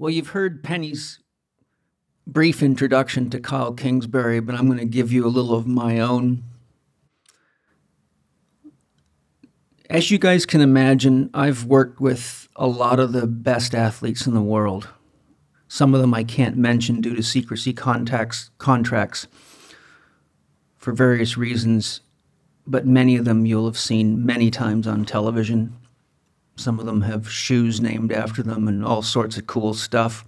Well, you've heard Penny's brief introduction to Kyle Kingsbury, but I'm going to give you a little of my own. As you guys can imagine, I've worked with a lot of the best athletes in the world. Some of them I can't mention due to secrecy contacts, contracts for various reasons, but many of them you'll have seen many times on television. Some of them have shoes named after them and all sorts of cool stuff.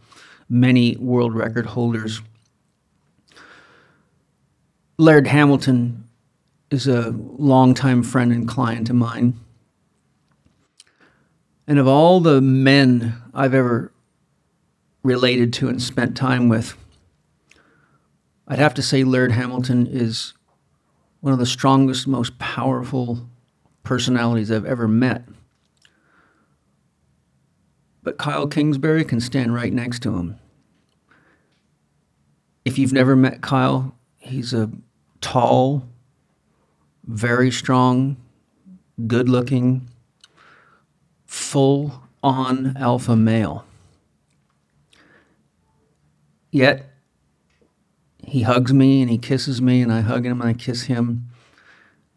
Many world record holders. Laird Hamilton is a longtime friend and client of mine. And of all the men I've ever related to and spent time with, I'd have to say Laird Hamilton is one of the strongest, most powerful personalities I've ever met. But Kyle Kingsbury can stand right next to him. If you've never met Kyle, he's a tall, very strong, good looking, full on alpha male. Yet, he hugs me and he kisses me, and I hug him and I kiss him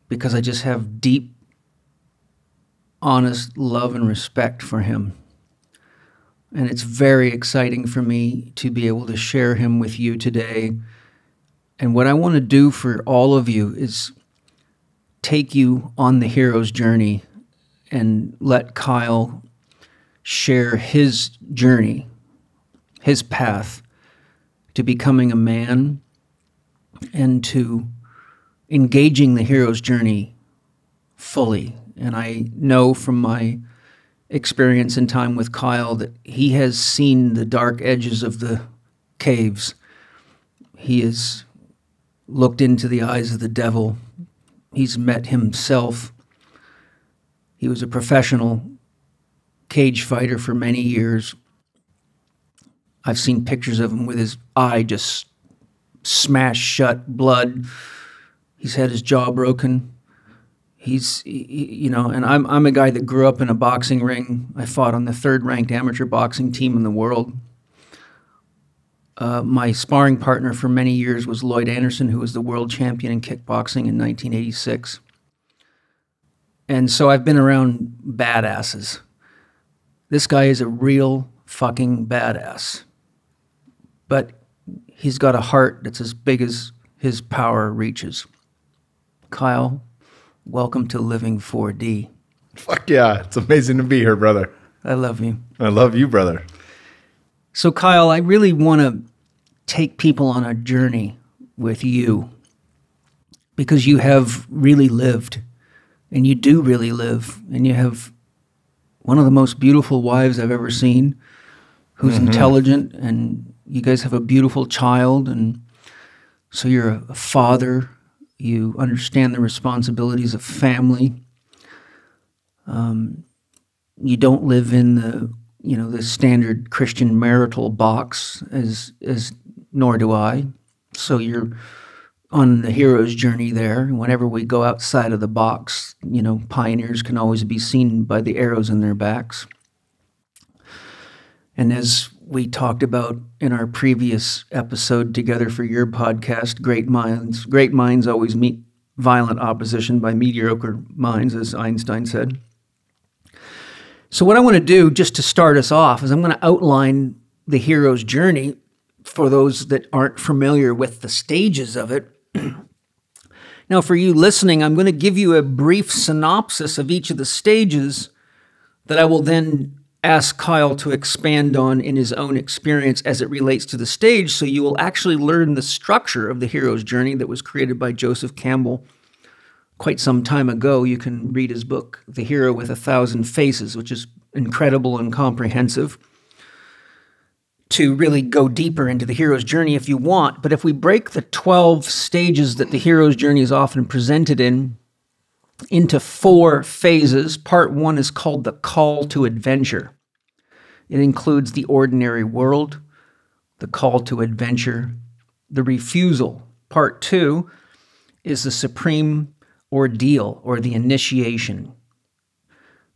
because I just have deep, honest love and respect for him. And it's very exciting for me to be able to share him with you today. And what I want to do for all of you is take you on the hero's journey and let Kyle share his journey, his path to becoming a man and to engaging the hero's journey fully. And I know from my experience and time with Kyle that he has seen the dark edges of the caves. He has looked into the eyes of the devil. He's met himself. He was a professional cage fighter for many years. I've seen pictures of him with his eye just smashed shut, blood. He's had his jaw broken. He's, he, you know, and I'm, I'm a guy that grew up in a boxing ring. I fought on the third ranked amateur boxing team in the world. Uh, my sparring partner for many years was Lloyd Anderson, who was the world champion in kickboxing in 1986. And so I've been around badasses. This guy is a real fucking badass. But he's got a heart that's as big as his power reaches. Kyle, welcome to Living 4D. Fuck yeah. It's amazing to be here, brother. I love you. I love you, brother. So, Kyle, I really want to take people on a journey with you because you have really lived and you do really live and you have one of the most beautiful wives I've ever seen who's mm-hmm. intelligent and you guys have a beautiful child, and so you're a father. You understand the responsibilities of family. Um, you don't live in the you know the standard Christian marital box as as nor do I. So you're on the hero's journey there. Whenever we go outside of the box, you know, pioneers can always be seen by the arrows in their backs. And as we talked about in our previous episode together for your podcast, Great Minds. Great minds always meet violent opposition by mediocre minds, as Einstein said. So, what I want to do just to start us off is I'm going to outline the hero's journey for those that aren't familiar with the stages of it. now, for you listening, I'm going to give you a brief synopsis of each of the stages that I will then ask Kyle to expand on in his own experience as it relates to the stage, so you will actually learn the structure of the hero's journey that was created by Joseph Campbell quite some time ago. You can read his book, The Hero with a Thousand Faces, which is incredible and comprehensive. To really go deeper into the hero's journey if you want. But if we break the 12 stages that the hero's journey is often presented in into four phases, part one is called the call to adventure. It includes the ordinary world, the call to adventure, the refusal. Part two is the supreme ordeal or the initiation.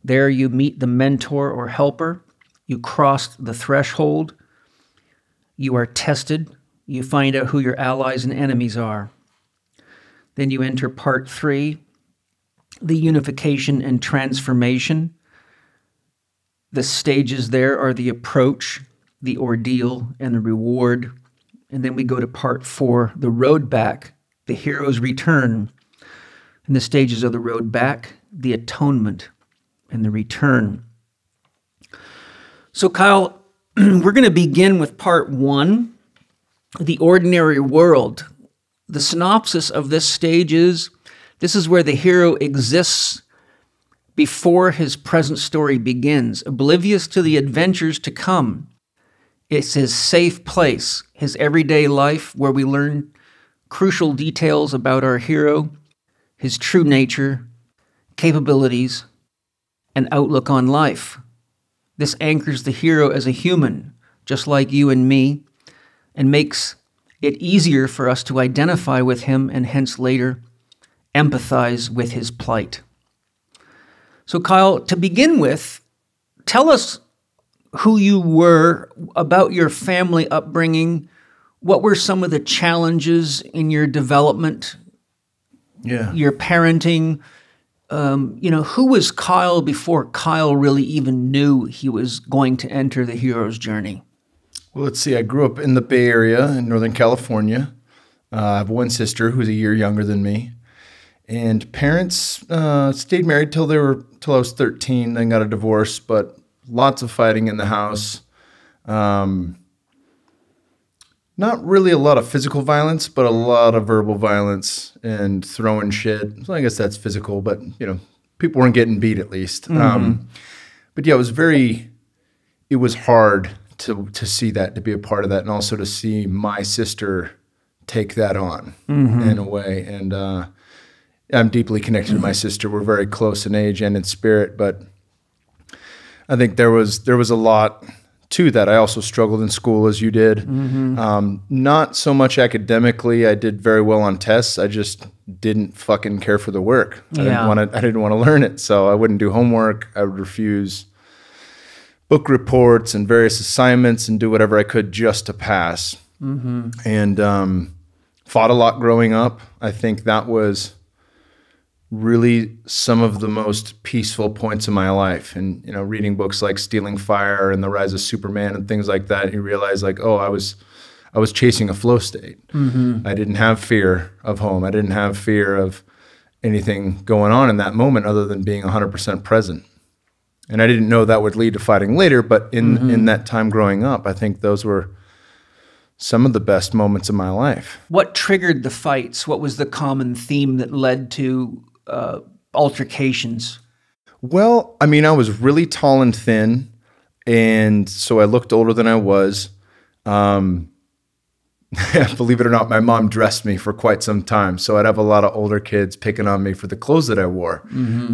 There you meet the mentor or helper, you cross the threshold, You are tested. You find out who your allies and enemies are. Then you enter part three the unification and transformation. The stages there are the approach, the ordeal, and the reward. And then we go to part four the road back, the hero's return. And the stages of the road back, the atonement, and the return. So, Kyle, we're going to begin with part one the ordinary world. The synopsis of this stage is this is where the hero exists before his present story begins, oblivious to the adventures to come. It's his safe place, his everyday life, where we learn crucial details about our hero, his true nature, capabilities, and outlook on life. This anchors the hero as a human, just like you and me, and makes it easier for us to identify with him and hence later empathize with his plight. So, Kyle, to begin with, tell us who you were, about your family upbringing. What were some of the challenges in your development, Yeah. your parenting? Um, you know, who was Kyle before Kyle really even knew he was going to enter the hero's journey? Well, let's see. I grew up in the Bay Area in Northern California. Uh, I have one sister who's a year younger than me, and parents uh, stayed married till they were till I was thirteen. Then got a divorce, but lots of fighting in the house. Um, not really a lot of physical violence, but a lot of verbal violence and throwing shit. So I guess that's physical, but you know, people weren't getting beat at least. Um, but yeah, it was very. It was hard to to see that, to be a part of that, and also to see my sister take that on in a way. And uh, I'm deeply connected to my sister. We're very close in age and in spirit, but I think there was there was a lot to that. I also struggled in school as you did. Um, not so much academically. I did very well on tests. I just didn't fucking care for the work. I Yeah. didn't want to. I didn't want to learn it, so I wouldn't do homework. I would refuse book reports and various assignments and do whatever I could just to pass. And um, fought a lot growing up. I think that was really some of the most peaceful points in my life. And you know, reading books like Stealing Fire and The Rise of Superman and things like that, you realize like, oh, I was I was chasing a flow state. Mm-hmm. I didn't have fear of home. I didn't have fear of anything going on in that moment other than being 100% present. And I didn't know that would lead to fighting later, but in mm-hmm. in that time growing up, I think those were some of the best moments of my life. What triggered the fights? What was the common theme that led to uh, altercations? Well, I mean, I was really tall and thin, and so I looked older than I was. Um, believe it or not, my mom dressed me for quite some time, so I'd have a lot of older kids picking on me for the clothes that I wore,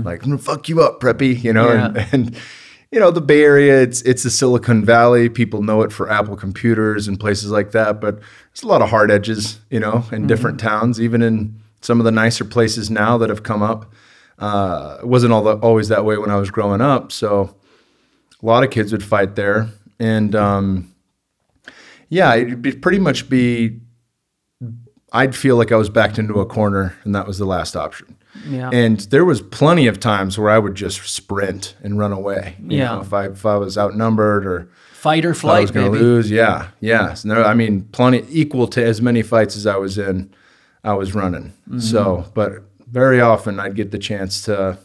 like "I'm gonna "fuck you up, preppy," you know. And, Yeah. and you know, the Bay Area, it's it's the Silicon Valley. People know it for Apple computers and places like that, but there's a lot of hard edges, you know, in different towns, even in some of the nicer places now that have come up. Uh, it wasn't all the, always that way when I was growing up. So a lot of kids would fight there, and um, yeah, it'd be pretty much be. I'd feel like I was backed into a corner, and that was the last option. Yeah. And there was plenty of times where I would just sprint and run away. you Yeah. know, if I if I was outnumbered or Fight or if I was going to lose, yeah, yeah. So no, I mean, plenty equal to as many fights as I was in, I was running. Mm-hmm. So, but very often I'd get the chance to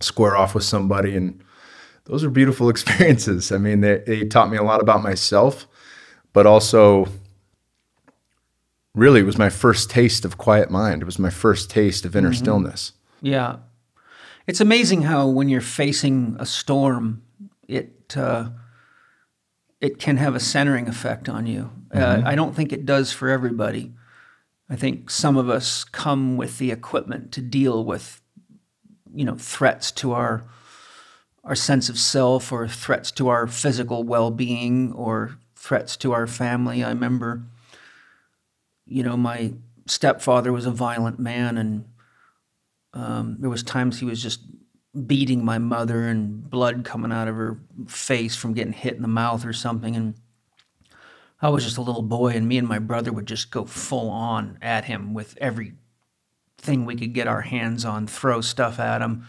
square off with somebody, and those are beautiful experiences. I mean, they, they taught me a lot about myself, but also really it was my first taste of quiet mind. It was my first taste of Mm-hmm. inner stillness. Yeah. It's amazing how when you're facing a storm, it uh, it can have a centering effect on you. Uh, I don't think it does for everybody. I think some of us come with the equipment to deal with, you know, threats to our our sense of self, or threats to our physical well-being, or threats to our family. I remember, you know, my stepfather was a violent man, and um, there was times he was just beating my mother and blood coming out of her face from getting hit in the mouth or something and I was just a little boy, and me and my brother would just go full on at him with everything we could get our hands on, throw stuff at him.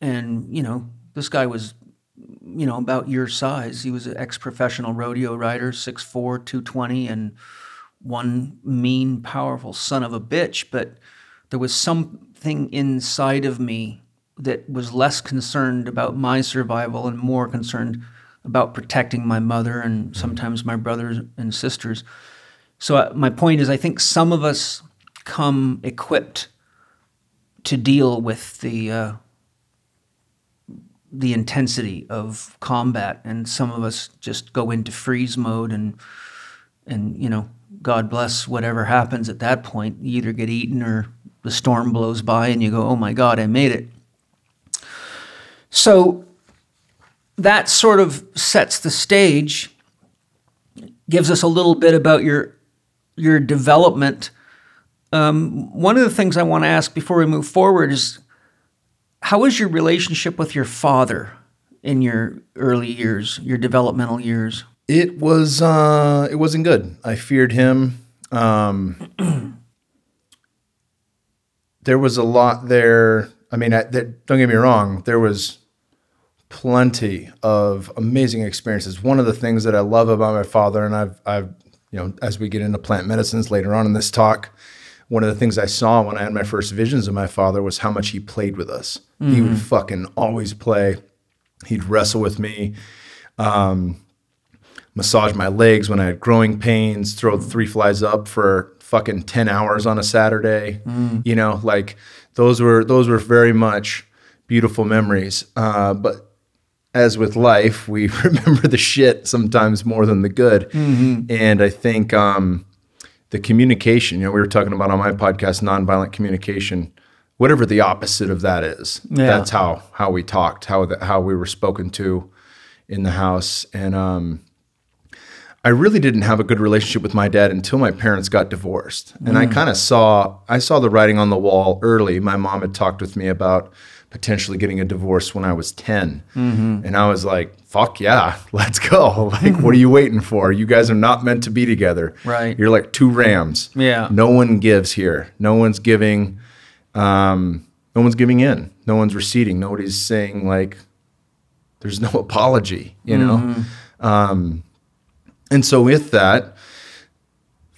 And, you know, this guy was, you know, about your size. He was an ex professional rodeo rider, 6'4, 220, and one mean, powerful son of a bitch. But there was something inside of me that was less concerned about my survival and more concerned about protecting my mother and sometimes my brothers and sisters. So, uh, my point is, I think some of us come equipped to deal with the uh, the intensity of combat, and some of us just go into freeze mode, and and you know, God bless whatever happens at that point. You either get eaten or the storm blows by, and you go, "Oh my God, I made it." So that sort of sets the stage, gives us a little bit about your your development. Um, one of the things I want to ask before we move forward is, how was your relationship with your father in your early years, your developmental years? It was uh, it wasn't good. I feared him. Um, there was a lot there. I mean, I, that, don't get me wrong. There was plenty of amazing experiences. One of the things that I love about my father, and I've, I've, you know, as we get into plant medicines later on in this talk, one of the things I saw when I had my first visions of my father was how much he played with us. Mm-hmm. He would fucking always play. He'd wrestle with me, um, massage my legs when I had growing pains, throw three flies up for fucking 10 hours on a Saturday. Mm. You know, like those were, those were very much beautiful memories. Uh, but as with life, we remember the shit sometimes more than the good. Mm-hmm. And I think um, the communication, you know, we were talking about on my podcast, nonviolent communication, whatever the opposite of that is, yeah. that's how how we talked, how the, how we were spoken to in the house. And um, I really didn't have a good relationship with my dad until my parents got divorced. And mm. I kind of saw I saw the writing on the wall early. My mom had talked with me about potentially getting a divorce when I was 10. Mm-hmm. And I was like, fuck yeah, let's go. Like, what are you waiting for? You guys are not meant to be together. Right. You're like two rams. Yeah. No one gives here. No one's giving, um, no one's giving in. No one's receding. Nobody's saying like, there's no apology, you know? Mm-hmm. Um, and so with that,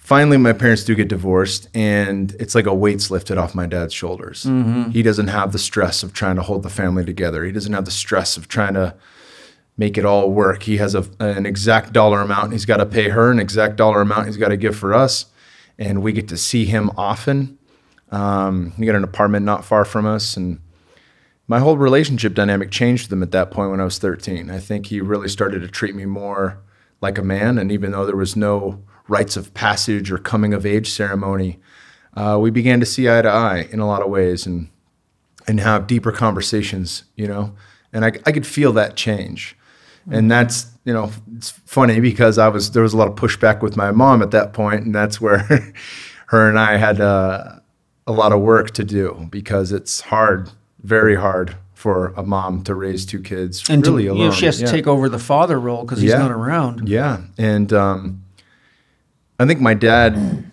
finally my parents do get divorced and it's like a weight's lifted off my dad's shoulders. Mm-hmm. he doesn't have the stress of trying to hold the family together. He doesn't have the stress of trying to make it all work. He has a, an exact dollar amount he's got to pay her an exact dollar amount he's got to give for us and we get to see him often. Um, he got an apartment not far from us and my whole relationship dynamic changed with him at that point when i was 13 i think he really started to treat me more like a man and even though there was no rites of passage or coming of age ceremony, uh, we began to see eye to eye in a lot of ways and and have deeper conversations, you know. And I, I could feel that change. And that's, you know, it's funny because I was there was a lot of pushback with my mom at that point, and that's where her and I had uh, a lot of work to do because it's hard, very hard for a mom to raise two kids and really to, alone. You know, she has to take over the father role because he's yeah. not around. Yeah, and um, I think my dad,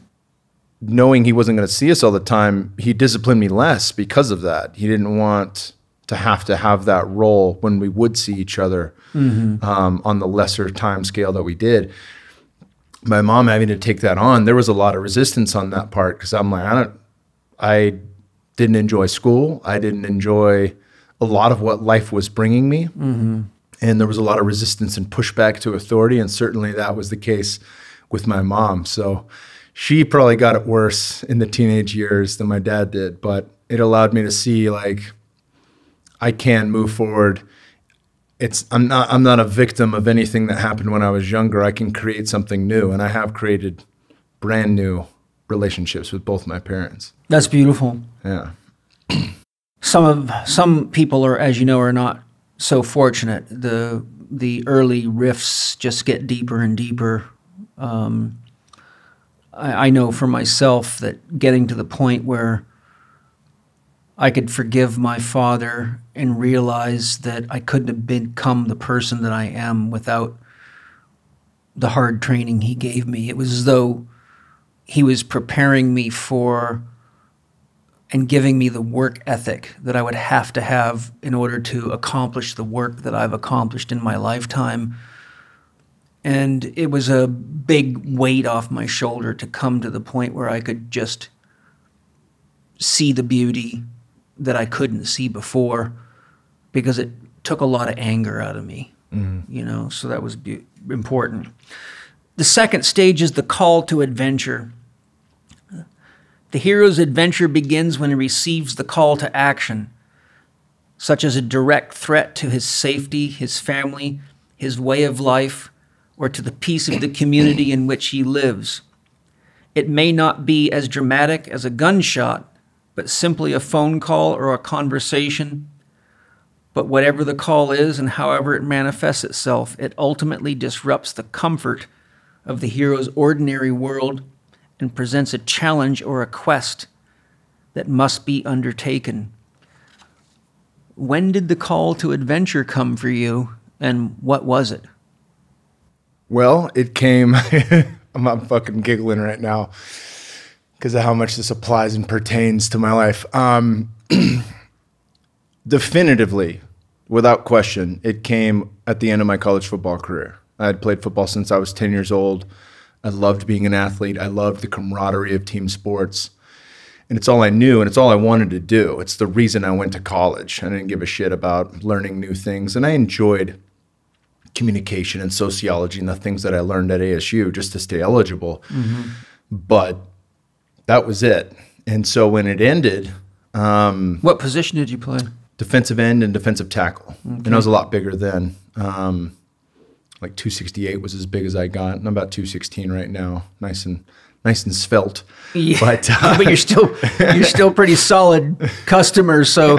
knowing he wasn't going to see us all the time, he disciplined me less because of that. He didn't want to have to have that role when we would see each other mm-hmm. um, on the lesser time scale that we did. My mom having to take that on, there was a lot of resistance on that part because I'm like, I don't, I didn't enjoy school. I didn't enjoy a lot of what life was bringing me. Mm-hmm. And there was a lot of resistance and pushback to authority. And certainly that was the case with my mom. So she probably got it worse in the teenage years than my dad did, but it allowed me to see like I can move forward. It's I'm not I'm not a victim of anything that happened when I was younger. I can create something new and I have created brand new relationships with both my parents. That's beautiful. Yeah. some of some people are as you know are not so fortunate. The the early rifts just get deeper and deeper um, I, I know for myself that getting to the point where I could forgive my father and realize that I couldn't have become the person that I am without the hard training he gave me. It was as though he was preparing me for and giving me the work ethic that I would have to have in order to accomplish the work that I've accomplished in my lifetime. And it was a big weight off my shoulder to come to the point where I could just see the beauty that I couldn't see before because it took a lot of anger out of me, mm-hmm. you know, so that was be- important. The second stage is the call to adventure. The hero's adventure begins when he receives the call to action, such as a direct threat to his safety, his family, his way of life, or to the peace of the community in which he lives. It may not be as dramatic as a gunshot, but simply a phone call or a conversation. But whatever the call is and however it manifests itself, it ultimately disrupts the comfort of the hero's ordinary world and presents a challenge or a quest that must be undertaken. When did the call to adventure come for you, and what was it? Well, it came. I'm, I'm fucking giggling right now because of how much this applies and pertains to my life. Um, definitively, without question, it came at the end of my college football career. I had played football since I was 10 years old. I loved being an athlete. I loved the camaraderie of team sports. And it's all I knew and it's all I wanted to do. It's the reason I went to college. I didn't give a shit about learning new things. And I enjoyed communication and sociology and the things that I learned at ASU just to stay eligible. Mm-hmm. But that was it. And so when it ended, um, what position did you play? Defensive end and defensive tackle. Okay. And I was a lot bigger then. Um, like 268 was as big as I got. I'm about 216 right now. Nice and nice and svelte. Yeah. But, uh, but you're still you're still pretty solid customer. So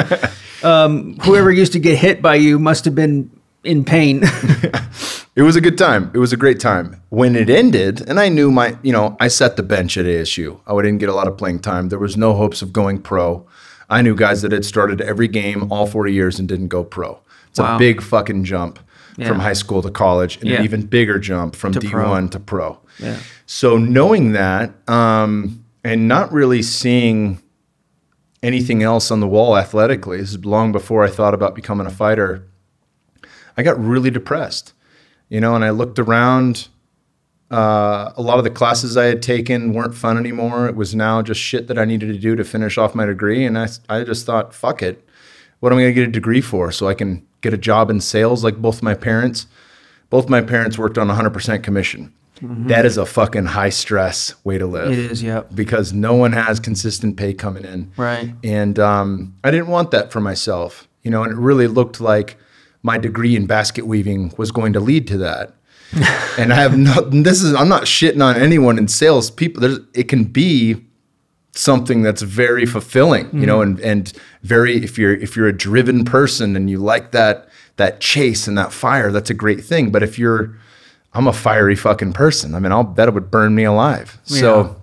um, whoever used to get hit by you must have been in pain. it was a good time. It was a great time. When it ended, and I knew my, you know, I set the bench at ASU. I didn't get a lot of playing time. There was no hopes of going pro. I knew guys that had started every game all four years and didn't go pro. It's wow. a big fucking jump yeah. from high school to college, and yeah. an even bigger jump from D1 pro. to pro. Yeah. So knowing that, um, and not really seeing anything else on the wall athletically, this is long before I thought about becoming a fighter. I got really depressed, you know, and I looked around. Uh, a lot of the classes I had taken weren't fun anymore. It was now just shit that I needed to do to finish off my degree. And I, I just thought, fuck it. What am I going to get a degree for? So I can get a job in sales like both my parents. Both my parents worked on 100% commission. Mm-hmm. That is a fucking high stress way to live. It is, yeah. Because no one has consistent pay coming in. Right. And um, I didn't want that for myself, you know, and it really looked like my degree in basket weaving was going to lead to that. and I have no, this is, I'm not shitting on anyone in sales. People, there's, it can be something that's very fulfilling, you mm-hmm. know, and and very if you're if you're a driven person and you like that that chase and that fire, that's a great thing. But if you're I'm a fiery fucking person. I mean, I'll bet it would burn me alive. Yeah. So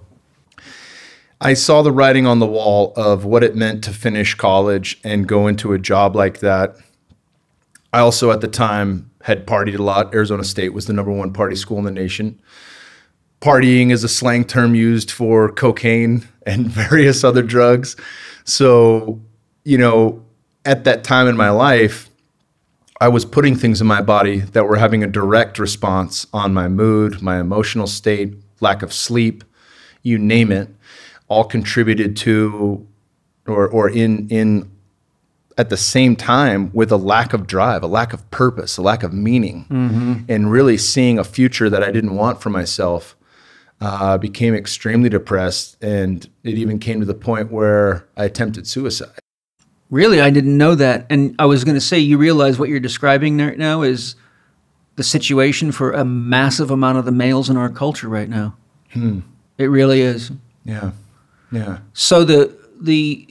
I saw the writing on the wall of what it meant to finish college and go into a job like that. I also at the time had partied a lot. Arizona State was the number one party school in the nation partying is a slang term used for cocaine and various other drugs. So, you know, at that time in my life, I was putting things in my body that were having a direct response on my mood, my emotional state, lack of sleep, you name it, all contributed to or or in in at the same time with a lack of drive, a lack of purpose, a lack of meaning, mm-hmm. and really seeing a future that I didn't want for myself uh, became extremely depressed, and it even came to the point where I attempted suicide. Really, I didn't know that. And I was going to say, you realize what you're describing right now is the situation for a massive amount of the males in our culture right now. Hmm. It really is. Yeah, yeah. So the the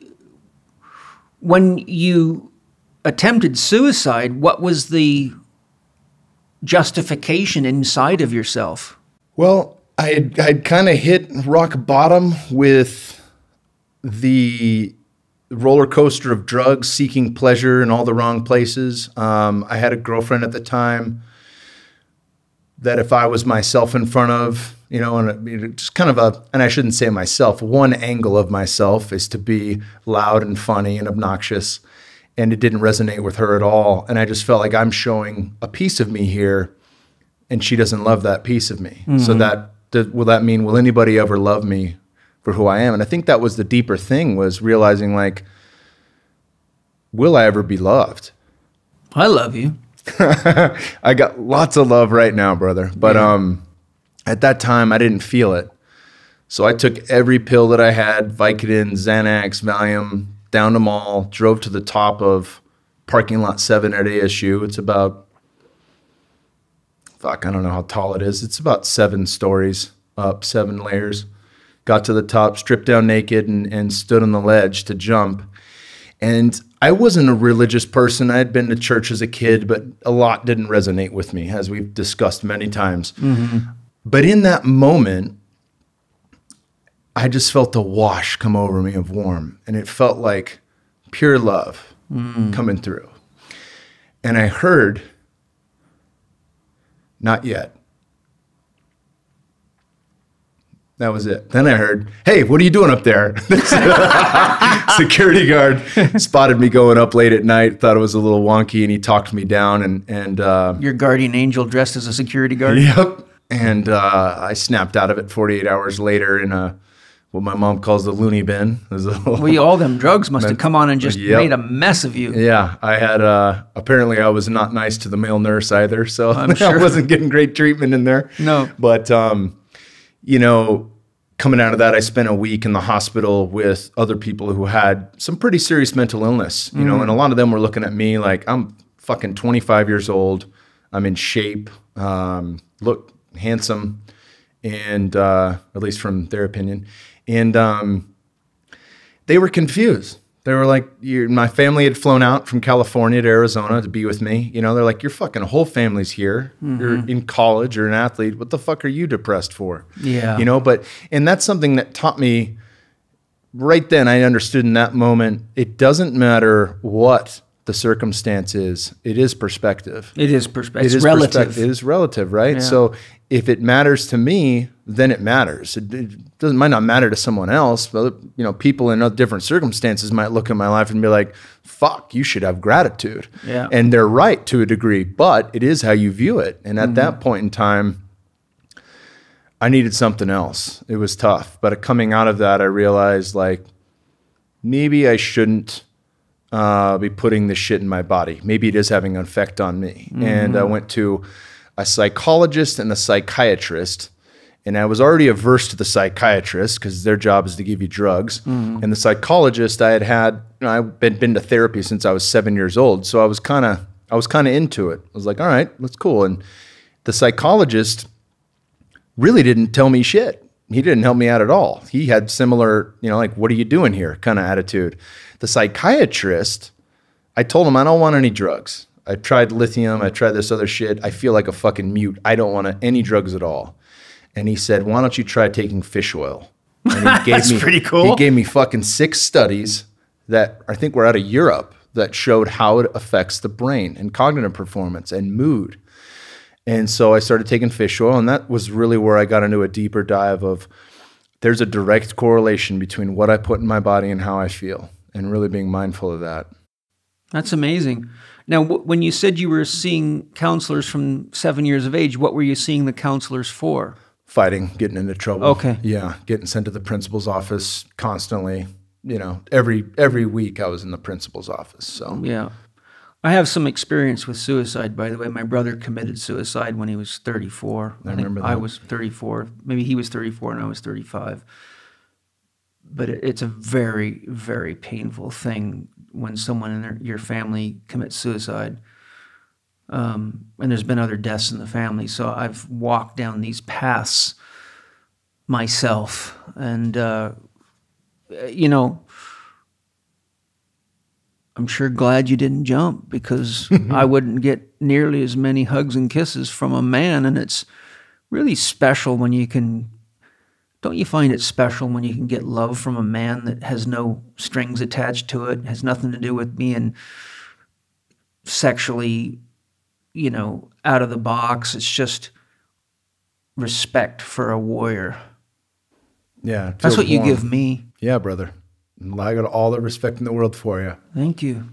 when you attempted suicide, what was the justification inside of yourself? Well, I had, I'd kind of hit rock bottom with the roller coaster of drugs, seeking pleasure in all the wrong places. Um, I had a girlfriend at the time. That if I was myself in front of, you know, and it- just kind of a, and I shouldn't say myself, one angle of myself is to be loud and funny and obnoxious. And it didn't resonate with her at all. And I just felt like I'm showing a piece of me here and she doesn't love that piece of me. So mm-hmm. that, that will that mean will anybody ever love me for who I am? And I think that was the deeper thing was realizing like, will I ever be loved? I love you. I got lots of love right now, brother. But Yeah. um, at that time, I didn't feel it. So I took every pill that I had Vicodin, Xanax, Valium, down the mall, drove to the top of parking lot seven at ASU. It's about, fuck, I don't know how tall it is. It's about seven stories up, seven layers. Got to the top, stripped down naked, and, and stood on the ledge to jump. And I wasn't a religious person. I had been to church as a kid, but a lot didn't resonate with me, as we've discussed many times. Mm-hmm. But in that moment, I just felt a wash come over me of warm, and it felt like pure love mm. coming through. And I heard, not yet. That was it. Then I heard, "Hey, what are you doing up there?" Security guard spotted me going up late at night. Thought it was a little wonky, and he talked me down. And and uh, Your guardian angel dressed as a security guard. Yep. And uh, I snapped out of it 48 hours later in a what my mom calls the loony bin. It was a little- Well, all them drugs must have come on and just Yep. made a mess of you. yeah, I had. Uh, apparently, I was not nice to the male nurse either, so I'm sure. I wasn't getting great treatment in there. No. but um, you know, coming out of that, I spent a week in the hospital with other people who had some pretty serious mental illness. You know, and a lot of them were looking at me like I'm fucking 25 years old. I'm in shape. Um, look handsome, and uh, at least from their opinion, and um, they were confused. They were like, my family had flown out from California to Arizona to be with me. You know, they're like, your fucking whole family's here. You're mm-hmm. in college. You're an athlete. What the fuck are you depressed for? Yeah. You know, but, and that's something that taught me right then. I understood in that moment, it doesn't matter what the circumstance is, it is perspective. It is perspective. It's is relative. It is relative, right? Yeah. So if it matters to me, then it matters. It, it doesn't might not matter to someone else, but you know, people in other different circumstances might look at my life and be like, "Fuck, you should have gratitude." Yeah. and they're right to a degree, but it is how you view it. And at Mm-hmm. that point in time, I needed something else. It was tough, but coming out of that, I realized like maybe I shouldn't uh, be putting this shit in my body. Maybe it is having an effect on me. And I went to a psychologist and a psychiatrist. And I was already averse to the psychiatrist because their job is to give you drugs. Mm-hmm. And the psychologist, I had had, you know, I've been, been to therapy since I was seven years old. So I was kind of, I was kind of into it. I was like, all right, that's cool. And the psychologist really didn't tell me shit. He didn't help me out at all. He had similar, you know, like, what are you doing here kind of attitude. The psychiatrist, I told him I don't want any drugs. I tried lithium, I tried this other shit. I feel like a fucking mute. I don't want any drugs at all. And he said, why don't you try taking fish oil? And he gave That's me, pretty cool. He gave me fucking six studies that I think were out of Europe that showed how it affects the brain and cognitive performance and mood. And so I started taking fish oil, and that was really where I got into a deeper dive of there's a direct correlation between what I put in my body and how I feel, and really being mindful of that. That's amazing. Now, w- when you said you were seeing counselors from seven years of age, what were you seeing the counselors for? Fighting, getting into trouble. Okay. Yeah, getting sent to the principal's office constantly. You know, every every week I was in the principal's office. So Yeah. I have some experience with suicide, by the way. My brother committed suicide when he was 34. I, think remember I was 34. Maybe he was 34 and I was 35. But it's a very, very painful thing when someone in their, your family commits suicide. Um, and there's been other deaths in the family. So I've walked down these paths myself. And, uh, you know, I'm sure glad you didn't jump because I wouldn't get nearly as many hugs and kisses from a man. And it's really special when you can, don't you find it special when you can get love from a man that has no strings attached to it, has nothing to do with being sexually, you know, out of the box? It's just respect for a warrior. Yeah, That's what you give me. Yeah, brother. I got all the respect in the world for you. Thank you.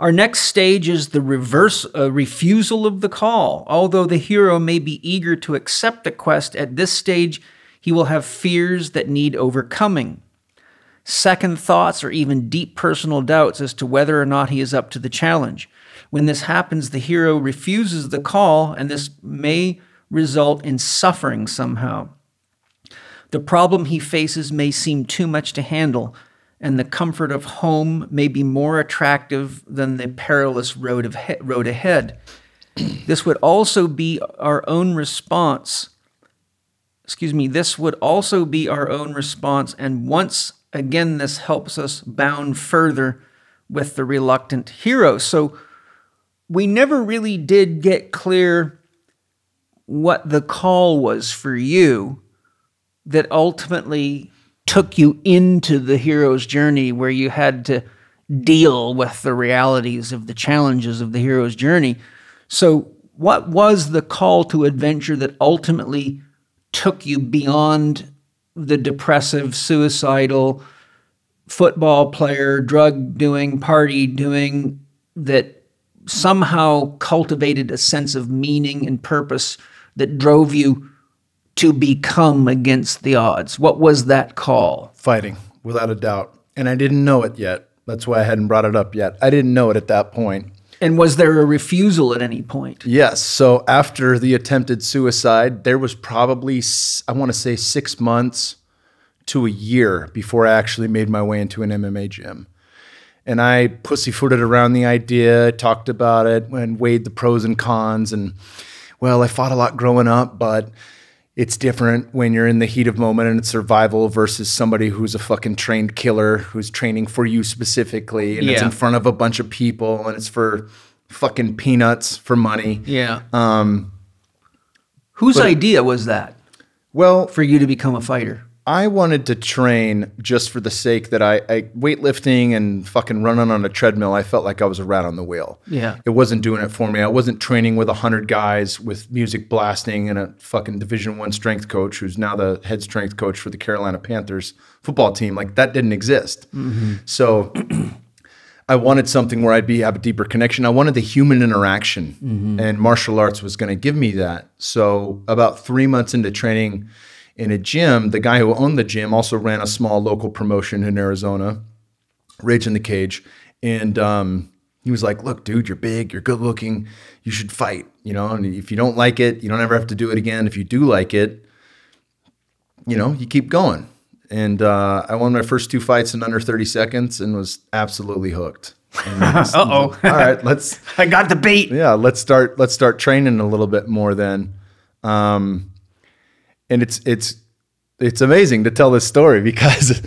Our next stage is the reverse uh, refusal of the call. Although the hero may be eager to accept the quest, at this stage he will have fears that need overcoming. Second thoughts or even deep personal doubts as to whether or not he is up to the challenge. When this happens, the hero refuses the call, and this may result in suffering somehow. The problem he faces may seem too much to handle, and the comfort of home may be more attractive than the perilous road, of road ahead. this would also be our own response. Excuse me, this would also be our own response, and once again, this helps us bound further with the reluctant hero. So we never really did get clear what the call was for you that ultimately took you into the hero's journey where you had to deal with the realities of the challenges of the hero's journey. So, what was the call to adventure that ultimately took you beyond the depressive, suicidal football player, drug doing, party doing that somehow cultivated a sense of meaning and purpose that drove you to become against the odds? What was that call? Fighting, without a doubt. And I didn't know it yet. That's why I hadn't brought it up yet. I didn't know it at that point. And was there a refusal at any point? Yes. So after the attempted suicide, there was probably, I want to say, six months to a year before I actually made my way into an MMA gym. And I pussyfooted around the idea, talked about it, and weighed the pros and cons. And well, I fought a lot growing up, but it's different when you're in the heat of moment and it's survival versus somebody who's a fucking trained killer who's training for you specifically and it's in front of a bunch of people and it's for fucking peanuts for money. Yeah. Um, Whose idea was that Well, for you to become a fighter? I wanted to train just for the sake that I, I weightlifting and fucking running on a treadmill. I felt like I was a rat on the wheel. Yeah. it wasn't doing it for me. I wasn't training with a hundred guys with music blasting and a fucking Division One strength coach who's now the head strength coach for the Carolina Panthers football team. Like that didn't exist. Mm-hmm. So I wanted something where I'd be have a deeper connection. I wanted the human interaction, mm-hmm. and martial arts was going to give me that. So about three months into training in a gym, the guy who owned the gym also ran a small local promotion in Arizona, Rage in the Cage, and um, he was like, "Look, dude, you're big, you're good looking, you should fight. You know, and if you don't like it, you don't ever have to do it again. If you do like it, you know, you keep going." And uh, I won my first two fights in under 30 seconds and was absolutely hooked. Uh oh. All right, let's I got the bait. yeah, let's start let's start training a little bit more then. Um, and it's it's it's amazing to tell this story because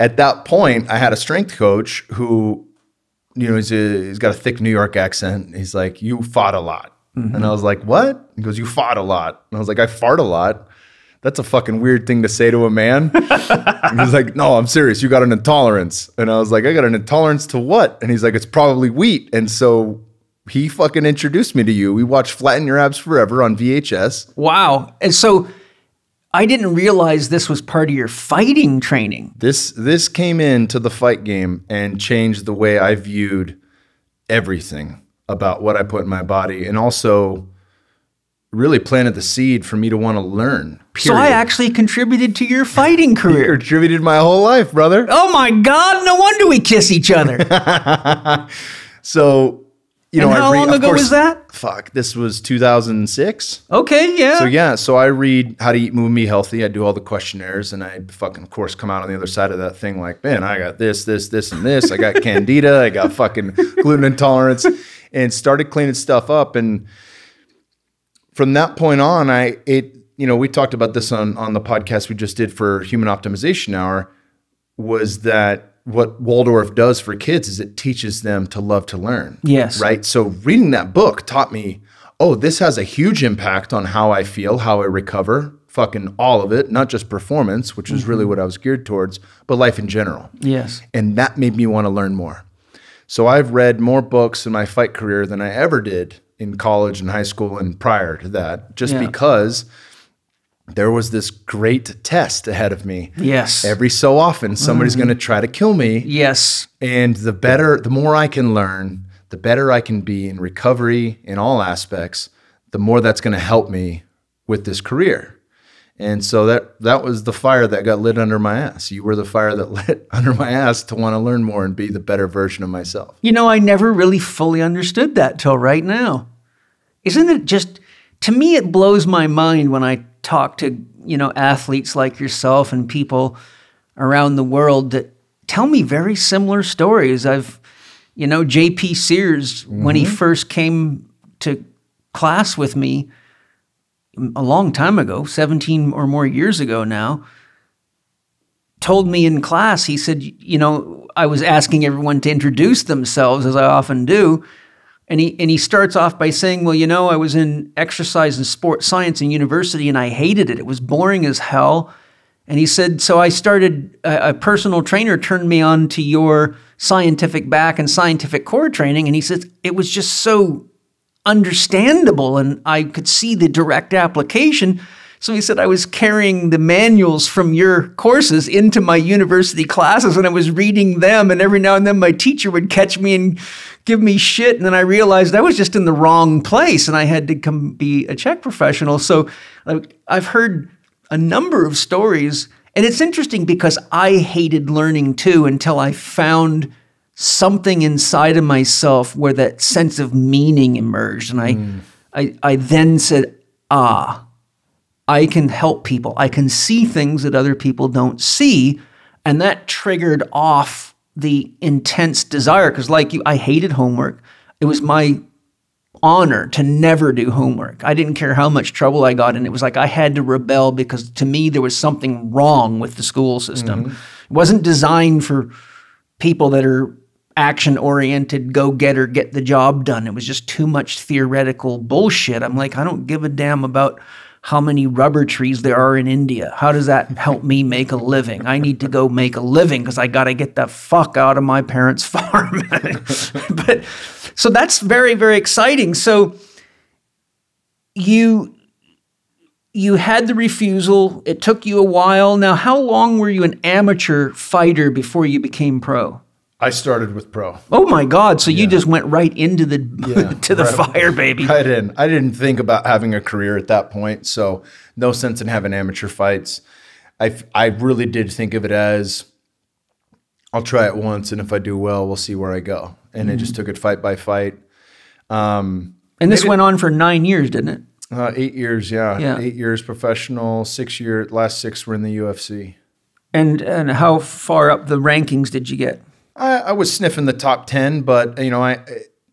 at that point I had a strength coach who you know he's, a, he's got a thick New York accent. He's like, "You fought a lot," mm-hmm. and I was like, "What?" He goes, "You fought a lot," and I was like, "I fart a lot." That's a fucking weird thing to say to a man. he's like, "No, I'm serious. You got an intolerance." And I was like, "I got an intolerance to what?" And he's like, "It's probably wheat." And so he fucking introduced me to you. We watched Flatten Your Abs Forever on VHS. Wow. And so I didn't realize this was part of your fighting training. This this came into the fight game and changed the way I viewed everything about what I put in my body, and also really planted the seed for me to want to learn. So I actually contributed to your fighting career. you contributed my whole life, brother. Oh my God, no wonder we kiss each other. So, you And know, how read, long ago course- was that? Fuck, this was 2006. Okay, yeah. So yeah, so I read How to Eat, Move, Be Healthy. I do all the questionnaires, and I fucking, of course, come out on the other side of that thing like, man, I got this, this, this, and this. I got candida. I got fucking gluten intolerance, and started cleaning stuff up. And from that point on, I it you know we talked about this on on the podcast we just did for Human Optimization Hour. Was that what Waldorf does for kids? Is it teaches them to love to learn. Yes. Right. So reading that book taught me, oh, this has a huge impact on how I feel, how I recover, fucking all of it, not just performance, which is really mm-hmm. what I was geared towards, but life in general. yes. And that made me want to learn more. So I've read more books in my fight career than I ever did in college and high school and prior to that, just Yeah. because there was this great test ahead of me. Yes. Every so often, somebody's going to try to kill me. yes. And the better, the more I can learn, the better I can be in recovery in all aspects, the more that's going to help me with this career. And so that that was the fire that got lit under my ass. You were the fire that lit under my ass to want to learn more and be the better version of myself. You know, I never really fully understood that till right now. Isn't it just to me it blows my mind when I talk to, you know, athletes like yourself and people around the world that tell me very similar stories. I've you know, JP Sears when he mm-hmm. first came to class with me a long time ago, 17 or more years ago now, told me in class, he said, you know, I was asking everyone to introduce themselves as I often do. And he, and he starts off by saying, Well, you know, I was in exercise and sports science in university and I hated it. It was boring as hell. And he said, So I started, a, a personal trainer turned me on to your scientific back and scientific core training. And he says, It was just so understandable and I could see the direct application. So he said, I was carrying the manuals from your courses into my university classes and I was reading them. And every now and then my teacher would catch me and give me shit. And then I realized I was just in the wrong place and I had to come be a Chek professional. So like, I've heard a number of stories. And it's interesting because I hated learning too until I found something inside of myself where that sense of meaning emerged. And I, I, I then said, ah, I can help people. I can see things that other people don't see. And that triggered off the intense desire. Because, like you, I hated homework. It was my honor to never do homework. I didn't care how much trouble I got and It was like I had to rebel because to me, there was something wrong with the school system. Mm-hmm. It wasn't designed for people that are action oriented, go getter, get the job done. It was just too much theoretical bullshit. I'm like, I don't give a damn about how many rubber trees there are in India. How does that help me make a living? I need to go make a living because I got to get the fuck out of my parents' farm. but so that's very, very exciting. So you you had the refusal. It took you a while. Now, how long were you an amateur fighter before you became pro? I started with pro. Oh my God! So you just went right into the Yeah, to the right. fire, baby. I didn't. I didn't think about having a career at that point. So no sense in having amateur fights. I I really did think of it as I'll try it once, and if I do well, we'll see where I go. And I just took it fight by fight. Um, And this went on for nine years, didn't it? uh, eight years, yeah, Yeah. eight years professional. Six year, last six were in the UFC. And and how far up the rankings did you get? I, I was sniffing the top 10, but you know, I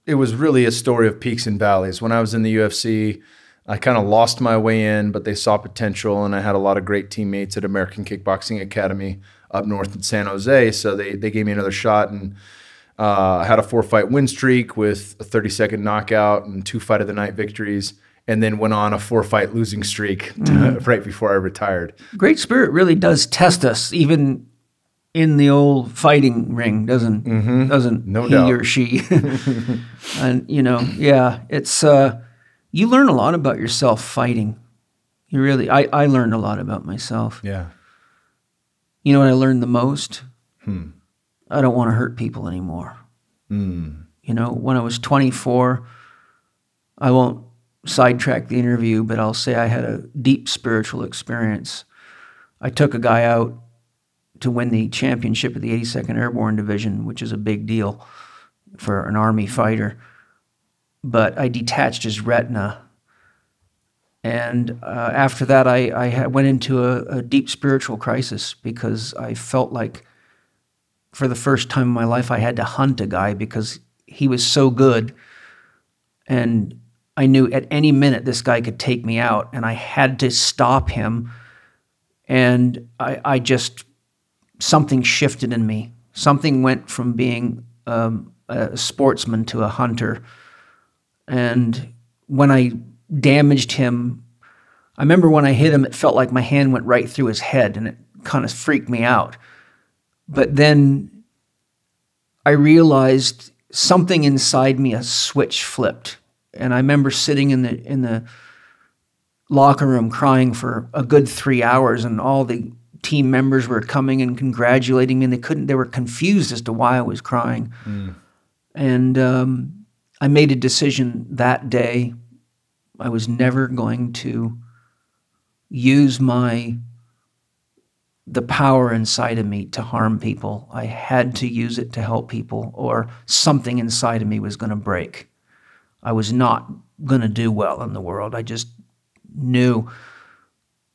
it was really a story of peaks and valleys. When I was in the UFC, I kind of lost my way in, but they saw potential, and I had a lot of great teammates at American Kickboxing Academy up north in San Jose. So they they gave me another shot, and uh, I had a four fight win streak with a 30 second knockout and two fight of the night victories, and then went on a four fight losing streak to- right before I retired. Great Spirit really does test us, even in the old fighting ring, doesn't doesn't Mm-hmm. No he doubt. or she? and you know, yeah, it's uh, you learn a lot about yourself fighting. You really, I I learned a lot about myself. Yeah. You know what I learned the most? Hmm. I don't want to hurt people anymore. Hmm. You know, when I was 24, I won't sidetrack the interview, but I'll say I had a deep spiritual experience. I took a guy out to win the championship of the 82nd Airborne Division, which is a big deal for an Army fighter. But I detached his retina. And uh, after that, I, I went into a, a deep spiritual crisis because I felt like for the first time in my life, I had to hunt a guy because he was so good. And I knew at any minute this guy could take me out, and I had to stop him. And I, I just, something shifted in me. Something went from being um, a sportsman to a hunter. And when I damaged him, I remember when I hit him, it felt like my hand went right through his head, and it kind of freaked me out but then I realized something inside me, a switch flipped. And I remember sitting in the in the locker room crying for a good three hours, and all the team members were coming and congratulating me, and they couldn't. They were confused as to why I was crying, and um, I made a decision that day. I was never going to use my the power inside of me to harm people. I had to use it to help people, or something inside of me was going to break. I was not going to do well in the world. I just knew.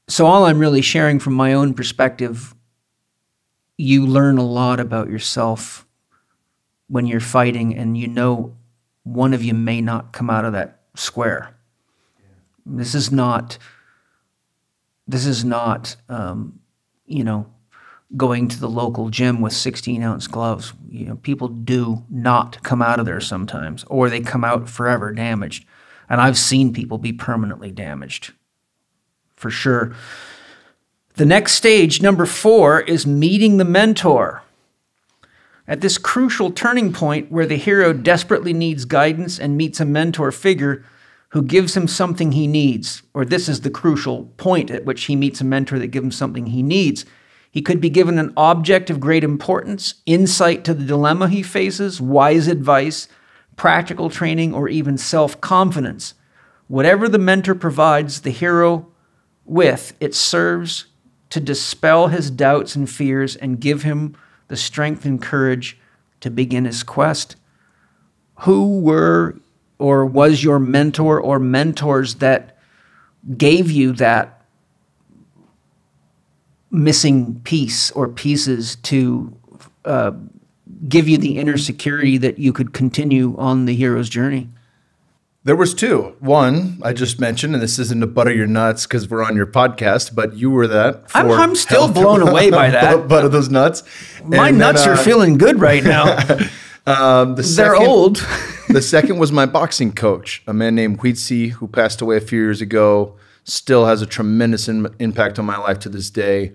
So, all I'm really sharing from my own perspective, you learn a lot about yourself when you're fighting, and you know one of you may not come out of that square. This is not. This is not. Um, you know, going to the local gym with 16 ounce gloves. You know, people do not come out of there sometimes, or they come out forever damaged. And I've seen people be permanently damaged for sure. The next stage, number four, is meeting the mentor. At this crucial turning point where the hero desperately needs guidance and meets a mentor figure who gives him something he needs, or this is the crucial point at which he meets a mentor that gives him something he needs. He could be given an object of great importance, insight to the dilemma he faces, wise advice, practical training, or even self confidence. Whatever the mentor provides the hero with, it serves to dispel his doubts and fears and give him the strength and courage to begin his quest. Who were or was your mentor or mentors that gave you that missing piece or pieces to uh, give you the inner security that you could continue on the hero's journey? There was two. One I just mentioned, and this isn't to butter your nuts because we're on your podcast, but you were that. I'm, I'm still blown away by that. butter those nuts. My and nuts then, uh, are feeling good right now. um, the They're second, old. the second was my boxing coach, a man named Huitzi, who passed away a few years ago. Still has a tremendous in, impact on my life to this day.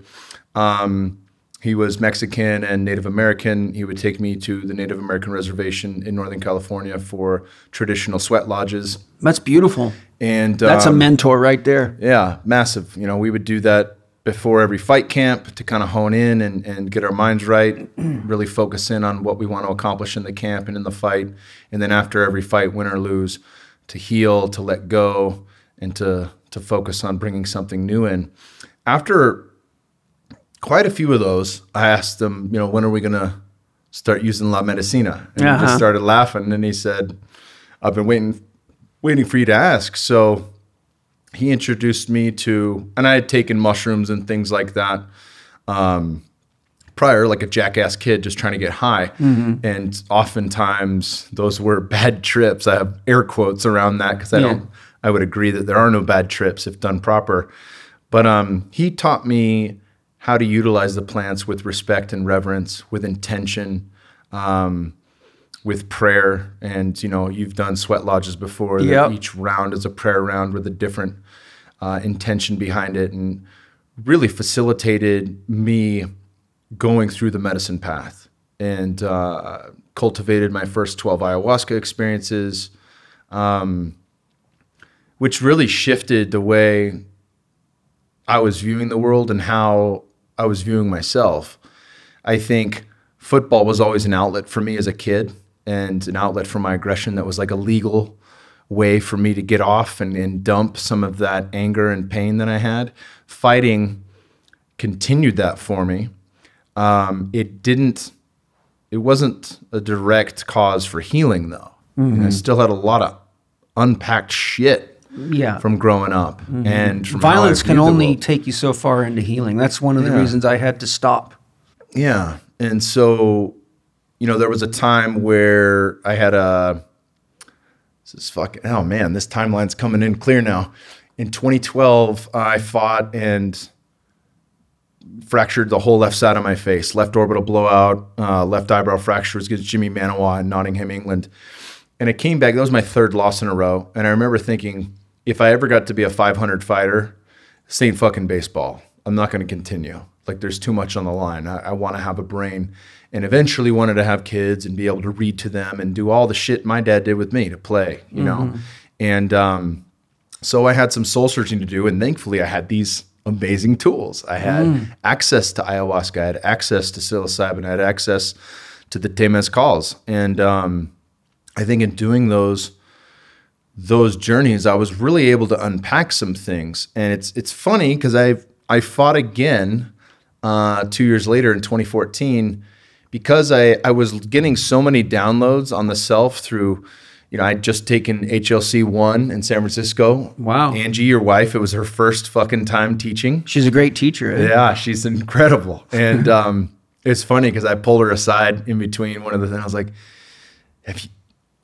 Um, he was Mexican and Native American. He would take me to the Native American reservation in Northern California for traditional sweat lodges. That's beautiful. And that's um, a mentor right there. Yeah, massive. You know, we would do that before every fight camp to kind of hone in and, and get our minds right, really focus in on what we want to accomplish in the camp and in the fight. And then after every fight, win or lose, to heal, to let go, and to, to focus on bringing something new in. After quite a few of those, I asked them, you know, when are we going to start using La Medicina? And uh-huh. he just started laughing. And he said, I've been waiting, waiting for you to ask. So he introduced me to, and I had taken mushrooms and things like that um, prior, like a jackass kid just trying to get high. Mm-hmm. And oftentimes those were bad trips. I have air quotes around that because I yeah. don't, I would agree that there are no bad trips if done proper. But um, he taught me how to utilize the plants with respect and reverence, with intention, um, with prayer. And you know, you've done sweat lodges before. Yep. each round is a prayer round with a different uh, intention behind it, and really facilitated me going through the medicine path and uh, cultivated my first 12 ayahuasca experiences, um, which really shifted the way I was viewing the world and how I was viewing myself. I think football was always an outlet for me as a kid and an outlet for my aggression that was like a legal way for me to get off and, and dump some of that anger and pain that I had. Fighting continued that for me. Um, it didn't, it wasn't a direct cause for healing though. Mm-hmm. I still had a lot of unpacked shit yeah. from growing up mm-hmm. and violence can only take you so far into healing. That's one of the yeah. reasons I had to stop. Yeah, and so you know there was a time where I had a this is fucking oh man this timeline's coming in clear now. In 2012, I fought and fractured the whole left side of my face, left orbital blowout, uh, left eyebrow fracture against Jimi Manuwa in Nottingham, England. And it came back. That was my third loss in a row. And I remember thinking, if I ever got to be a 500 fighter, same fucking baseball. I'm not going to continue. Like there's too much on the line. I, I want to have a brain, and eventually wanted to have kids and be able to read to them and do all the shit my dad did with me to play. You mm-hmm. know, and um, So I had some soul searching to do, and thankfully I had these amazing tools. I had access to ayahuasca, I had access to psilocybin, I had access to the temazcals, and um, I think in doing those those journeys, I was really able to unpack some things. And it's it's funny because I I fought again uh, two years later in 2014 because I I was getting so many downloads on the self through. You know, I'd just taken HLC one in San Francisco. Wow. Angie, your wife, it was her first fucking time teaching. She's a great teacher. eh? Yeah, she's incredible. And um, it's funny because I pulled her aside in between one of the things. I was like, "Have you?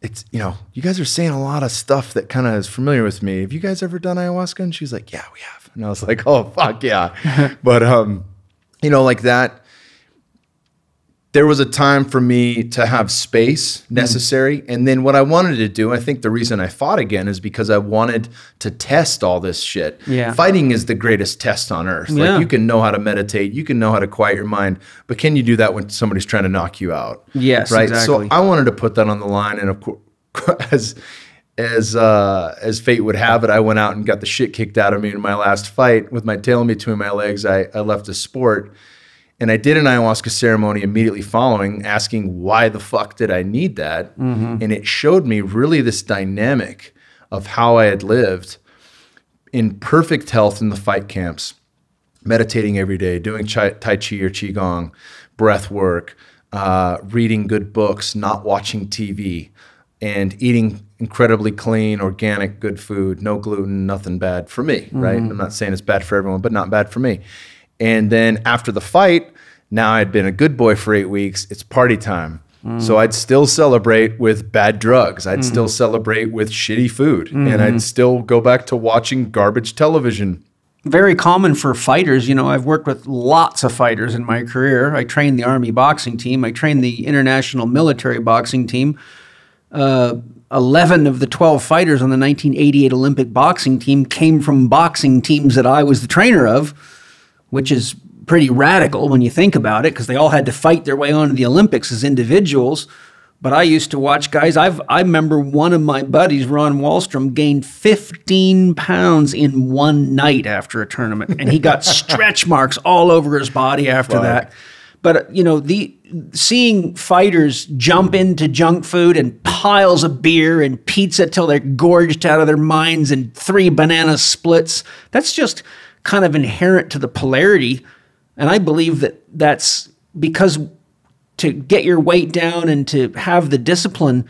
It's you know, you guys are saying a lot of stuff that kind of is familiar with me. Have you guys ever done ayahuasca?" And she's like, "Yeah, we have." And I was like, "Oh fuck yeah!" but um, you know, like that. There was a time for me to have space necessary. And then what I wanted to do, I think the reason I fought again is because I wanted to test all this shit. Yeah. Fighting is the greatest test on earth. Yeah. Like you can know how to meditate, you can know how to quiet your mind, but can you do that when somebody's trying to knock you out? Yes, Right. exactly. So I wanted to put that on the line. And of course, as as uh, as fate would have it, I went out and got the shit kicked out of me in my last fight with my tail in between my legs. I, I left the sport. And I did an ayahuasca ceremony immediately following, asking why the fuck did I need that? And it showed me really this dynamic of how I had lived in perfect health in the fight camps, meditating every day, doing Tai Chi or Qigong, breath work, uh, reading good books, not watching TV, and eating incredibly clean, organic, good food, no gluten, nothing bad for me, right? I'm not saying it's bad for everyone, but not bad for me. And then after the fight, now I'd been a good boy for eight weeks. It's party time. So I'd still celebrate with bad drugs. I'd still celebrate with shitty food. And I'd still go back to watching garbage television. very common for fighters. You know, I've worked with lots of fighters in my career. I trained the Army boxing team, I trained the International Military Boxing Team. Uh, 11 of the 12 fighters on the 1988 Olympic boxing team came from boxing teams that I was the trainer of, which is pretty radical when you think about it, because they all had to fight their way onto the Olympics as individuals. But I used to watch guys. I've I remember one of my buddies, Ron Wallstrom, gained 15 pounds in one night after a tournament, and he got stretch marks all over his body after that. But you know, the seeing fighters jump into junk food and piles of beer and pizza till they're gorged out of their minds and three banana splits, that's just kind of inherent to the polarity. And I believe that that's because to get your weight down and to have the discipline,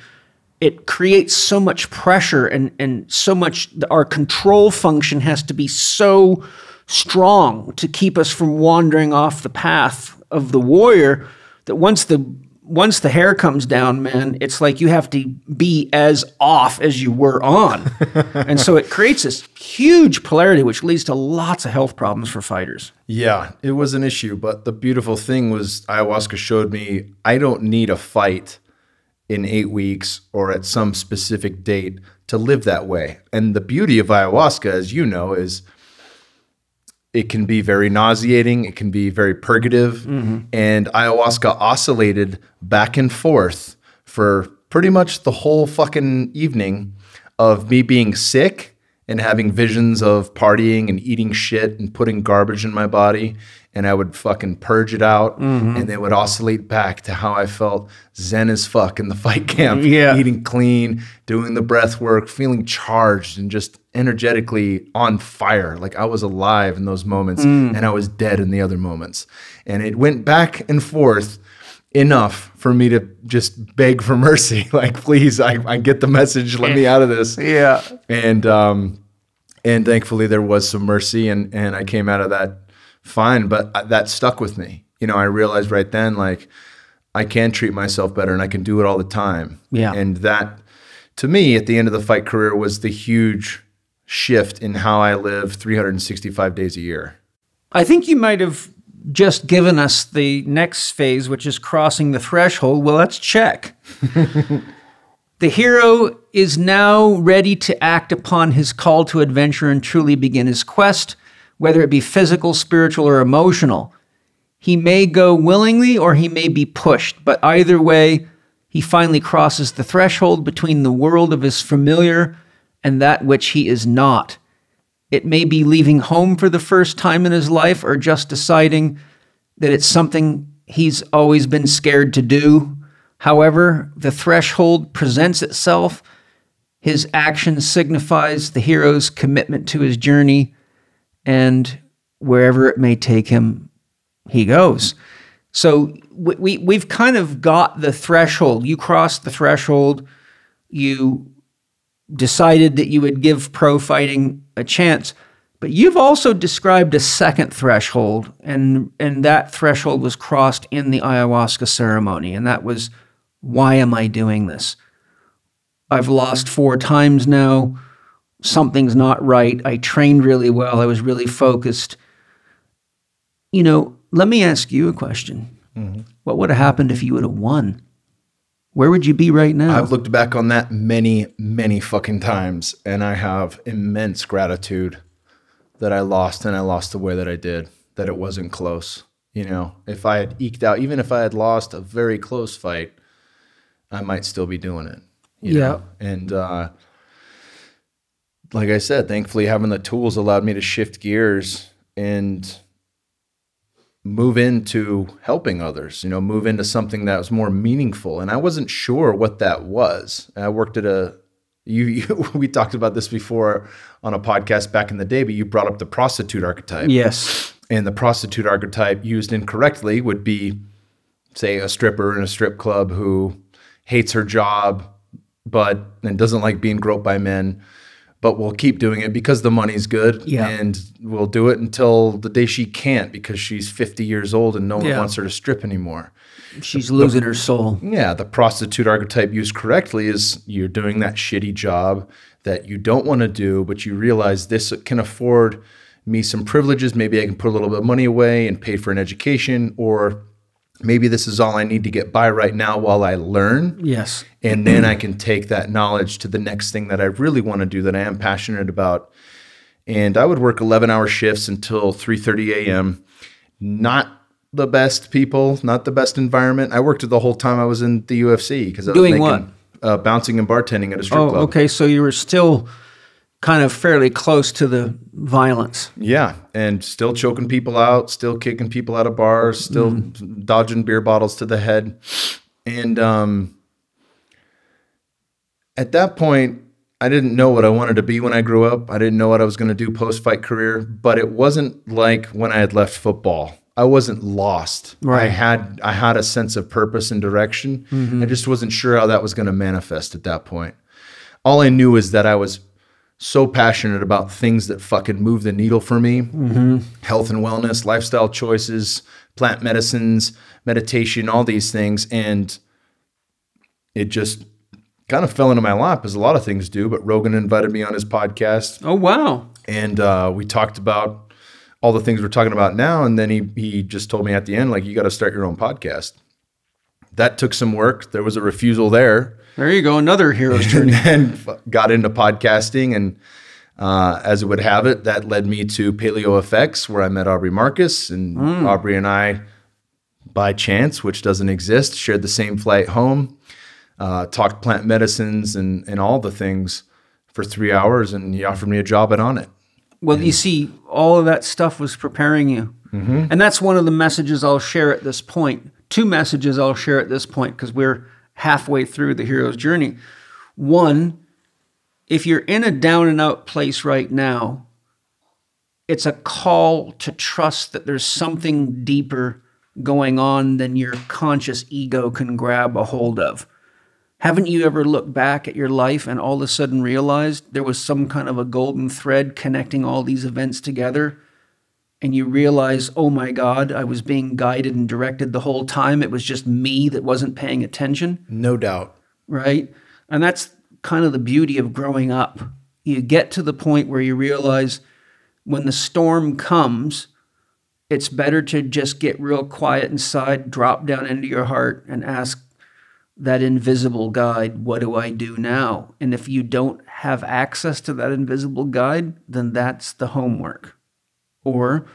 it creates so much pressure and, and so much, our control function has to be so strong to keep us from wandering off the path of the warrior that once the once the hair comes down, man, it's like you have to be as off as you were on. and so it creates this huge polarity, which leads to lots of health problems for fighters. Yeah, it was an issue, but the beautiful thing was ayahuasca showed me I don't need a fight in eight weeks or at some specific date to live that way. And the beauty of ayahuasca, as you know, is it can be very nauseating, it can be very purgative, mm-hmm. and ayahuasca oscillated back and forth for pretty much the whole fucking evening of me being sick and having visions of partying and eating shit and putting garbage in my body. And I would fucking purge it out and they would oscillate back to how I felt zen as fuck in the fight camp. Yeah. Eating clean, doing the breath work, feeling charged and just energetically on fire. Like I was alive in those moments and I was dead in the other moments. And it went back and forth enough for me to just beg for mercy. Like, please, I, I get the message. Let me out of this. Yeah. And um, and thankfully there was some mercy, and and I came out of that fine. But that stuck with me. You know, I realized right then, like, I can treat myself better, and I can do it all the time. Yeah. And that, to me, at the end of the fight career, was the huge shift in how I live 365 days a year. I think you might have just given us the next phase, which is crossing the threshold. Well, let's check. the hero is now ready to act upon his call to adventure and truly begin his quest, whether it be physical, spiritual, or emotional. He may go willingly or he may be pushed, but either way, he finally crosses the threshold between the world of his familiar and that which he is not. It may be leaving home for the first time in his life or just deciding that it's something he's always been scared to do. However, the threshold presents itself. His action signifies the hero's commitment to his journey, and wherever it may take him, he goes. So we, we we've kind of got the threshold. You crossed the threshold. You decided that you would give pro fighting a chance. But you've also described a second threshold, and, and that threshold was crossed in the ayahuasca ceremony, and that was why am I doing this? I've lost four times now. Something's not right. I trained really well. I was really focused. You know, let me ask you a question. Mm-hmm. What would have happened if you would have won? Where would you be right now? I've looked back on that many, many fucking times, and I have immense gratitude that I lost and I lost the way that I did, that it wasn't close. You know, if I had eked out, even if I had lost a very close fight, I might still be doing it. yeah. Know? And uh, like I said, thankfully, having the tools allowed me to shift gears and move into helping others, you know, move into something that was more meaningful. And I wasn't sure what that was. I worked at a you, you, we talked about this before on a podcast back in the day, but you brought up the prostitute archetype. Yes. And the prostitute archetype used incorrectly would be say a stripper in a strip club who hates her job but and doesn't like being groped by men but we'll keep doing it because the money's good yeah. and we'll do it until the day she can't because she's 50 years old and no one yeah. wants her to strip anymore she's losing her soul yeah the prostitute archetype used correctly is you're doing that shitty job that you don't want to do but you realize this can afford me some privileges maybe i can put a little bit of money away and pay for an education or maybe this is all I need to get by right now while I learn. Yes. And then I can take that knowledge to the next thing that I really want to do that I am passionate about. And I would work 11 hour shifts until 3:30 a.m. Not the best people, not the best environment. I worked it the whole time I was in the UFC because I was doing making, what? Uh, bouncing and bartending at a strip oh, club. okay. So you were still kind of fairly close to the violence. Yeah, and still choking people out, still kicking people out of bars, still mm. dodging beer bottles to the head. And um, at that point, I didn't know what I wanted to be when I grew up. I didn't know what I was going to do post fight career, but it wasn't like when I had left football. I wasn't lost. Right. I had I had a sense of purpose and direction. Mm-hmm. I just wasn't sure how that was going to manifest at that point. All I knew is that I was so passionate about things that fucking move the needle for me mm-hmm. health and wellness, lifestyle choices, plant medicines, meditation, all these things. And it just kind of fell into my lap, as a lot of things do. But Rogan invited me on his podcast. Oh, wow. And uh, we talked about all the things we're talking about now. And then he, he just told me at the end, like, you got to start your own podcast. That took some work. There was a refusal there there you go, another hero's journey. and then got into podcasting, and uh, as it would have it, that led me to PaleoFX, where I met Aubrey Marcus, and mm. Aubrey and I, by chance, which doesn't exist, shared the same flight home, uh, talked plant medicines and and all the things for three hours, and he offered me a job at Onnit. Well, and, you see, all of that stuff was preparing you. Mm-hmm. And that's one of the messages I'll share at this point. Two messages I'll share at this point because we're halfway through the hero's journey. One, if you're in a down and out place right now, it's a call to trust that there's something deeper going on than your conscious ego can grab a hold of. Haven't you ever looked back at your life and all of a sudden realized there was some kind of a golden thread connecting all these events together? And you realize, oh my God, I was being guided and directed the whole time. It was just me that wasn't paying attention. No doubt. Right. And that's kind of the beauty of growing up. You get to the point where you realize when the storm comes, it's better to just get real quiet inside, drop down into your heart, and ask that invisible guide, What do I do now? And if you don't have access to that invisible guide, then that's the homework or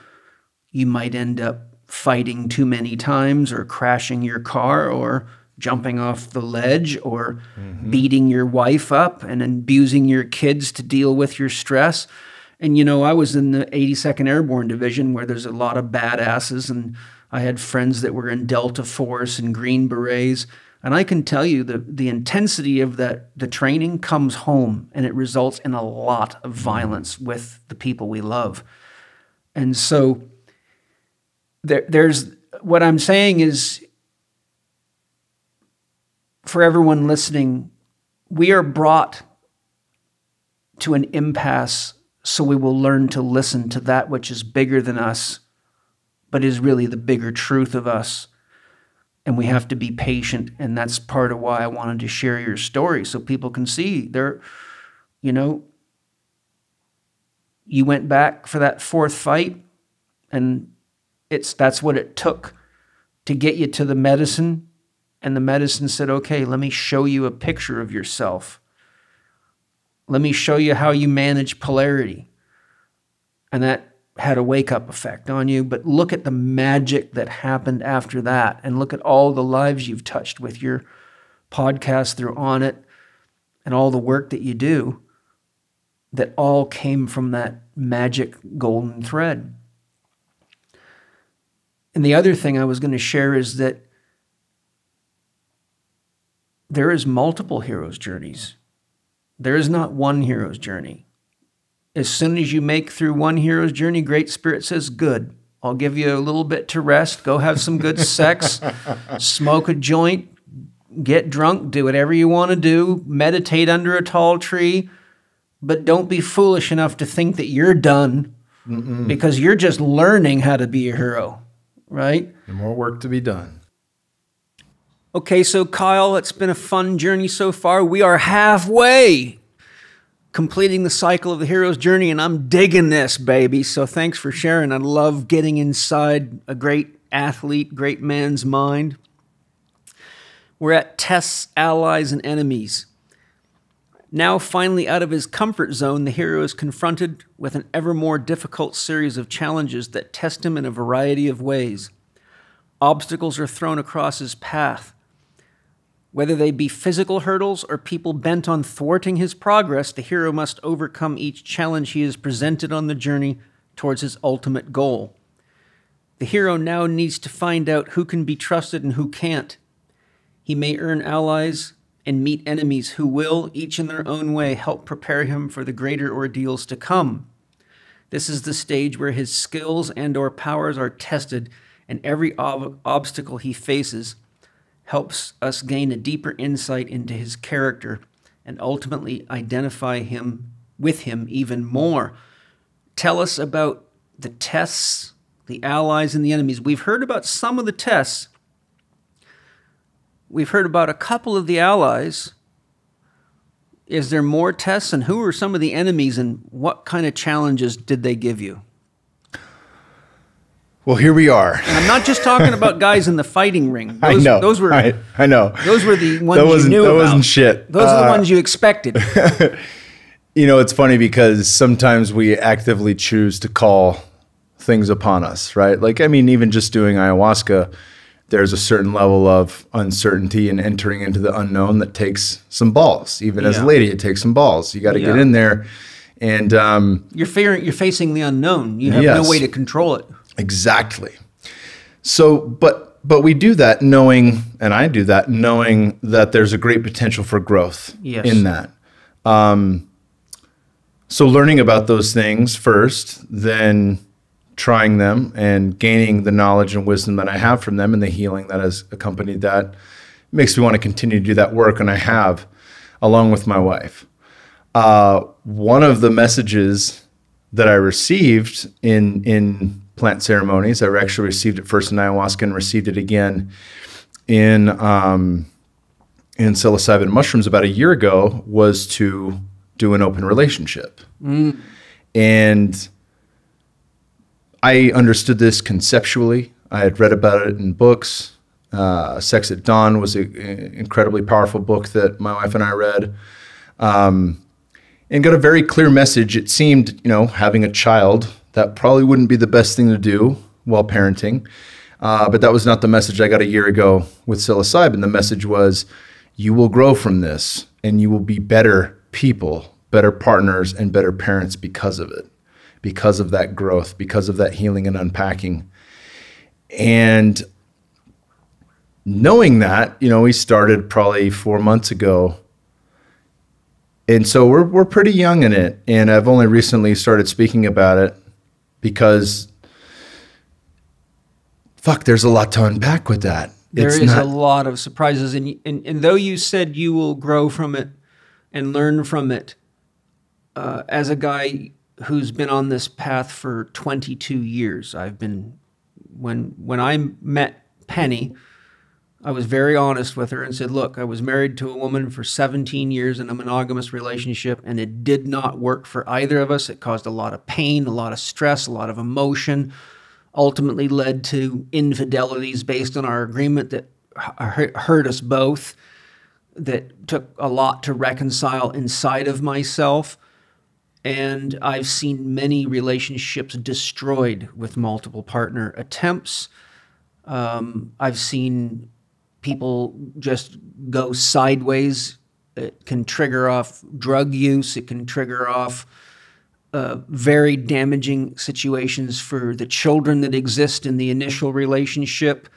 you might end up fighting too many times or crashing your car or jumping off the ledge or mm-hmm. beating your wife up and abusing your kids to deal with your stress. And you know, I was in the 82nd Airborne Division where there's a lot of badasses, and I had friends that were in Delta Force and Green Berets. And I can tell you the, the intensity of that the training comes home and it results in a lot of mm-hmm. violence with the people we love. And so there, there's what I'm saying is for everyone listening, we are brought to an impasse so we will learn to listen to that which is bigger than us, but is really the bigger truth of us. And we have to be patient. And that's part of why I wanted to share your story so people can see there, you know, you went back for that fourth fight, and it's that's what it took to get you to the medicine. And the medicine said, okay, let me show you a picture of yourself. Let me show you how you manage polarity. And that had a wake up effect on you. But look at the magic that happened after that. And look at all the lives you've touched with your podcast through Onnit and all the work that you do that all came from that magic golden thread. And the other thing I was going to share is that there is multiple heroes' journeys. There is not one hero's journey. As soon as you make through one hero's journey, Great Spirit says, Good. I'll give you a little bit to rest. Go have some good sex, smoke a joint, get drunk, do whatever you want to do, meditate under a tall tree, but don't be foolish enough to think that you're done Mm-mm. because you're just learning how to be a hero, right? More work to be done. Okay, so Kyle, it's been a fun journey so far. We are halfway completing the cycle of the hero's journey, and I'm digging this, baby. So thanks for sharing. I love getting inside a great athlete, great man's mind. We're at tests, allies, and enemies. Now, finally out of his comfort zone, the hero is confronted with an ever more difficult series of challenges that test him in a variety of ways. Obstacles are thrown across his path. Whether they be physical hurdles or people bent on thwarting his progress, the hero must overcome each challenge he is presented on the journey towards his ultimate goal. The hero now needs to find out who can be trusted and who can't. He may earn allies and meet enemies who will, each in their own way, help prepare him for the greater ordeals to come. This is the stage where his skills and or powers are tested and every ob- obstacle he faces helps us gain a deeper insight into his character and ultimately identify him with him even more. Tell us about the tests, the allies, and the enemies. We've heard about some of the tests. We've heard about a couple of the allies. Is there more tests, and who are some of the enemies, and what kind of challenges did they give you? Well, here we are. And I'm not just talking about guys in the fighting ring. I Those, know. Those were I, I know. those were the ones That you wasn't knew that about. wasn't shit. Those are the Uh, ones you expected. You know, it's funny because sometimes we actively choose to call things upon us, right? Like, I mean, even just doing ayahuasca, there's a certain level of uncertainty and entering into the unknown that takes some balls. Even as a lady, it takes some balls. You got to get in there. And um, You're fearing, you're facing the unknown. You have Yes. no way to control it. Exactly. So, but but we do that knowing, and I do that knowing that there's a great potential for growth Yes. in that. Um, so learning about those things first, then trying them and gaining the knowledge and wisdom that I have from them and the healing that has accompanied that. Makes me want to continue to do that work, and I have, along with my wife. Uh, one of the messages that I received in in plant ceremonies, I actually received it first in ayahuasca and received it again in um, in psilocybin mushrooms about a year ago, was to do an open relationship, and I understood this conceptually. I had read about it in books. Uh, Sex at Dawn was an incredibly powerful book that my wife and I read. Um, and got a very clear message. It seemed, you know, having a child, that probably wouldn't be the best thing to do while parenting. Uh, but that was not the message I got a year ago with psilocybin. The message was, you will grow from this and you will be better people, better partners, and better parents because of it, because of that growth, because of that healing and unpacking. And knowing that, you know, we started probably four months ago. And so we're, we're pretty young in it. And I've only recently started speaking about it because fuck, there's a lot to unpack with that. There it's is not, a lot of surprises, and, and and though you said you will grow from it and learn from it, uh, as a guy who's been on this path for 22 years, I've been when when I met Penny. I was very honest with her and said, Look, I was married to a woman for 17 years in a monogamous relationship, and it did not work for either of us. It caused a lot of pain, a lot of stress, a lot of emotion, ultimately led to infidelities based on our agreement that hurt us both, that took a lot to reconcile inside of myself. And I've seen many relationships destroyed with multiple partner attempts. Um, I've seen people just go sideways. It can trigger off drug use, it can trigger off uh, very damaging situations for the children that exist in the initial relationship.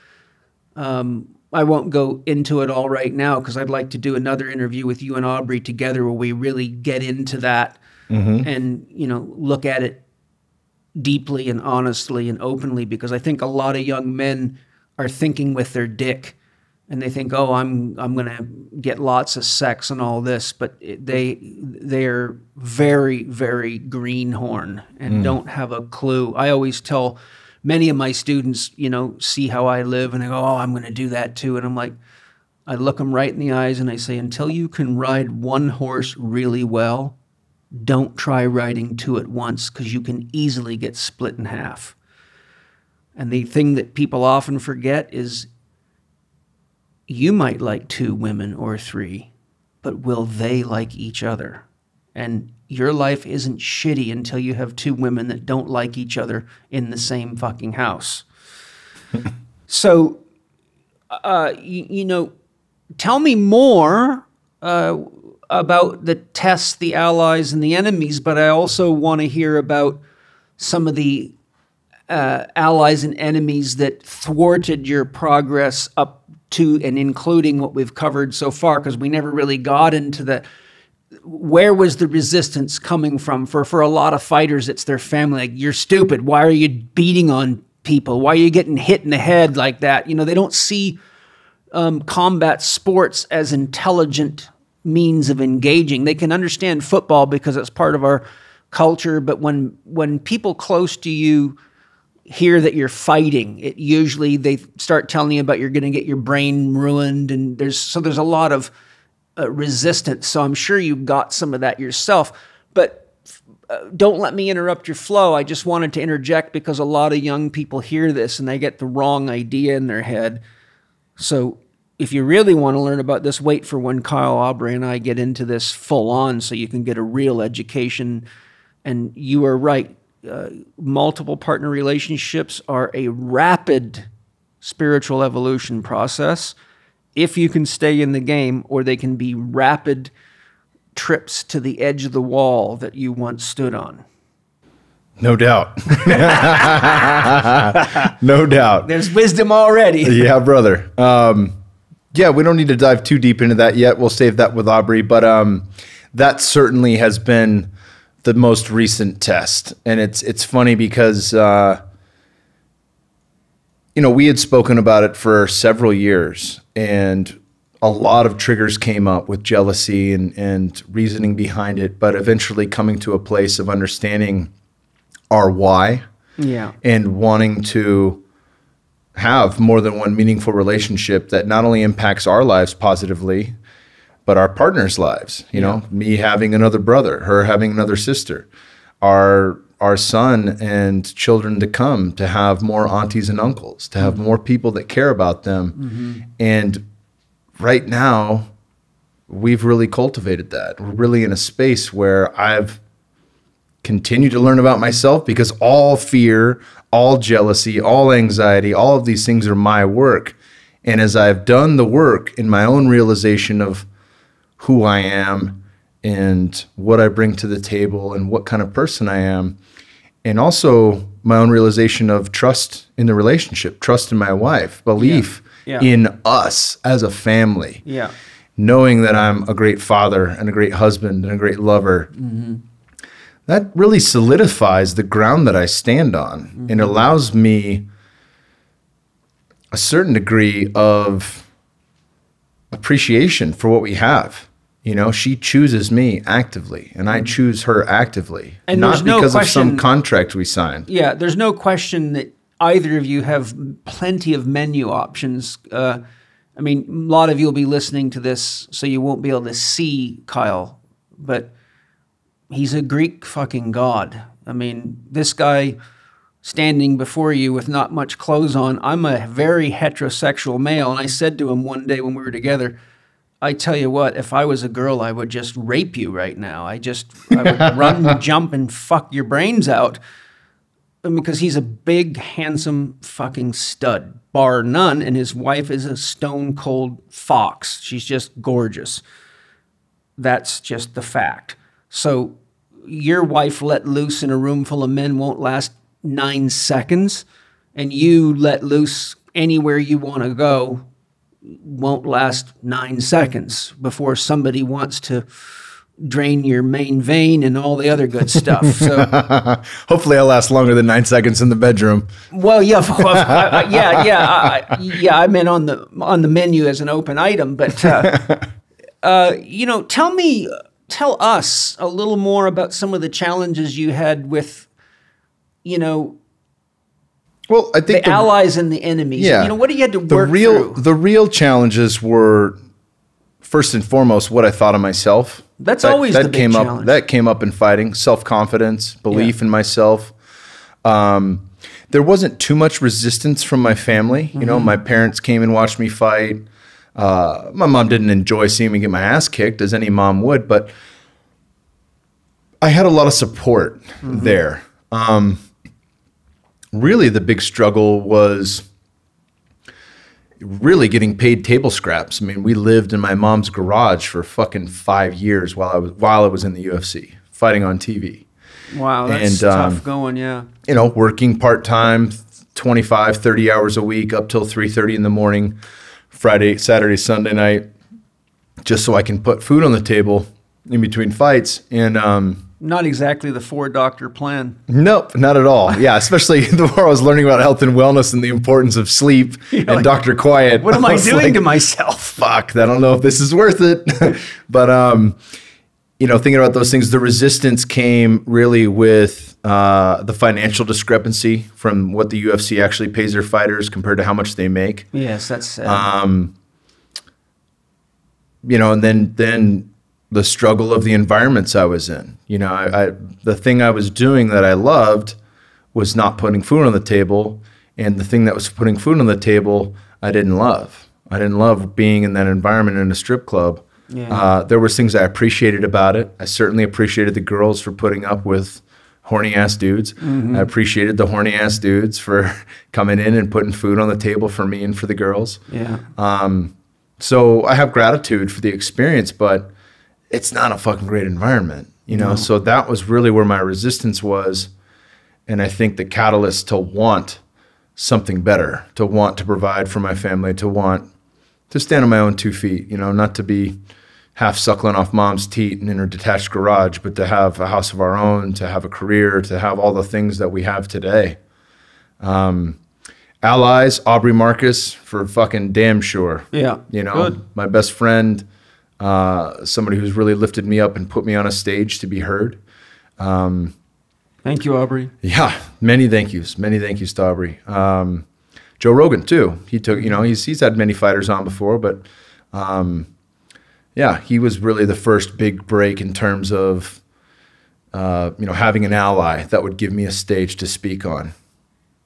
Um, I won't go into it all right now because I'd like to do another interview with you and Aubrey together where we really get into that mm-hmm. and you know look at it deeply and honestly and openly because I think a lot of young men are thinking with their dick and they think, oh, I'm I'm going to get lots of sex and all this, but they they're very very greenhorn and mm. don't have a clue. I always tell many of my students, you know, see how I live, and they go, oh, I'm going to do that too, and I'm like, I look them right in the eyes and I say, until you can ride one horse really well, don't try writing two at once because you can easily get split in half. And the thing that people often forget is you might like two women or three, but will they like each other? And your life isn't shitty until you have two women that don't like each other in the same fucking house. so, uh, you, you, know, tell me more uh, about the tests, the allies, and the enemies, but I also want to hear about some of the uh, allies and enemies that thwarted your progress up to and including what we've covered so far because we never really got into the where was the resistance coming from? For for a lot of fighters it's their family like you're stupid. Why are you beating on people? Why are you getting hit in the head like that? You know they don't see um, combat sports as intelligent means of engaging they can understand football because it's part of our culture but when when people close to you hear that you're fighting, it usually they start telling you about you're going to get your brain ruined, and there's so there's a lot of uh, resistance. So I'm sure you got some of that yourself, but uh, don't let me interrupt your flow. I just wanted to interject because a lot of young people hear this and they get the wrong idea in their head. So if you really want to learn about this, wait for when Kyle Aubrey and I get into this full on so you can get a real education. And you are right uh, multiple partner relationships are a rapid spiritual evolution process if you can stay in the game, or they can be rapid trips to the edge of the wall that you once stood on. No doubt. no doubt. There's wisdom already. yeah, brother. Um, yeah, we don't need to dive too deep into that yet. We'll save that with Aubrey. But um, that certainly has been the most recent test, and it's it's funny because uh, you know we had spoken about it for several years, and a lot of triggers came up with jealousy and and reasoning behind it, but eventually coming to a place of understanding our why, yeah, and wanting to have more than one meaningful relationship that not only impacts our lives positively but our partners' lives. You yeah. know, me having another brother, her having another sister, our our son and children to come to have more aunties and uncles, to have more people that care about them. Mm-hmm. And right now, we've really cultivated that. We're really in a space where I've continue to learn about myself because all fear, all jealousy, all anxiety, all of these things are my work. And as I've done the work in my own realization of who I am and what I bring to the table and what kind of person I am, and also my own realization of trust in the relationship, trust in my wife, belief Yeah. in us as a family Yeah. knowing that I'm a great father and a great husband and a great lover, mm-hmm. That really solidifies the ground that I stand on and allows me a certain degree of appreciation for what we have. You know, she chooses me actively and I choose her actively. And not no because of some contract we signed. Yeah, there's no question that either of you have plenty of menu options. Uh, I mean, a lot of you will be listening to this, so you won't be able to see Kyle, but he's a Greek fucking god. I mean, this guy standing before you with not much clothes on, I'm a very heterosexual male. And I said to him one day when we were together, I tell you what, if I was a girl, I would just rape you right now. I just, I would run, jump, and fuck your brains out because he's a big, handsome fucking stud, bar none, and his wife is a stone cold fox. She's just gorgeous. That's just the fact. So your wife let loose in a room full of men won't last nine seconds, and you let loose anywhere you want to go won't last nine seconds before somebody wants to drain your main vein and all the other good stuff. So. Hopefully, I last longer than nine seconds in the bedroom. Well, yeah, I, I, yeah, yeah, I, yeah. I meant on the on the menu as an open item, but uh, uh, you know, tell me, tell us a little more about some of the challenges you had with, you know, Well, I think the, allies and the enemies. Yeah. you know, what do you had to the work real through? the real challenges were first and foremost what I thought of myself. That's that, always that the came up. That came up in fighting, self confidence, belief Yeah. in myself. Um, there wasn't too much resistance from my family. You know, Mm-hmm. my parents came and watched me fight. Uh, my mom didn't enjoy seeing me get my ass kicked, as any mom would, but I had a lot of support Mm-hmm. there. Um, really, the big struggle was really getting paid table scraps. I mean, we lived in my mom's garage for fucking five years while I was while I was in the UFC fighting on TV. Wow, that's and, um, tough going. Yeah, You know, working part time, 25, 30 hours a week up till 3:30 in the morning, Friday, Saturday, Sunday night, just so I can put food on the table in between fights. And um, not exactly the four doctor plan. Nope, not at all. Yeah, especially the more I was learning about health and wellness and the importance of sleep and like, Dr. Quiet. What am I was doing like, to myself? Fuck, I don't know if this is worth it. but um, you know, thinking about those things, the resistance came really with uh, the financial discrepancy from what the UFC actually pays their fighters compared to how much they make. Yes, that's sad. Um, you know, and then then the struggle of the environments I was in. You know, I, I the thing I was doing that I loved was not putting food on the table, and the thing that was putting food on the table I didn't love. I didn't love being in that environment in a strip club. Yeah. Uh, there was things I appreciated about it. I certainly appreciated the girls for putting up with horny ass dudes. I appreciated the horny ass dudes for coming in and putting food on the table for me and for the girls. yeah. Um, so I have gratitude for the experience, but it's not a fucking great environment, you know. So that was really where my resistance was, and I think the catalyst to want something better, to want to provide for my family, to want to stand on my own two feet, you know, not to be half suckling off mom's teat and in her detached garage, but to have a house of our own, to have a career, to have all the things that we have today. Um, allies, Aubrey Marcus, for fucking damn sure. Yeah. You know, Good. my best friend, uh, somebody who's really lifted me up and put me on a stage to be heard. Thank you, Aubrey. Yeah, many thank yous, many thank yous to Aubrey. Um, Joe Rogan too. He took, you know, he's he's had many fighters on before, but um, yeah, he was really the first big break in terms of uh, you know having an ally that would give me a stage to speak on,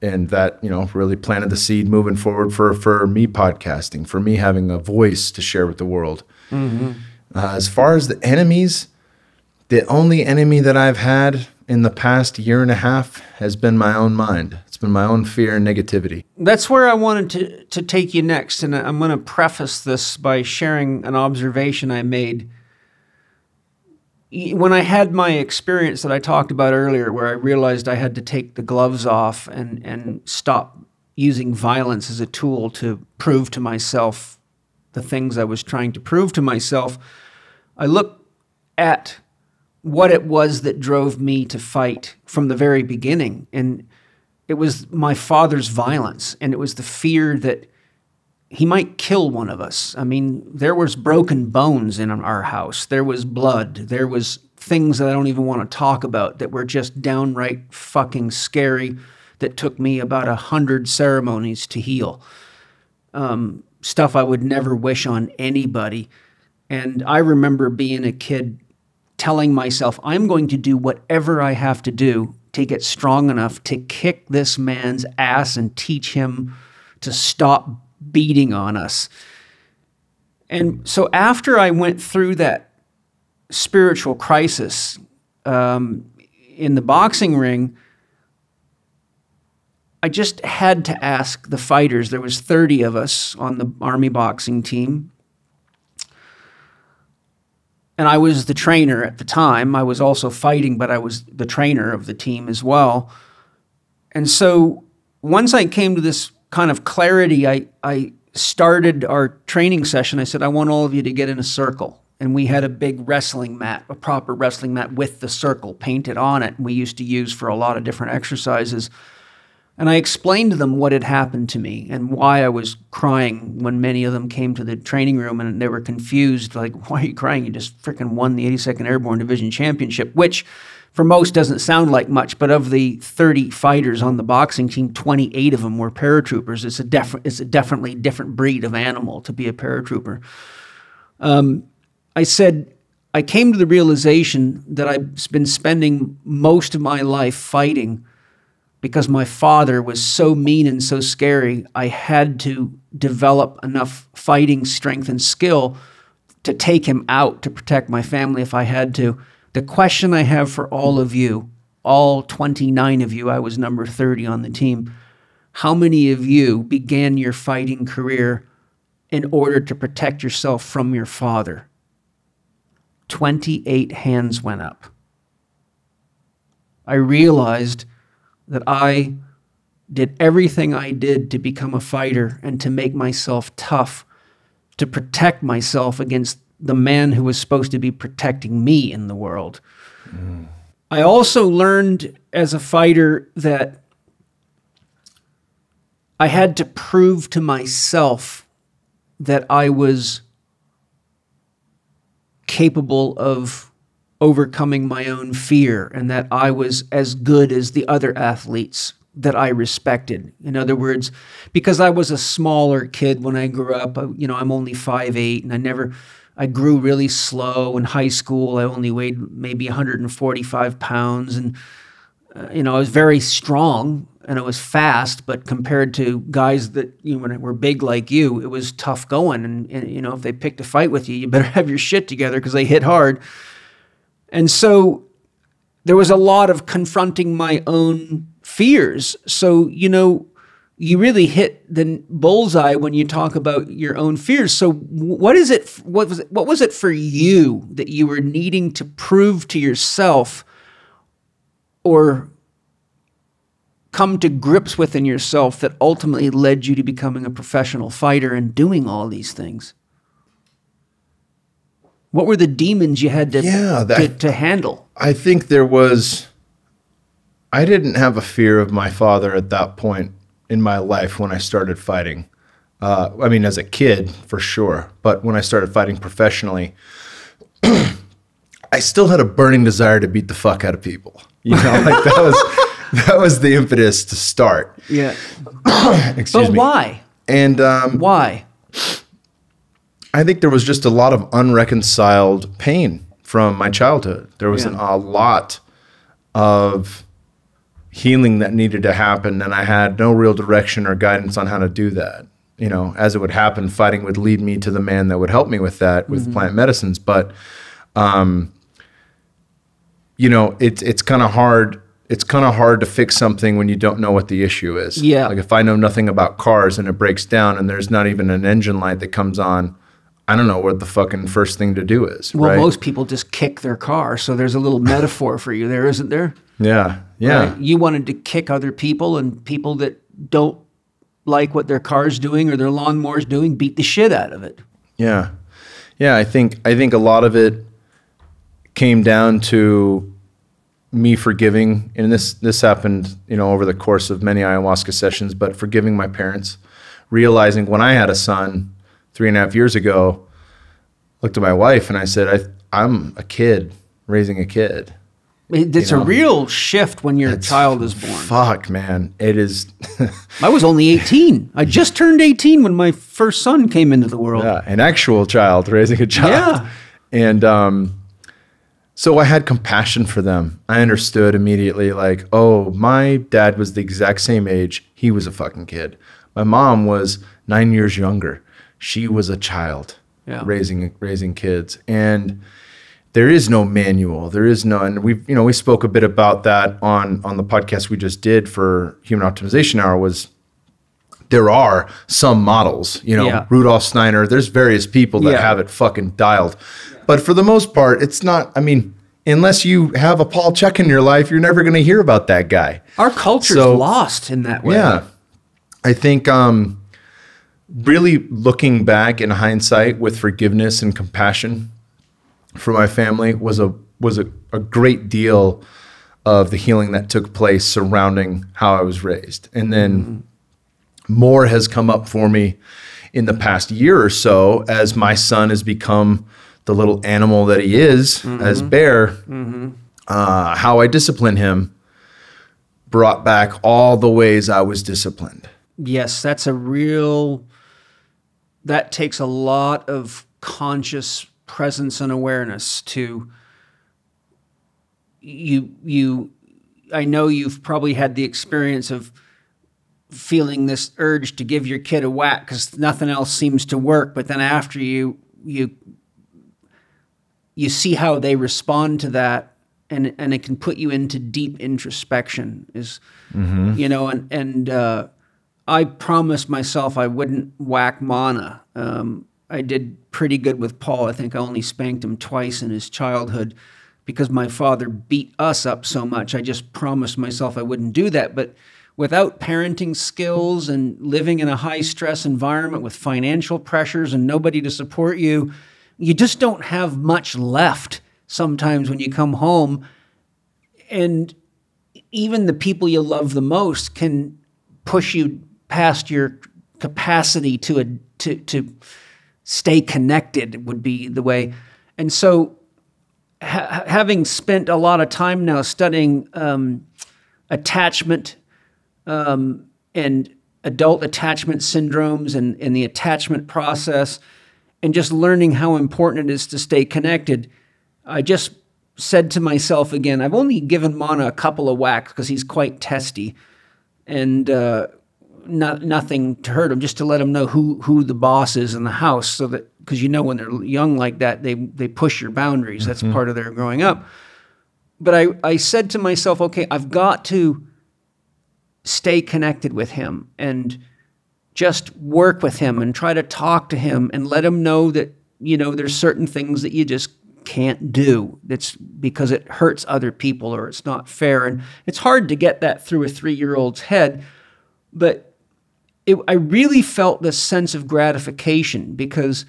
and that you know really planted the seed moving forward for for me podcasting, for me having a voice to share with the world. Uh, as far as the enemies, the only enemy that I've had in the past year and a half has been my own mind. It's been my own fear and negativity. That's where I wanted to, to take you next. And I'm going to preface this by sharing an observation I made. When I had my experience that I talked about earlier, where I realized I had to take the gloves off and, and stop using violence as a tool to prove to myself the things I was trying to prove to myself, I looked at what it was that drove me to fight from the very beginning. And it was my father's violence, and it was the fear that he might kill one of us. I mean, there was broken bones in our house. There was blood. There was things that I don't even want to talk about that were just downright fucking scary that took me about a hundred ceremonies to heal. Um, stuff I would never wish on anybody. And I remember being a kid telling myself, I'm going to do whatever I have to do to get strong enough to kick this man's ass and teach him to stop beating on us. And so after I went through that spiritual crisis um, in the boxing ring, I just had to ask the fighters. There was 30 of us on the army boxing team and I was the trainer at the time. I was also fighting, but I was the trainer of the team as well. And so once I came to this kind of clarity, I, I started our training session. I said, I want all of you to get in a circle. And we had a big wrestling mat, a proper wrestling mat with the circle painted on it. We used to use for a lot of different exercises. And I explained to them what had happened to me and why I was crying when many of them came to the training room and they were confused, like, why are you crying? You just freaking won the 82nd Airborne Division Championship, which for most doesn't sound like much, but of the 30 fighters on the boxing team, 28 of them were paratroopers. It's a, def- it's a definitely different breed of animal to be a paratrooper. Um, I said, I came to the realization that I've been spending most of my life fighting because my father was so mean and so scary, I had to develop enough fighting strength and skill to take him out to protect my family if I had to. The question I have for all of you, all 29 of you, I was number 30 on the team, how many of you began your fighting career in order to protect yourself from your father? 28 hands went up. I realized that I did everything I did to become a fighter and to make myself tough, to protect myself against the man who was supposed to be protecting me in the world. Mm. I also learned as a fighter that I had to prove to myself that I was capable of overcoming my own fear and that I was as good as the other athletes that I respected. In other words, because I was a smaller kid when I grew up, you know, I'm only five eight, and I never I grew really slow in high school. I only weighed maybe 145 pounds and uh, you know, I was very strong and I was fast, but compared to guys that you know were big like you, it was tough going. And, and you know, if they picked a fight with you, you better have your shit together because they hit hard. And so there was a lot of confronting my own fears. So, you know, you really hit the bullseye when you talk about your own fears. So, what is it? What was it? What was it for you that you were needing to prove to yourself, or come to grips within yourself that ultimately led you to becoming a professional fighter and doing all these things? What were the demons you had to, yeah, that, to, to handle? I think there was, I didn't have a fear of my father at that point in my life when I started fighting. Uh, I mean, as a kid, for sure. But when I started fighting professionally, I still had a burning desire to beat the fuck out of people. You know, like that was that was the impetus to start. Yeah. Excuse but me. why? And um, why? I think there was just a lot of unreconciled pain from my childhood. There was yeah. an, a lot of healing that needed to happen, and I had no real direction or guidance on how to do that. You know, as it would happen, fighting would lead me to the man that would help me with that with mm-hmm. plant medicines. But, um, you know, it's it's kind of hard. It's kind of hard to fix something when you don't know what the issue is. Yeah. Like if I know nothing about cars and it breaks down and there's not even an engine light that comes on, I don't know what the fucking first thing to do is. Well, right? most people just kick their car, so there's a little metaphor for you there, isn't there? Yeah. Yeah. Right? You wanted to kick other people, and people that don't like what their car's doing or their lawnmower's doing beat the shit out of it. Yeah. Yeah, I think I think a lot of it came down to me forgiving and this this happened, you know, over the course of many ayahuasca sessions, but forgiving my parents, realizing when I had a son three and a half years ago, looked at my wife and I said, I I'm a kid raising a kid. It's You know? a real shift when your child is born. Fuck, man. It is I was only 18. I just turned 18 when my first son came into the world. Yeah, an actual child raising a child. Yeah. And um, so I had compassion for them. I understood immediately, like, oh, my dad was the exact same age. He was a fucking kid. My mom was nine years younger. She was a child Yeah. raising raising kids. And there is no manual. There is none we, you know, we spoke a bit about that on on the podcast we just did for Human Optimization Hour. Was there are some models, you know, Yeah. Rudolf Steiner. There's various people that Yeah. have it fucking dialed, but for the most part, it's not. I mean, unless you have a Paul Chek in your life, you're never going to hear about that guy. Our culture's So- lost in that way. Yeah. I think um, really looking back in hindsight with forgiveness and compassion for my family was a was a, a great deal of the healing that took place surrounding how I was raised. And then more has come up for me in the past year or so as my son has become the little animal that he is as Bear. Uh, how I discipline him brought back all the ways I was disciplined. Yes, that's a real that takes a lot of conscious presence and awareness to you you I know you've probably had the experience of feeling this urge to give your kid a whack cuz nothing else seems to work but then after you you you see how they respond to that and and it can put you into deep introspection is you know and and uh, I promised myself I wouldn't whack Mana. Um, I did pretty good with Paul. I think I only spanked him twice in his childhood because my father beat us up so much. I just promised myself I wouldn't do that. But without parenting skills and living in a high stress environment with financial pressures and nobody to support you, you just don't have much left sometimes when you come home. And even the people you love the most can push you past your capacity to a, to to stay connected would be the way. And so, ha- having spent a lot of time now studying um, attachment um, and adult attachment syndromes and, and the attachment process, and just learning how important it is to stay connected, I just said to myself again, I've only given Mana a couple of whacks because he's quite testy, and uh, not, nothing to hurt him, just to let him know who who the boss is in the house, so that because you know when they're young like that, they they push your boundaries. That's mm-hmm. part of their growing up. But I I said to myself, okay, I've got to stay connected with him and just work with him and try to talk to him and let him know that you know there's certain things that you just can't do that's because it hurts other people or it's not fair and it's hard to get that through a 3-year-old's head but it, I really felt this sense of gratification because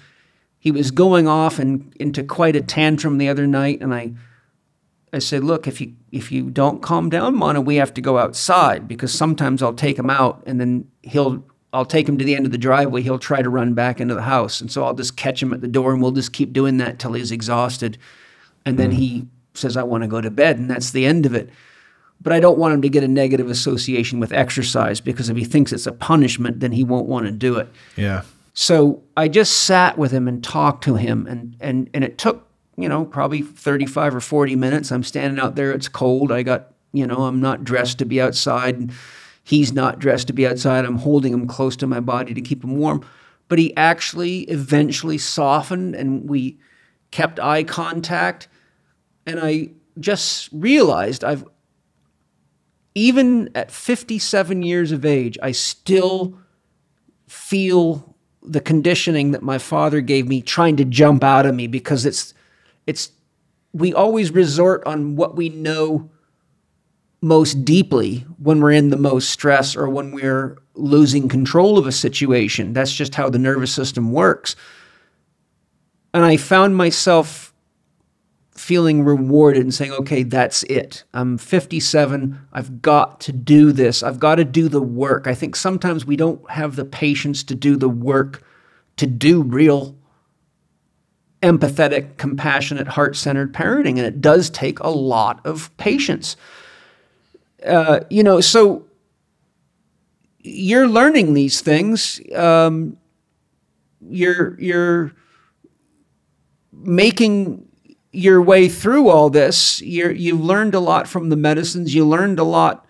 he was going off and into quite a tantrum the other night and I I said, look, if you if you don't calm down, Mana, we have to go outside because sometimes I'll take him out and then he'll I'll take him to the end of the driveway. He'll try to run back into the house, and so I'll just catch him at the door, and we'll just keep doing that till he's exhausted, and then hmm. he says, "I want to go to bed," and that's the end of it. But I don't want him to get a negative association with exercise because if he thinks it's a punishment, then he won't want to do it. Yeah. So I just sat with him and talked to him, and and and it took you know probably thirty five or forty minutes. I'm standing out there; it's cold. I got you know I'm not dressed to be outside, and he's not dressed to be outside. I'm holding him close to my body to keep him warm. But he actually eventually softened, and we kept eye contact. And I just realized I've even at 57 years of age, I still feel the conditioning that my father gave me trying to jump out of me because it's it's we always resort on what we know most deeply when we're in the most stress or when we're losing control of a situation. That's just how the nervous system works. And I found myself feeling rewarded and saying, okay, that's it. I'm 57. I've got to do this. I've got to do the work. I think sometimes we don't have the patience to do the work, to do real empathetic, compassionate, heart centered parenting. And it does take a lot of patience. Uh, you know, so you're learning these things. Um, you're, you're making your way through all this, you you've learned a lot from the medicines. You learned a lot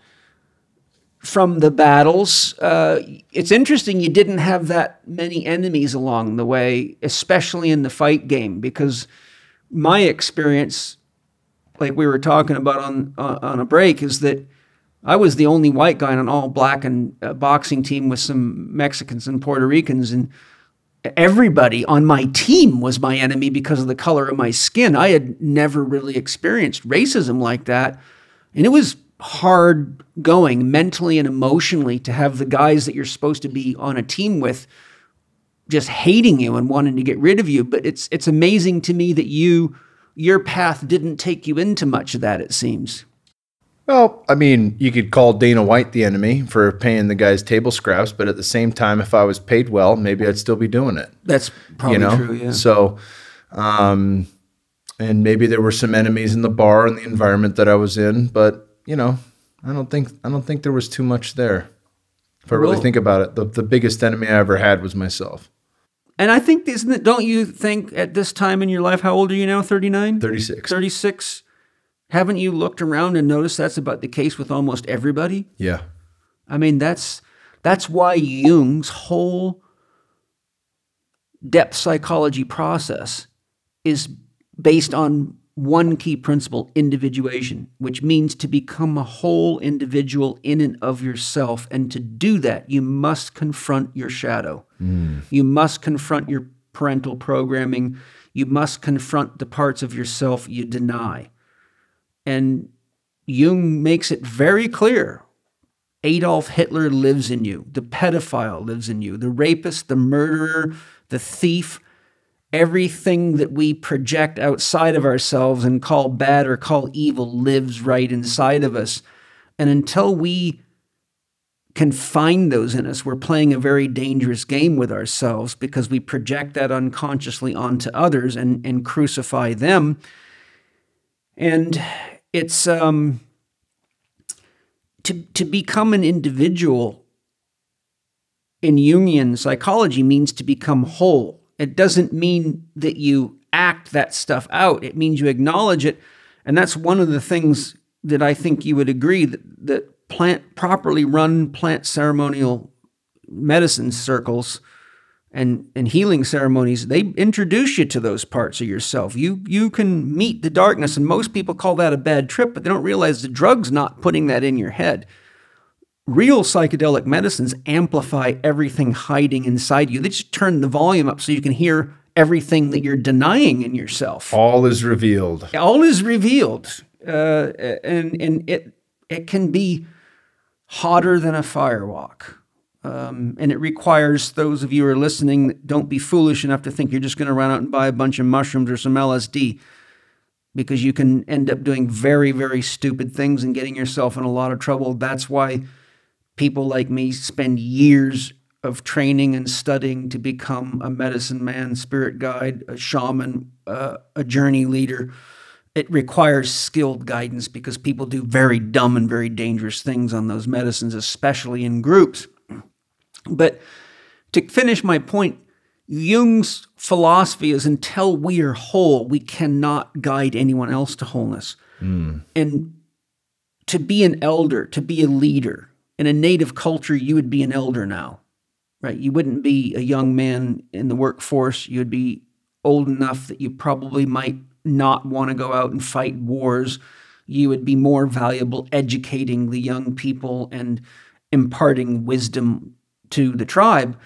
from the battles. Uh, it's interesting you didn't have that many enemies along the way, especially in the fight game, because my experience, like we were talking about on uh, on a break, is that I was the only white guy on an all black and uh, boxing team with some Mexicans and Puerto Ricans, and everybody on my team was my enemy because of the color of my skin. I had never really experienced racism like that. And it was hard going mentally and emotionally to have the guys that you're supposed to be on a team with just hating you and wanting to get rid of you. But it's it's amazing to me that you your path didn't take you into much of that, it seems. Well, I mean, you could call Dana White the enemy for paying the guys table scraps, but at the same time, if I was paid well, maybe I'd still be doing it. That's probably you know? true. Yeah. So, um, and maybe there were some enemies in the bar and the environment that I was in, but you know, I don't think I don't think there was too much there. If I really think about it, the the biggest enemy I ever had was myself. And I think, isn't it? Don't you think at this time in your life, how old are you now? Thirty nine. Thirty six. Thirty six haven't you looked around and noticed that's about the case with almost everybody? Yeah. I mean, that's that's why Jung's whole depth psychology process is based on one key principle individuation, which means to become a whole individual in and of yourself. And to do that, you must confront your shadow. Mm. You must confront your parental programming. You must confront the parts of yourself you deny. And Jung makes it very clear Adolf Hitler lives in you, the pedophile lives in you, the rapist, the murderer, the thief. Everything that we project outside of ourselves and call bad or call evil lives right inside of us. And until we can find those in us, we're playing a very dangerous game with ourselves because we project that unconsciously onto others and, and crucify them. And it's um, to to become an individual in Jungian psychology means to become whole. It doesn't mean that you act that stuff out. It means you acknowledge it, and that's one of the things that I think you would agree that that plant properly run plant ceremonial medicine circles and and healing ceremonies they introduce you to those parts of yourself. You you can meet the darkness and most people call that a bad trip but they don't realize the drug's not putting that in your head. Real psychedelic medicines amplify everything hiding inside you. They just turn the volume up so you can hear everything that you're denying in yourself. All is revealed. All is revealed. Uh, and and it it can be hotter than a firewalk um, and it requires those of you who are listening, don't be foolish enough to think you're just going to run out and buy a bunch of mushrooms or some LSD because you can end up doing very, very stupid things and getting yourself in a lot of trouble. That's why people like me spend years of training and studying to become a medicine man, spirit guide, a shaman, uh, a journey leader. It requires skilled guidance because people do very dumb and very dangerous things on those medicines, especially in groups. But to finish my point, Jung's philosophy is until we are whole, we cannot guide anyone else to wholeness. Mm. And to be an elder, to be a leader, in a native culture, you would be an elder now, right? You wouldn't be a young man in the workforce. You'd be old enough that you probably might not want to go out and fight wars. You would be more valuable educating the young people and imparting wisdom to the tribe.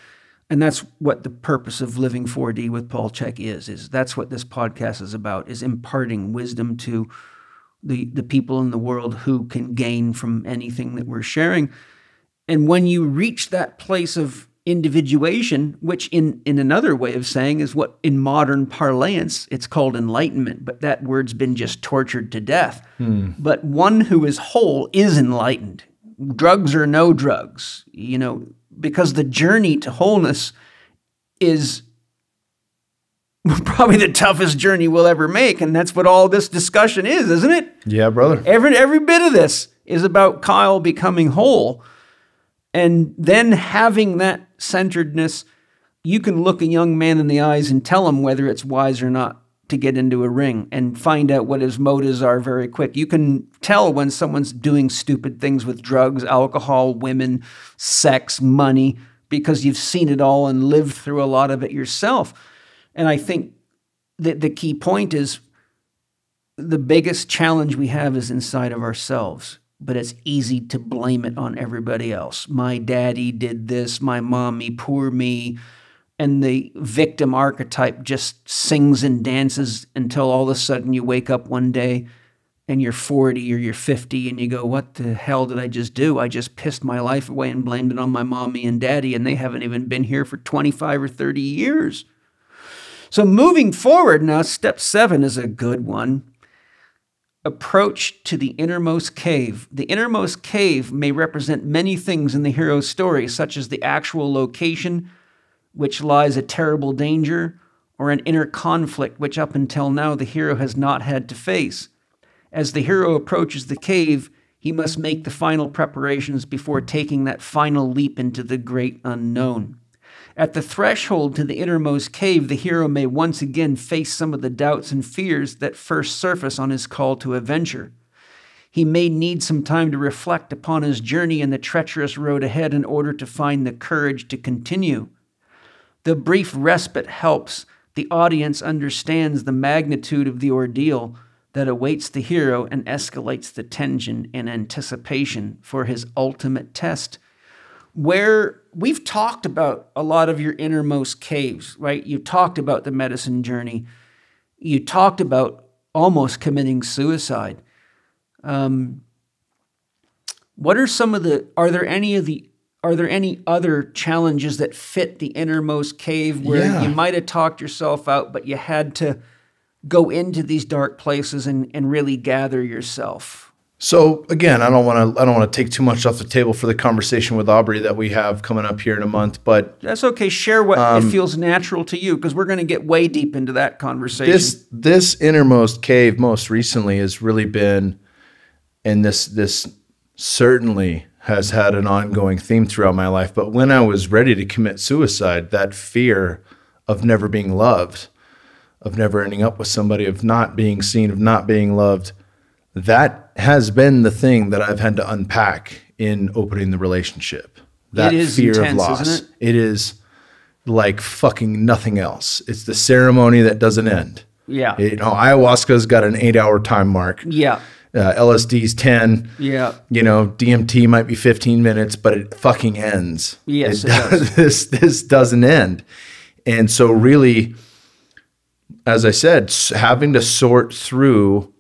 And that's what the purpose of Living 4D with Paul Chek is. Is that's what this podcast is about, is imparting wisdom to the, the people in the world who can gain from anything that we're sharing. And when you reach that place of individuation, which in, in another way of saying is what in modern parlance it's called enlightenment, but that word's been just tortured to death. Hmm. But one who is whole is enlightened. Drugs or no drugs, you know, because the journey to wholeness is probably the toughest journey we'll ever make. And that's what all this discussion is, isn't it? Yeah, brother. Every, every bit of this is about Kyle becoming whole. And then having that centeredness, you can look a young man in the eyes and tell him whether it's wise or not to get into a ring and find out what his motives are very quick. You can tell when someone's doing stupid things with drugs, alcohol, women, sex, money, because you've seen it all and lived through a lot of it yourself. And I think that the key point is the biggest challenge we have is inside of ourselves but it's easy to blame it on everybody else. My daddy did this, my mommy, poor me. And the victim archetype just sings and dances until all of a sudden you wake up one day and you're 40 or you're 50 and you go, What the hell did I just do? I just pissed my life away and blamed it on my mommy and daddy, and they haven't even been here for 25 or 30 years. So, moving forward now, step seven is a good one approach to the innermost cave. The innermost cave may represent many things in the hero's story, such as the actual location, which lies a terrible danger, or an inner conflict which up until now the hero has not had to face. As the hero approaches the cave, he must make the final preparations before taking that final leap into the great unknown. At the threshold to the innermost cave, the hero may once again face some of the doubts and fears that first surface on his call to adventure. He may need some time to reflect upon his journey and the treacherous road ahead in order to find the courage to continue. The brief respite helps. The audience understands the magnitude of the ordeal that awaits the hero and escalates the tension and anticipation for his ultimate test where we've talked about a lot of your innermost caves, right? You talked about the medicine journey. You talked about almost committing suicide. Um, what are some of the? Are there any of the? Are there any other challenges that fit the innermost cave where yeah. you might have talked yourself out, but you had to go into these dark places and, and really gather yourself? So again, I don't want to I don't want to take too much off the table for the conversation with Aubrey that we have coming up here in a month, but that's okay. Share what um, it feels natural to you because we're going to get way deep into that conversation. This this innermost cave most recently has really been, and this this certainly has had an ongoing theme throughout my life. But when I was ready to commit suicide, that fear of never being loved, of never ending up with somebody, of not being seen, of not being loved that has been the thing that I've had to unpack in opening the relationship. That fear intense, of loss. It? it is like fucking nothing else. It's the ceremony that doesn't end. Yeah. You know, ayahuasca's got an eight hour time mark. Yeah. Uh, LSD's 10. Yeah. You know, DMT might be 15 minutes, but it fucking ends. Yes. It it does. this, this doesn't end. And so, really, as I said, having to sort through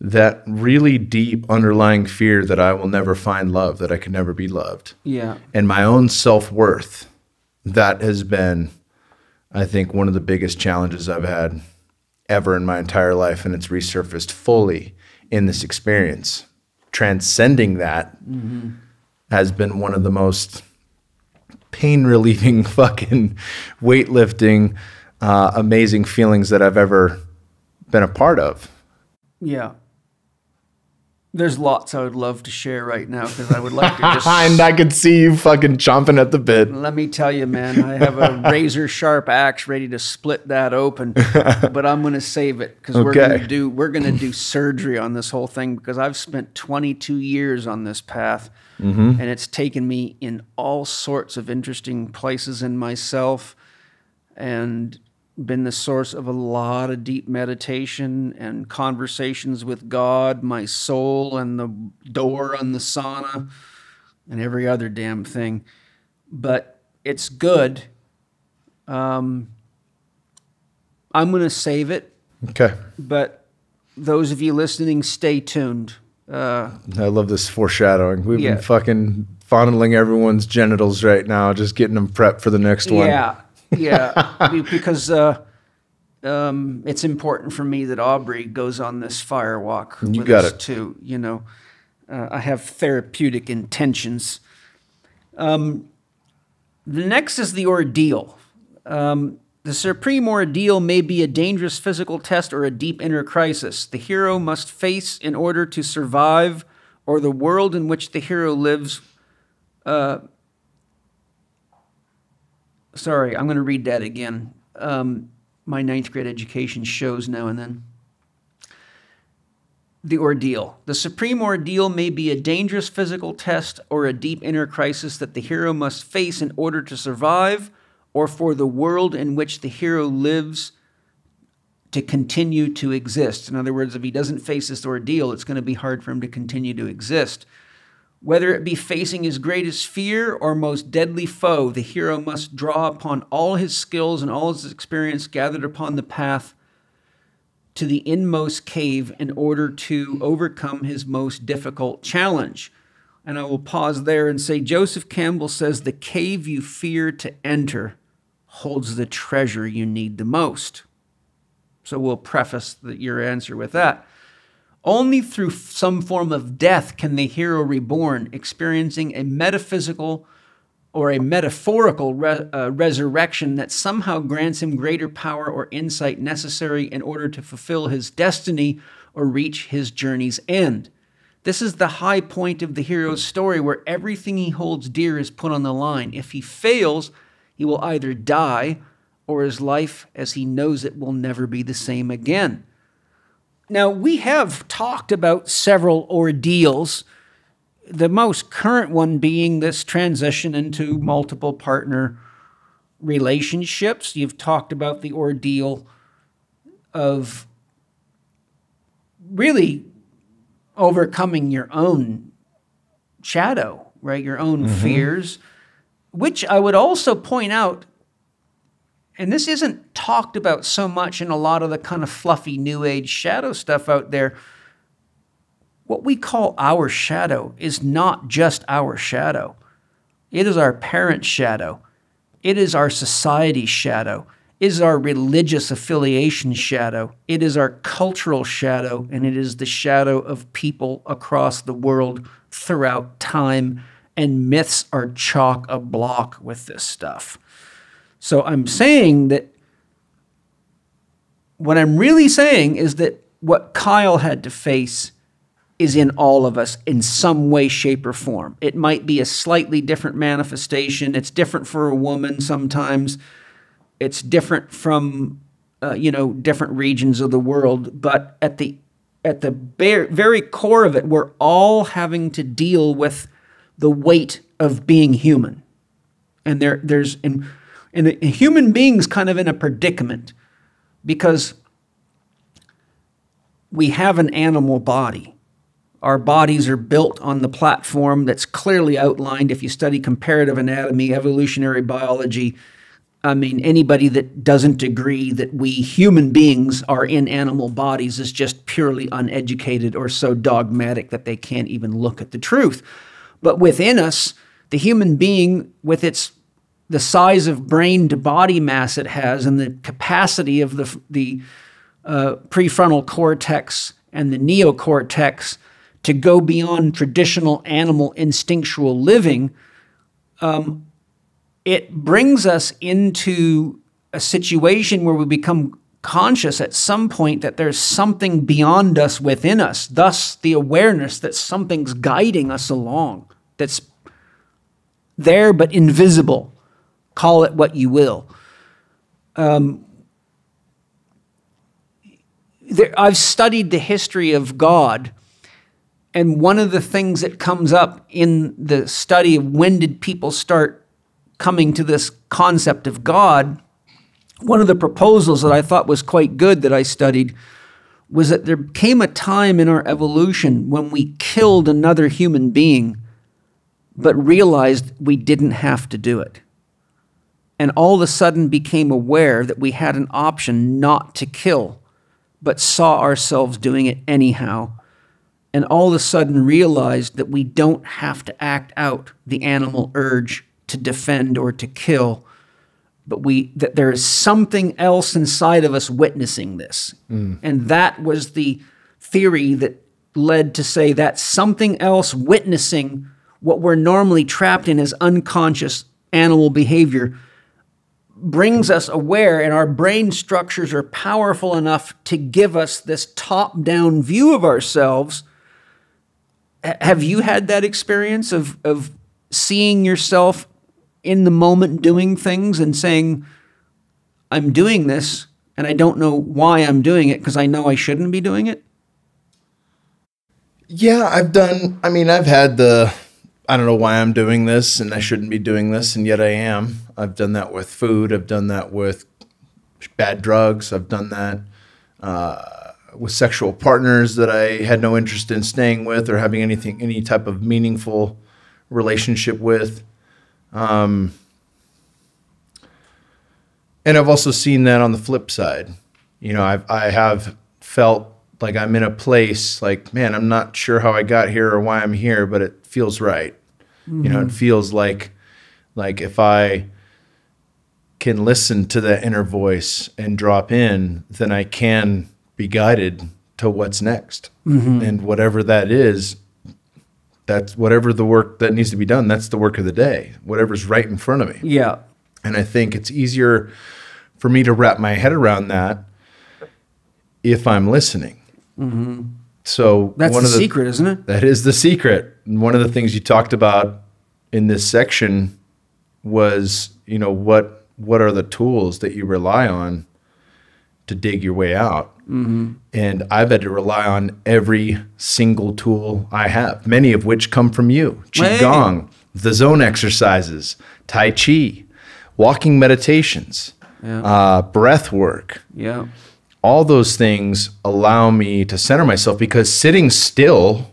that really deep underlying fear that I will never find love, that I can never be loved. Yeah. And my own self worth, that has been, I think, one of the biggest challenges I've had ever in my entire life. And it's resurfaced fully in this experience. Transcending that mm-hmm. has been one of the most pain relieving, fucking weightlifting, uh, amazing feelings that I've ever been a part of. Yeah. There's lots I would love to share right now because I would like to just. and I could see you fucking chomping at the bit. Let me tell you, man, I have a razor sharp axe ready to split that open, but I'm going to save it because okay. we're going to do we're going to do surgery on this whole thing because I've spent 22 years on this path, mm-hmm. and it's taken me in all sorts of interesting places in myself, and been the source of a lot of deep meditation and conversations with God, my soul, and the door on the sauna, and every other damn thing. But it's good. Um, I'm going to save it. Okay. But those of you listening, stay tuned. Uh, I love this foreshadowing. We've Yeah. been fucking fondling everyone's genitals right now, just getting them prepped for the next one. Yeah, yeah, because uh, um, it's important for me that Aubrey goes on this fire walk. You with got us it. too. You know, uh, I have therapeutic intentions. Um, the next is the ordeal. Um, the supreme ordeal may be a dangerous physical test or a deep inner crisis. The hero must face in order to survive, or the world in which the hero lives sorry, I'm going to read that again. Um, my ninth grade education shows now and then. The ordeal. The supreme ordeal may be a dangerous physical test or a deep inner crisis that the hero must face in order to survive, or for the world in which the hero lives to continue to exist. In other words, if he doesn't face this ordeal, it's going to be hard for him to continue to exist. Whether it be facing his greatest fear or most deadly foe, the hero must draw upon all his skills and all his experience gathered upon the path to the inmost cave in order to overcome his most difficult challenge. And I will pause there and say Joseph Campbell says the cave you fear to enter holds the treasure you need the most. So we'll preface the, your answer with that. Only through some form of death can the hero reborn, experiencing a metaphysical or a metaphorical re- uh, resurrection that somehow grants him greater power or insight necessary in order to fulfill his destiny or reach his journey's end. This is the high point of the hero's story where everything he holds dear is put on the line. If he fails, he will either die or his life as he knows it will never be the same again. Now, we have talked about several ordeals, the most current one being this transition into multiple partner relationships. You've talked about the ordeal of really overcoming your own shadow, right? Your own mm-hmm. fears, which I would also point out and this isn't talked about so much in a lot of the kind of fluffy new age shadow stuff out there. What we call our shadow is not just our shadow, it is our parents' shadow, it is our society's shadow, it is our religious affiliation shadow, it is our cultural shadow, and it is the shadow of people across the world throughout time. And myths are chock a block with this stuff. So I'm saying that what I'm really saying is that what Kyle had to face is in all of us in some way, shape, or form. It might be a slightly different manifestation. It's different for a woman sometimes. It's different from uh, you know different regions of the world. But at the at the bare, very core of it, we're all having to deal with the weight of being human. And there there's and and a human being's kind of in a predicament because we have an animal body. Our bodies are built on the platform that's clearly outlined. If you study comparative anatomy, evolutionary biology, I mean, anybody that doesn't agree that we human beings are in animal bodies is just purely uneducated or so dogmatic that they can't even look at the truth. But within us, the human being, with its the size of brain to body mass it has and the capacity of the, the uh, prefrontal cortex and the neocortex to go beyond traditional animal instinctual living, um, it brings us into a situation where we become conscious at some point that there's something beyond us within us, thus, the awareness that something's guiding us along, that's there but invisible call it what you will. Um, there, I've studied the history of God, and one of the things that comes up in the study of when did people start coming to this concept of God one of the proposals that I thought was quite good that I studied was that there came a time in our evolution when we killed another human being, but realized we didn't have to do it. And all of a sudden became aware that we had an option not to kill, but saw ourselves doing it anyhow. And all of a sudden realized that we don't have to act out the animal urge to defend or to kill but we that there is something else inside of us witnessing this mm. and that was the theory that led to say that something else witnessing what we're normally trapped in as unconscious animal behavior brings us aware and our brain structures are powerful enough to give us this top down view of ourselves have you had that experience of of seeing yourself in the moment doing things and saying, I'm doing this and I don't know why I'm doing it because I know I shouldn't be doing it? Yeah, I've done, I mean, I've had the, I don't know why I'm doing this and I shouldn't be doing this, and yet I am. I've done that with food, I've done that with bad drugs, I've done that. Uh, with sexual partners that I had no interest in staying with or having anything, any type of meaningful relationship with. Um, and I've also seen that on the flip side. You know, I've, I have felt like I'm in a place like, man, I'm not sure how I got here or why I'm here, but it feels right. Mm-hmm. You know, it mm-hmm. feels like, like if I can listen to that inner voice and drop in, then I can be guided to what's next. Mm-hmm. And whatever that is, that's whatever the work that needs to be done that's the work of the day whatever's right in front of me yeah and i think it's easier for me to wrap my head around that if i'm listening mm-hmm. So that's one the, of the secret isn't it that is the secret one of the things you talked about in this section was you know what what are the tools that you rely on to dig your way out Mm-hmm. And I've had to rely on every single tool I have, many of which come from you Qigong, hey. the zone exercises, Tai Chi, walking meditations, yeah. uh, breath work. Yeah. All those things allow me to center myself because sitting still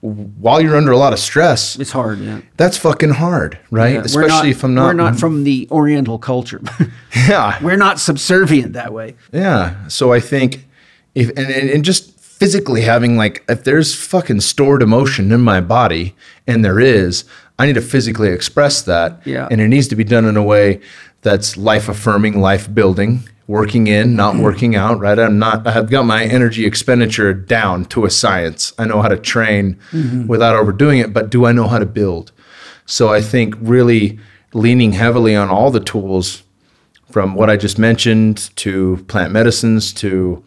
while you're under a lot of stress, it's hard. Yeah, that's fucking hard, right? Yeah, Especially not, if I'm not. We're not from the Oriental culture. yeah, we're not subservient that way. Yeah, so I think if and, and just physically having like if there's fucking stored emotion in my body, and there is, I need to physically express that. Yeah, and it needs to be done in a way that's life affirming, life building, working in, not working out, right? I'm not, I have got my energy expenditure down to a science. I know how to train mm-hmm. without overdoing it, but do I know how to build? So I think really leaning heavily on all the tools from what I just mentioned to plant medicines to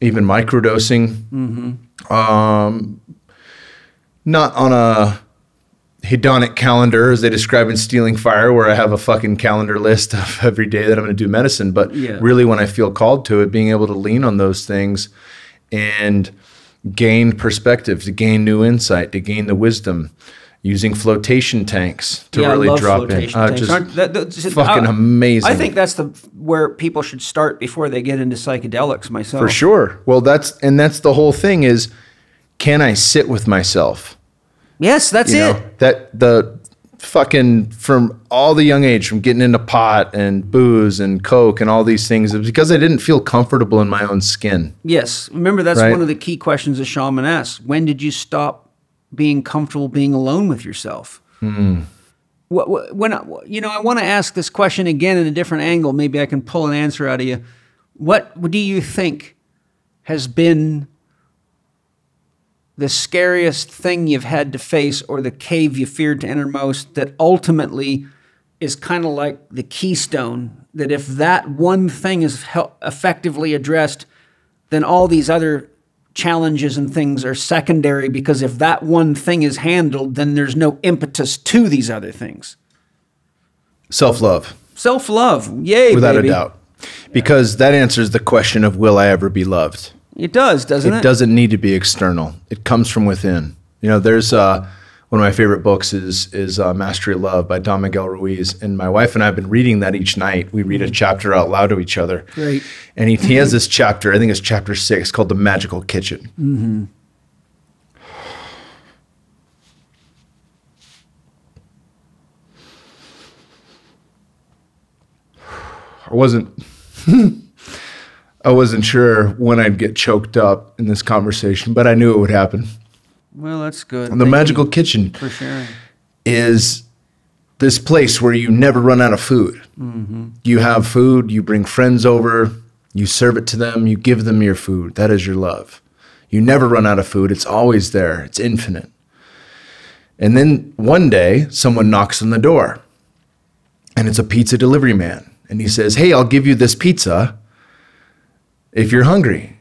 even microdosing, mm-hmm. um, not on a hedonic calendar as they describe in Stealing Fire, where I have a fucking calendar list of every day that I'm going to do medicine. But yeah. really, when I feel called to it, being able to lean on those things and gain perspective, to gain new insight, to gain the wisdom. Using flotation tanks to yeah, really drop in, uh, just that, that, fucking I, amazing. I think that's the where people should start before they get into psychedelics. Myself, for sure. Well, that's and that's the whole thing is, can I sit with myself? Yes, that's you it. Know, that the fucking from all the young age, from getting into pot and booze and coke and all these things, it because I didn't feel comfortable in my own skin. Yes, remember that's right? one of the key questions a shaman asks. When did you stop being comfortable being alone with yourself? Mm. When you know, I want to ask this question again in a different angle. Maybe I can pull an answer out of you. What do you think has been the scariest thing you've had to face or the cave you feared to enter most that ultimately is kind of like the keystone that if that one thing is effectively addressed then all these other challenges and things are secondary because if that one thing is handled then there's no impetus to these other things. Self-love. Self-love. Yay without baby. a doubt. Because that answers the question of will i ever be loved it does, doesn't it? It doesn't need to be external. It comes from within. You know, there's uh, one of my favorite books is is uh, Mastery of Love by Don Miguel Ruiz, and my wife and I have been reading that each night. We read a chapter out loud to each other. Great. And he, he has this chapter, I think it's chapter six, called The Magical Kitchen. Mm-hmm. I wasn't I wasn't sure when I'd get choked up in this conversation, but I knew it would happen. Well, that's good. And the Thank magical kitchen for sharing. is this place where you never run out of food. Mm-hmm. You have food, you bring friends over, you serve it to them, you give them your food. That is your love. You never run out of food, it's always there, it's infinite. And then one day, someone knocks on the door, and it's a pizza delivery man. And he says, Hey, I'll give you this pizza if you're hungry.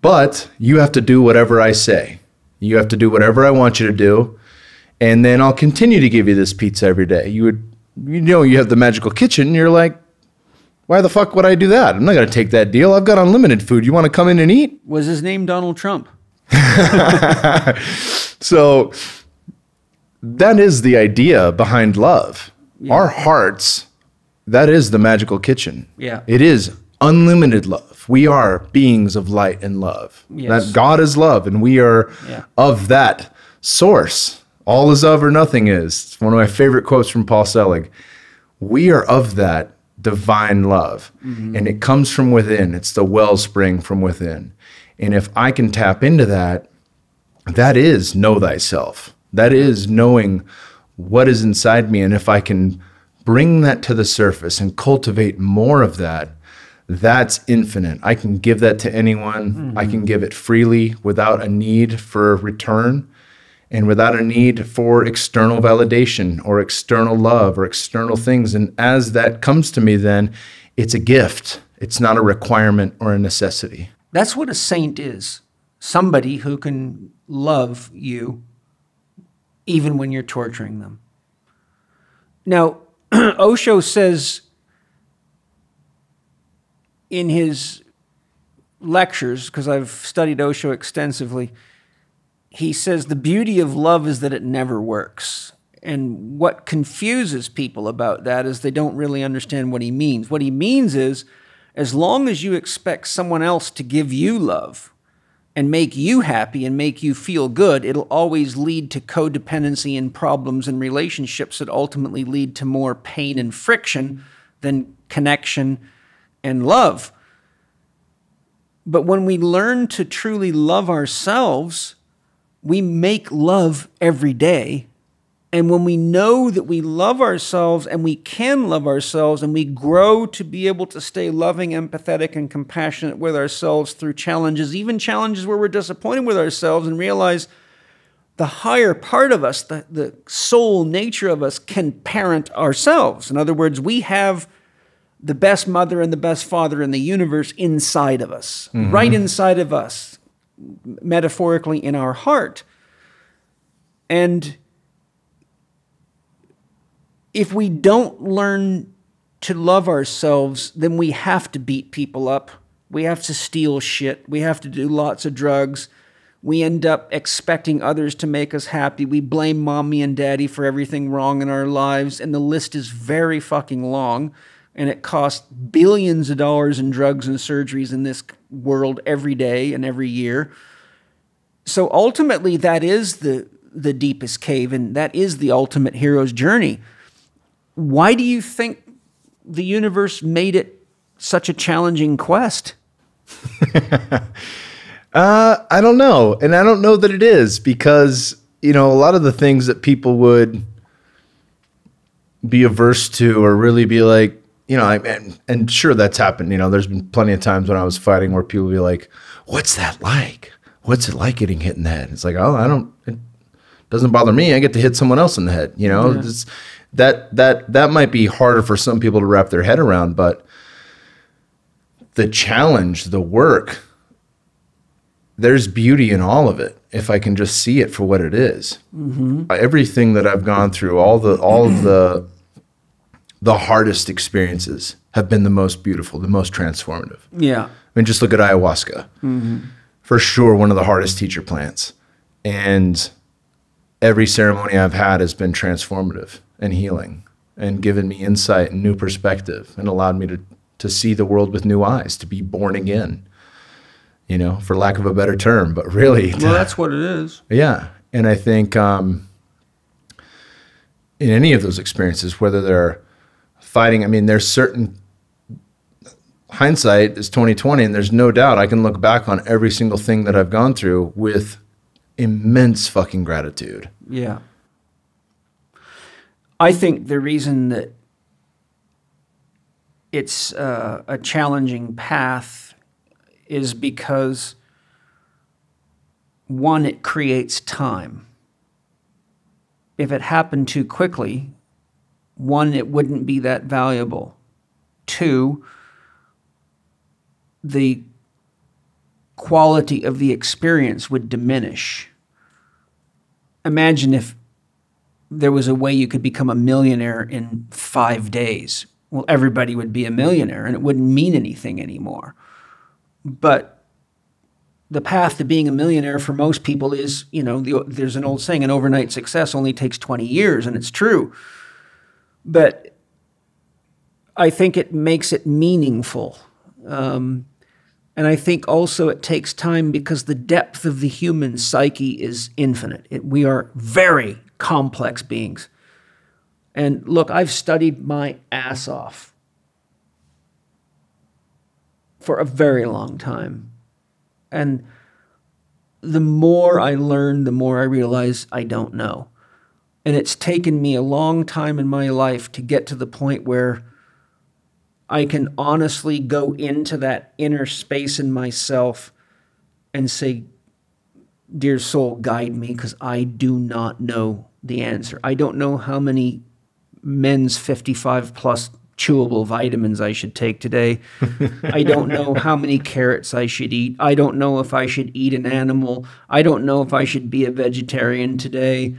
But you have to do whatever I say. You have to do whatever I want you to do and then I'll continue to give you this pizza every day. You would, you know, you have the magical kitchen. And you're like, why the fuck would I do that? I'm not going to take that deal. I've got unlimited food. You want to come in and eat? Was his name Donald Trump? So that is the idea behind love. Our hearts, that is the magical kitchen. Yeah. It is unlimited love. We are beings of light and love. Yes. That God is love, and we are Yeah. of that source. All is of or nothing is. It's one of my favorite quotes from Paul Selig. We are of that divine love, mm-hmm. and it comes from within. It's the wellspring from within. And if I can tap into that, that is know thyself. That is knowing what is inside me. And if I can bring that to the surface and cultivate more of that, that's infinite. I can give that to anyone. I can hmm. give it freely without a need for return and without a need for external validation or external love or external things. And as that comes to me, then it's a gift, it's not a requirement or a necessity. That's what a saint is somebody who can love you even when you're torturing them. Now, Osho says in his lectures, because I've studied Osho extensively, he says the beauty of love is that it never works. And what confuses people about that is they don't really understand what he means. What he means is as long as you expect someone else to give you love and make you happy and make you feel good, it'll always lead to codependency and problems in relationships that ultimately lead to more pain and friction than connection and love. But when we learn to truly love ourselves, we make love every day. And when we know that we love ourselves and we can love ourselves and we grow to be able to stay loving, empathetic, and compassionate with ourselves through challenges, even challenges where we're disappointed with ourselves, and realize the higher part of us, the, the soul nature of us, can parent ourselves. In other words, we have the best mother and the best father in the universe inside of us, mm-hmm. right inside of us, metaphorically in our heart. And if we don't learn to love ourselves, then we have to beat people up. We have to steal shit. We have to do lots of drugs. We end up expecting others to make us happy. We blame mommy and daddy for everything wrong in our lives. And the list is very fucking long. And it costs billions of dollars in drugs and surgeries in this world every day and every year. So ultimately, that is the, the deepest cave, and that is the ultimate hero's journey. Why do you think the universe made it such a challenging quest? Uh, I don't know. And I don't know that it is because, you know, a lot of the things that people would be averse to or really be like, you know, I, and, and sure that's happened. You know, there's been plenty of times when I was fighting where people be like, what's that like? What's it like getting hit in the head? It's like, oh, I don't, it doesn't bother me. I get to hit someone else in the head. You know, It's- that, that, that might be harder for some people to wrap their head around, but the challenge, the work, there's beauty in all of it if I can just see it for what it is. Mm-hmm. Everything that I've gone through, all the all of the the hardest experiences have been the most beautiful, the most transformative. Yeah. I mean, just look at ayahuasca. For sure, one of the hardest teacher plants. And every ceremony I've had has been transformative and healing and given me insight and new perspective and allowed me to, to see the world with new eyes, to be born again, you know, for lack of a better term. But really, Well, that's what it is. yeah. And I think um, in any of those experiences, whether they're fighting, I mean, there's certain hindsight is 2020, and there's no doubt I can look back on every single thing that I've gone through with immense fucking gratitude. Yeah. I think the reason that it's uh, a challenging path is because one, it creates time. If it happened too quickly, one, it wouldn't be that valuable. Two, the quality of the experience would diminish. Imagine if there was a way you could become a millionaire in five days. Well, everybody would be a millionaire and it wouldn't mean anything anymore. But the path to being a millionaire for most people is, you know, the, there's an old saying, an overnight success only takes 20 years, and it's true. But I think it makes it meaningful. Um, and I think also it takes time because the depth of the human psyche is infinite. It, we are very complex beings. And look, I've studied my ass off for a very long time. And the more I learn, the more I realize I don't know. And it's taken me a long time in my life to get to the point where I can honestly go into that inner space in myself and say, Dear soul, guide me because I do not know the answer. I don't know how many men's 55 plus chewable vitamins I should take today. I don't know how many carrots I should eat. I don't know if I should eat an animal. I don't know if I should be a vegetarian today.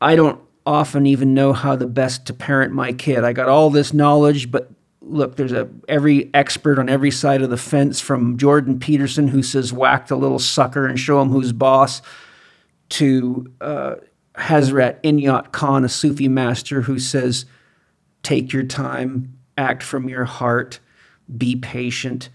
I don't often even know how the best to parent my kid. I got all this knowledge, but look, there's a every expert on every side of the fence from Jordan Peterson who says whack the little sucker and show him who's boss to uh, Hazrat Inayat Khan, a Sufi master who says take your time, act from your heart, be patient,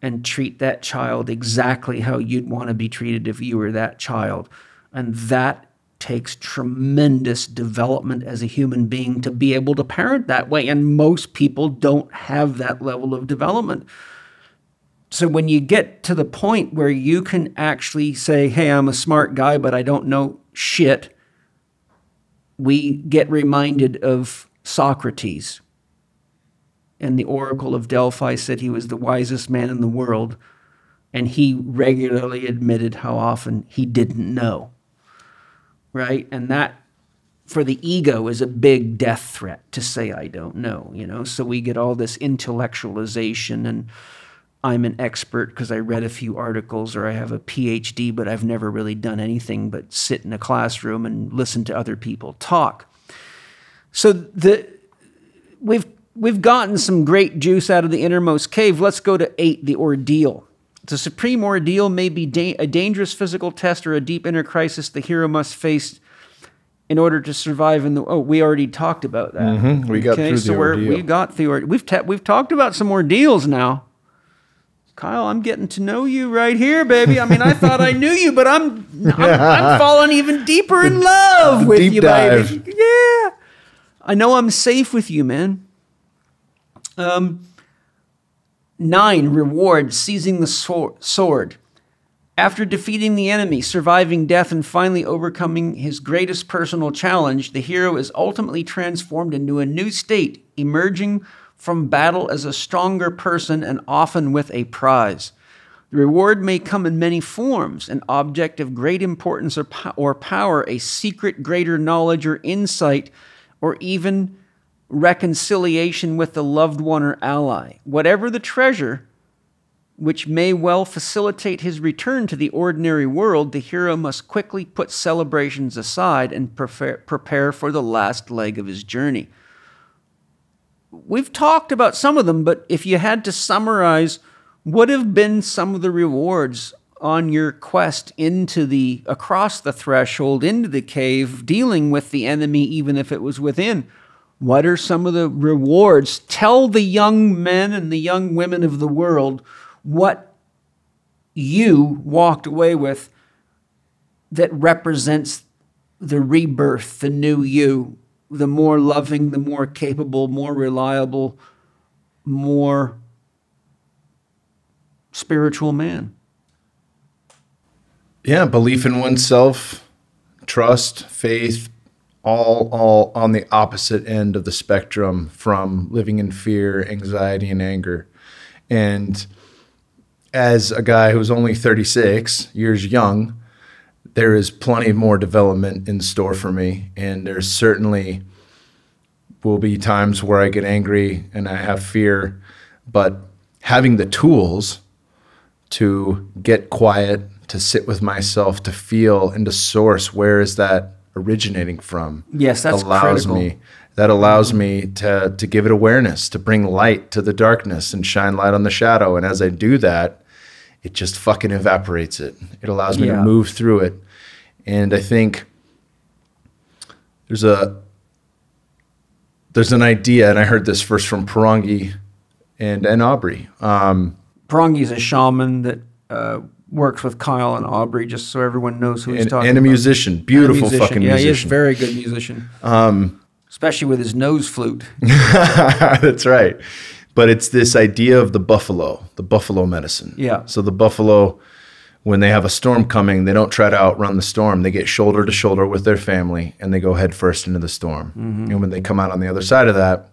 and treat that child exactly how you'd want to be treated if you were that child. And that takes tremendous development as a human being to be able to parent that way. And most people don't have that level of development. So when you get to the point where you can actually say, hey, I'm a smart guy, but I don't know shit, we get reminded of Socrates. And the Oracle of Delphi said he was the wisest man in the world. And he regularly admitted how often he didn't know right? And that for the ego is a big death threat to say I don't know, you know. So we get all this intellectualization and I'm an expert because I read a few articles or I have a PhD, but I've never really done anything but sit in a classroom and listen to other people talk. So the we've we've gotten some great juice out of the innermost cave. Let's go to eight, the ordeal. The supreme ordeal may be da- a dangerous physical test or a deep inner crisis the hero must face in order to survive in the. Oh, we already talked about that. Mhm, we got through the we're- ordeal. We got through. Or, we've we've talked about some ordeals now. Kyle, I'm getting to know you right here, baby. I mean, I thought I knew you, but I'm I'm, I'm falling even deeper in love with Deep you, dive. baby. Yeah, I know I'm safe with you, man. Um, nine reward seizing the sword. After defeating the enemy, surviving death, and finally overcoming his greatest personal challenge, the hero is ultimately transformed into a new state, emerging from battle as a stronger person and often with a prize. The reward may come in many forms an object of great importance or, po- or power, a secret greater knowledge or insight, or even reconciliation with the loved one or ally. Whatever the treasure, which may well facilitate his return to the ordinary world, the hero must quickly put celebrations aside and prepare, for the last leg of his journey. We've talked about some of them, but if you had to summarize, what have been some of the rewards on your quest into the across the threshold into the cave dealing with the enemy even if it was within what are some of the rewards tell the young men and the young women of the world what you walked away with that represents the rebirth the new you the more loving the more capable more reliable more spiritual man. Yeah, belief in oneself, trust, faith, all all on the opposite end of the spectrum from living in fear, anxiety, and anger. And as a guy who's only 36 years young, there is plenty more development in store for me. And there's certainly will be times where I get angry and I have fear, but having the tools to get quiet, to sit with myself, to feel and to source where is that originating from. Yes, that's allows critical. me that allows me to to give it awareness, to bring light to the darkness and shine light on the shadow. And as I do that, it just fucking evaporates it. It allows me Yeah. to move through it. And I think there's a there's an idea, and I heard this first from Parangi and and Aubrey. Um, is a shaman that uh, works with Kyle and Aubrey, just so everyone knows who he's and, talking and a about. musician, And a beautiful musician. fucking yeah, he is a musician. very good musician. Um, Especially with his nose flute. That's right. But it's this idea of the buffalo, the buffalo medicine. Yeah. So the buffalo, when they have a storm coming, they don't try to outrun the storm. They get shoulder to shoulder with their family and they go head first into the storm. And when they come out on the other side of that,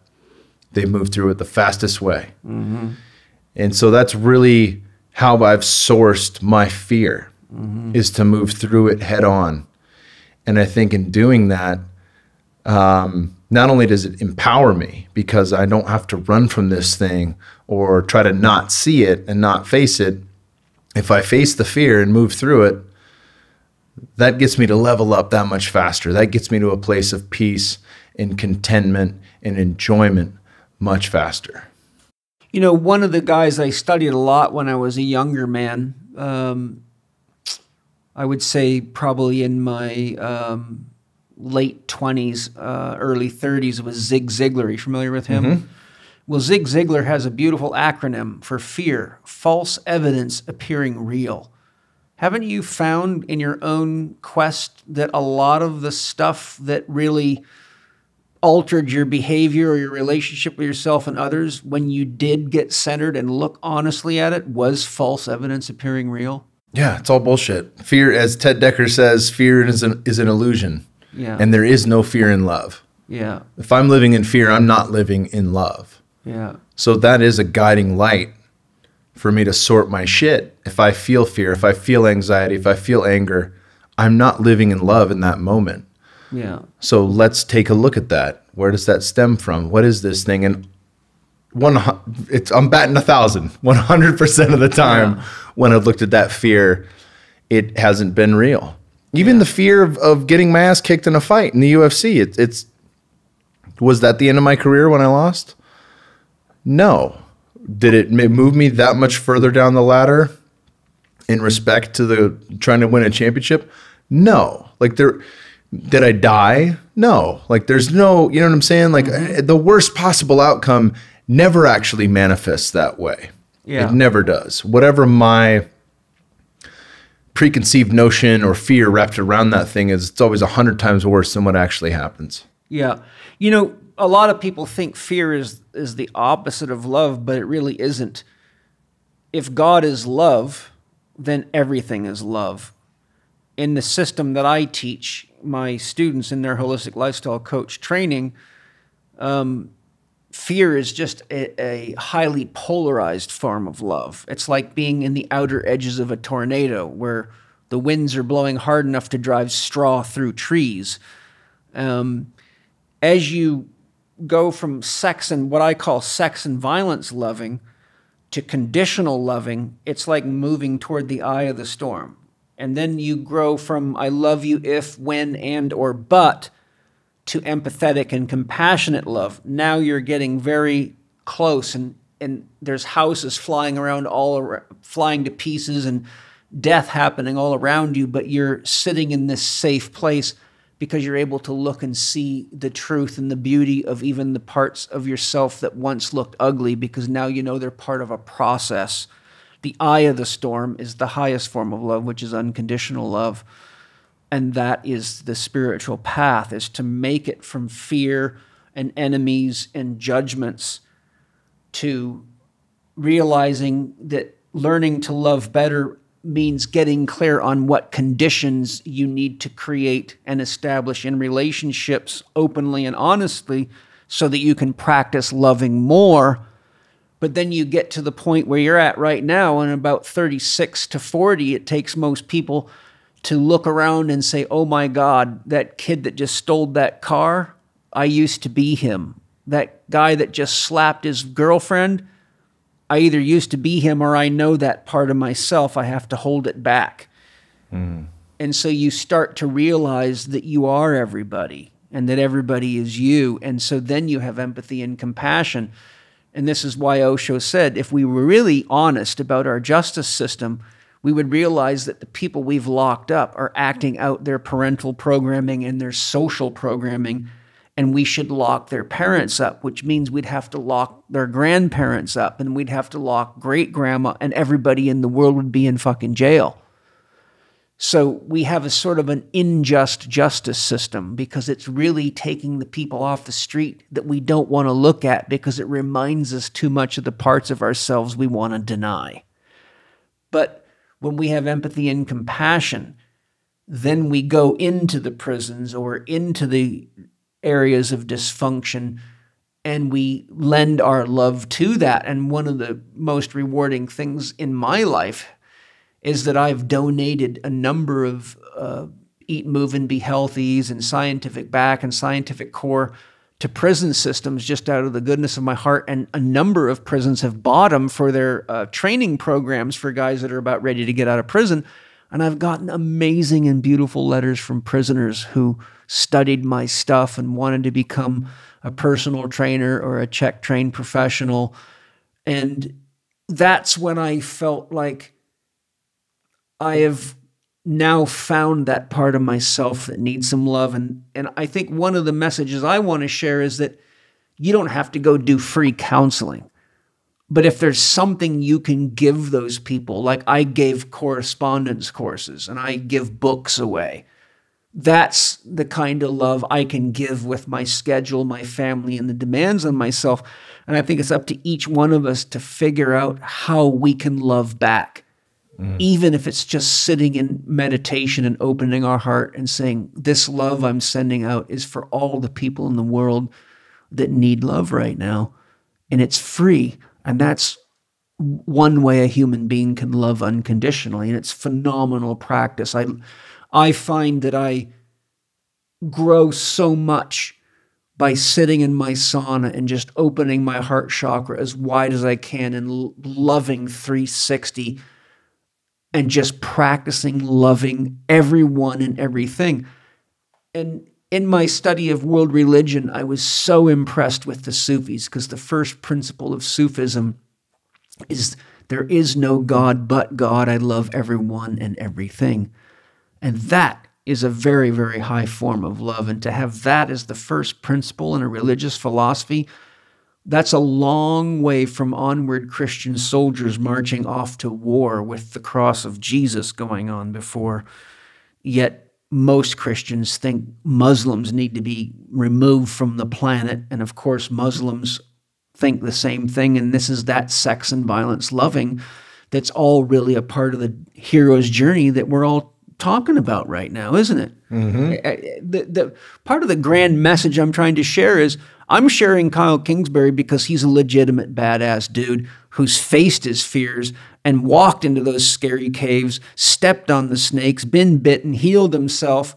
they move through it the fastest way. And so that's really how I've sourced my fear is to move through it head on. And I think in doing that, um, not only does it empower me because I don't have to run from this thing or try to not see it and not face it. If I face the fear and move through it, that gets me to level up that much faster. That gets me to a place of peace and contentment and enjoyment much faster. You know, one of the guys I studied a lot when I was a younger man, um, I would say probably in my um, late 20s, uh, early 30s, was Zig Ziglar. Are you familiar with him? Well, Zig Ziglar has a beautiful acronym for fear false evidence appearing real. Haven't you found in your own quest that a lot of the stuff that really altered your behavior or your relationship with yourself and others when you did get centered and look honestly at it was false evidence appearing real? Yeah, it's all bullshit. Fear, as Ted Dekker says, fear is an, is an illusion. Yeah. And there is no fear in love. Yeah. If I'm living in fear, I'm not living in love. Yeah. So that is a guiding light for me to sort my shit. If I feel fear, if I feel anxiety, if I feel anger, I'm not living in love in that moment. Yeah. So let's take a look at that. Where does that stem from? What is this thing? And one, it's I'm batting a thousand. One hundred percent of the time, when I've looked at that fear, it hasn't been real. Even the fear of, of getting my ass kicked in a fight in the UFC. It, it's was that the end of my career when I lost? No. Did it move me that much further down the ladder in respect to the trying to win a championship? No. Like there did I die? No. Like there's no, you know what I'm saying? Like uh, the worst possible outcome never actually manifests that way. Yeah. It never does. Whatever my preconceived notion or fear wrapped around that thing is, it's always a hundred times worse than what actually happens. Yeah. You know, a lot of people think fear is is the opposite of love, but it really isn't. If God is love, then everything is love. In the system that I teach my students in their holistic lifestyle coach training, um, fear is just a, a highly polarized form of love. It's like being in the outer edges of a tornado where the winds are blowing hard enough to drive straw through trees. Um, as you go from sex and what I call sex and violence loving to conditional loving, it's like moving toward the eye of the storm. And then you grow from I love you if, when, and, or but to empathetic and compassionate love. Now you're getting very close and, and there's houses flying around all around, flying to pieces and death happening all around you, but you're sitting in this safe place because you're able to look and see the truth and the beauty of even the parts of yourself that once looked ugly because now you know they're part of a process. The eye of the storm is the highest form of love, which is unconditional love. And that is the spiritual path, is to make it from fear and enemies and judgments to realizing that learning to love better means getting clear on what conditions you need to create and establish in relationships openly and honestly so that you can practice loving more. But then you get to the point where you're at right now, and about 36 to 40, it takes most people to look around and say, Oh my God, that kid that just stole that car, I used to be him. That guy that just slapped his girlfriend, I either used to be him or I know that part of myself. I have to hold it back. Mm. And so you start to realize that you are everybody and that everybody is you. And so then you have empathy and compassion. And this is why Osho said if we were really honest about our justice system, we would realize that the people we've locked up are acting out their parental programming and their social programming, and we should lock their parents up, which means we'd have to lock their grandparents up, and we'd have to lock great grandma, and everybody in the world would be in fucking jail. So we have a sort of an unjust justice system because it's really taking the people off the street that we don't want to look at because it reminds us too much of the parts of ourselves we want to deny. But when we have empathy and compassion, then we go into the prisons or into the areas of dysfunction and we lend our love to that. And one of the most rewarding things in my life is that I've donated a number of uh, Eat, Move, and Be Healthies and Scientific Back and Scientific Core to prison systems just out of the goodness of my heart. And a number of prisons have bought them for their uh, training programs for guys that are about ready to get out of prison. And I've gotten amazing and beautiful letters from prisoners who studied my stuff and wanted to become a personal trainer or a Chek trained professional. And that's when I felt like I have now found that part of myself that needs some love. And, and I think one of the messages I want to share is that you don't have to go do free counseling. But if there's something you can give those people, like I gave correspondence courses and I give books away, that's the kind of love I can give with my schedule, my family, and the demands on myself. And I think it's up to each one of us to figure out how we can love back Mm. Even if it's just sitting in meditation and opening our heart and saying, This love I'm sending out is for all the people in the world that need love right now. And it's free. And that's one way a human being can love unconditionally. And it's phenomenal practice. I, I find that I grow so much by sitting in my sauna and just opening my heart chakra as wide as I can and loving 360 and just practicing loving everyone and everything. And in my study of world religion, I was so impressed with the Sufis because the first principle of Sufism is there is no God but God. I love everyone and everything. And that is a very, very high form of love. And to have that as the first principle in a religious philosophy that's a long way from onward Christian soldiers marching off to war with the cross of Jesus going on before. Yet most Christians think Muslims need to be removed from the planet. And of course, Muslims think the same thing. And this is that sex and violence loving that's all really a part of the hero's journey that we're all talking about right now, isn't it? Eh, eh, the, the part of the grand message I'm trying to share is I'm sharing Kyle Kingsbury because he's a legitimate badass dude who's faced his fears and walked into those scary caves, stepped on the snakes, been bitten, healed himself.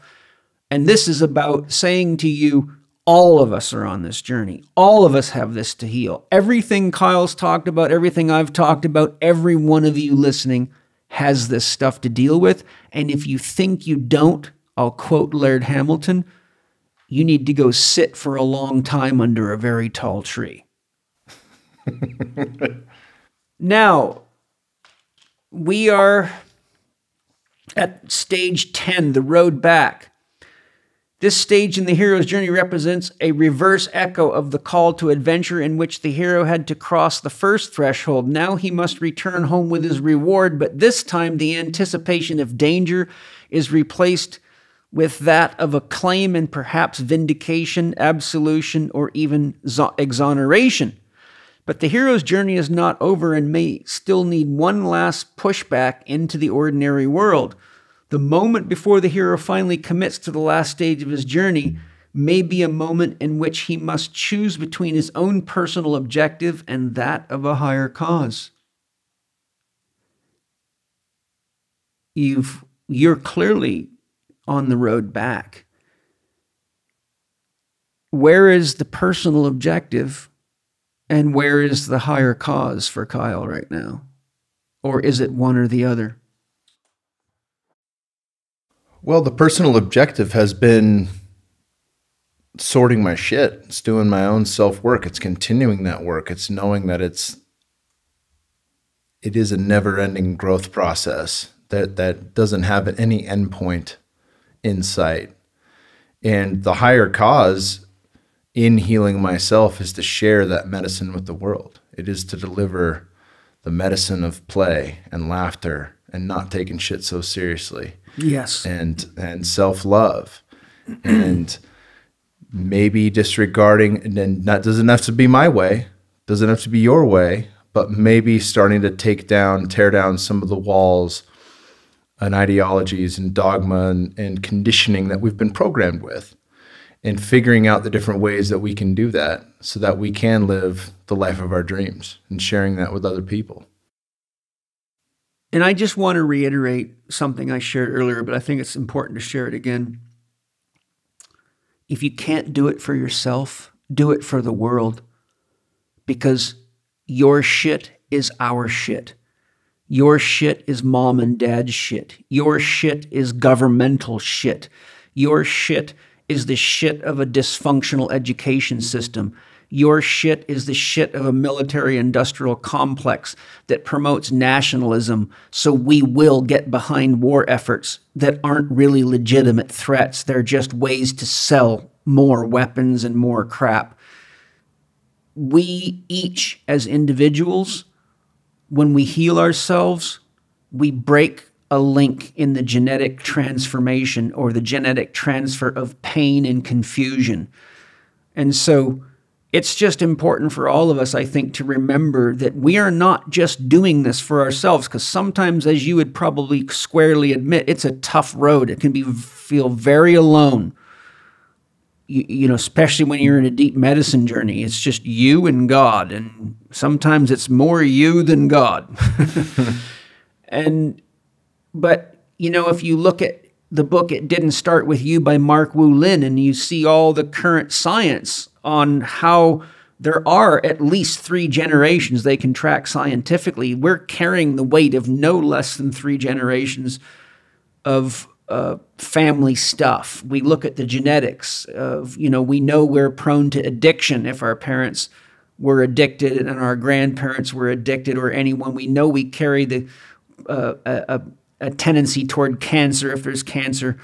And this is about saying to you, all of us are on this journey. All of us have this to heal. Everything Kyle's talked about, everything I've talked about, every one of you listening has this stuff to deal with. And if you think you don't, I'll quote Laird Hamilton you need to go sit for a long time under a very tall tree. now, we are at stage 10, the road back. This stage in the hero's journey represents a reverse echo of the call to adventure in which the hero had to cross the first threshold. Now he must return home with his reward, but this time the anticipation of danger is replaced with that of acclaim and perhaps vindication, absolution, or even exoneration. But the hero's journey is not over and may still need one last pushback into the ordinary world. The moment before the hero finally commits to the last stage of his journey may be a moment in which he must choose between his own personal objective and that of a higher cause. You've, you're clearly on the road back. Where is the personal objective and where is the higher cause for Kyle right now? Or is it one or the other? Well, the personal objective has been sorting my shit. It's doing my own self work. It's continuing that work. It's knowing that it's it is a never ending growth process that that doesn't have any endpoint in sight. And the higher cause in healing myself is to share that medicine with the world. It is to deliver the medicine of play and laughter and not taking shit so seriously yes and and self-love and maybe disregarding and then that doesn't have to be my way doesn't have to be your way but maybe starting to take down tear down some of the walls and ideologies and dogma and, and conditioning that we've been programmed with and figuring out the different ways that we can do that so that we can live the life of our dreams and sharing that with other people and I just want to reiterate something I shared earlier, but I think it's important to share it again. If you can't do it for yourself, do it for the world because your shit is our shit. Your shit is mom and dad's shit. Your shit is governmental shit. Your shit is the shit of a dysfunctional education system. Your shit is the shit of a military industrial complex that promotes nationalism, so we will get behind war efforts that aren't really legitimate threats. They're just ways to sell more weapons and more crap. We each, as individuals, when we heal ourselves, we break a link in the genetic transformation or the genetic transfer of pain and confusion. And so, it's just important for all of us, I think, to remember that we are not just doing this for ourselves, because sometimes, as you would probably squarely admit, it's a tough road. It can be feel very alone. You, you know, especially when you're in a deep medicine journey, it's just you and God, and sometimes it's more you than God. and, but you know, if you look at the book "It Didn't Start with You" by Mark Wolynn, and you see all the current science on how there are at least three generations they can track scientifically. We're carrying the weight of no less than three generations of uh, family stuff. We look at the genetics of, you know, we know we're prone to addiction if our parents were addicted and our grandparents were addicted or anyone. We know we carry the uh, a, a tendency toward cancer if there's cancer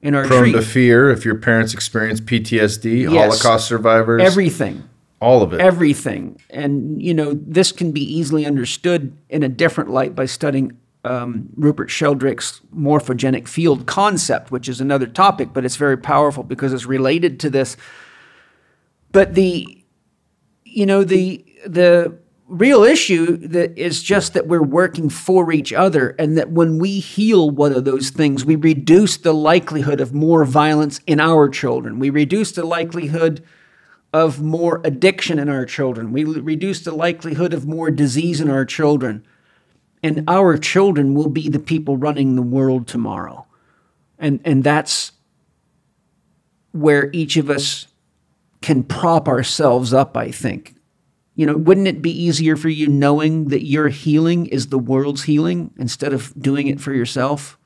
in our prone to fear if your parents experience PTSD, yes. Holocaust survivors, everything, all of it, everything. And you know, this can be easily understood in a different light by studying um, Rupert Sheldrake's morphogenic field concept, which is another topic, but it's very powerful because it's related to this. But the, you know, the the real issue that is just that we're working for each other and that when we heal one of those things we reduce the likelihood of more violence in our children. We reduce the likelihood of more addiction in our children. We reduce the likelihood of more disease in our children and our children will be the people running the world tomorrow and and that's where each of us can prop ourselves up i think you know, wouldn't it be easier for you knowing that your healing is the world's healing instead of doing it for yourself?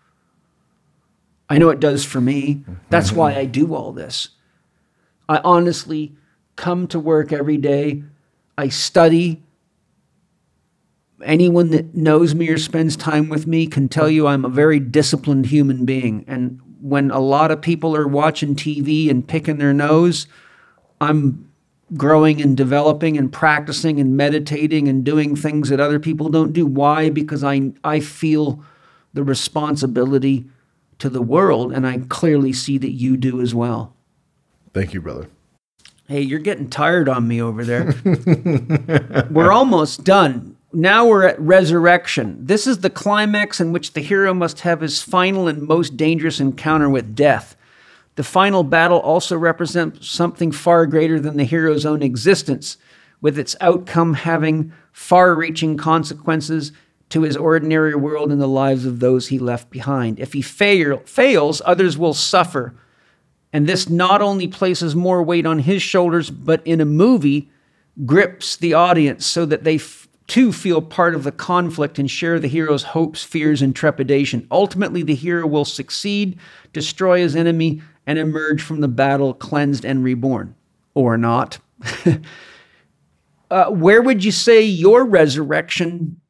I know it does for me. That's why I do all this. I honestly come to work every day. I study anyone that knows me or spends time with me can tell you I'm a very disciplined human being. And when a lot of people are watching TV and picking their nose, I'm growing and developing and practicing and meditating and doing things that other people don't do. Why? Because I, I feel the responsibility to the world, and I clearly see that you do as well. Thank you, brother. Hey, you're getting tired on me over there. we're almost done. Now we're at resurrection. This is the climax in which the hero must have his final and most dangerous encounter with death. The final battle also represents something far greater than the hero's own existence, with its outcome having far reaching consequences to his ordinary world and the lives of those he left behind. If he fail, fails, others will suffer. And this not only places more weight on his shoulders, but in a movie, grips the audience so that they too feel part of the conflict and share the hero's hopes, fears, and trepidation. Ultimately, the hero will succeed, destroy his enemy, and emerge from the battle cleansed and reborn. Or not. uh, where would you say your resurrection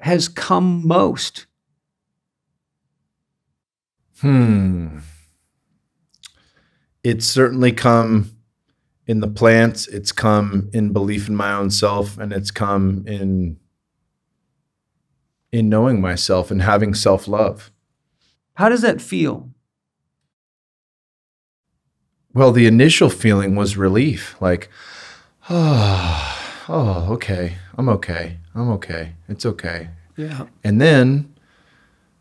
has come most? Hmm. It's certainly come in the plants, it's come in belief in my own self, and it's come in in knowing myself and having self-love. How does that feel? Well, the initial feeling was relief, like, oh, oh, okay, I'm okay, I'm okay, it's okay. Yeah. And then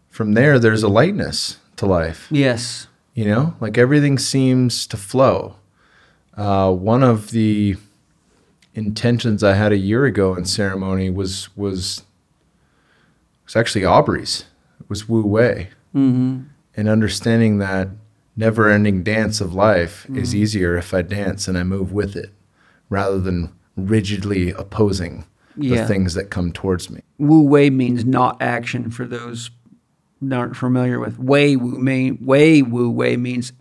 from there, there's a lightness to life. Yes. You know, like everything seems to flow. Uh, one of the intentions I had a year ago in ceremony was was was actually Aubrey's. It was Wu Wei, Mm-hmm. and understanding that never-ending dance of life Mm-hmm. is easier if I dance and I move with it, rather than rigidly opposing the things that come towards me. Wu Wei means not action for those aren't familiar with. Wei Wu mean Wei Wu Wei means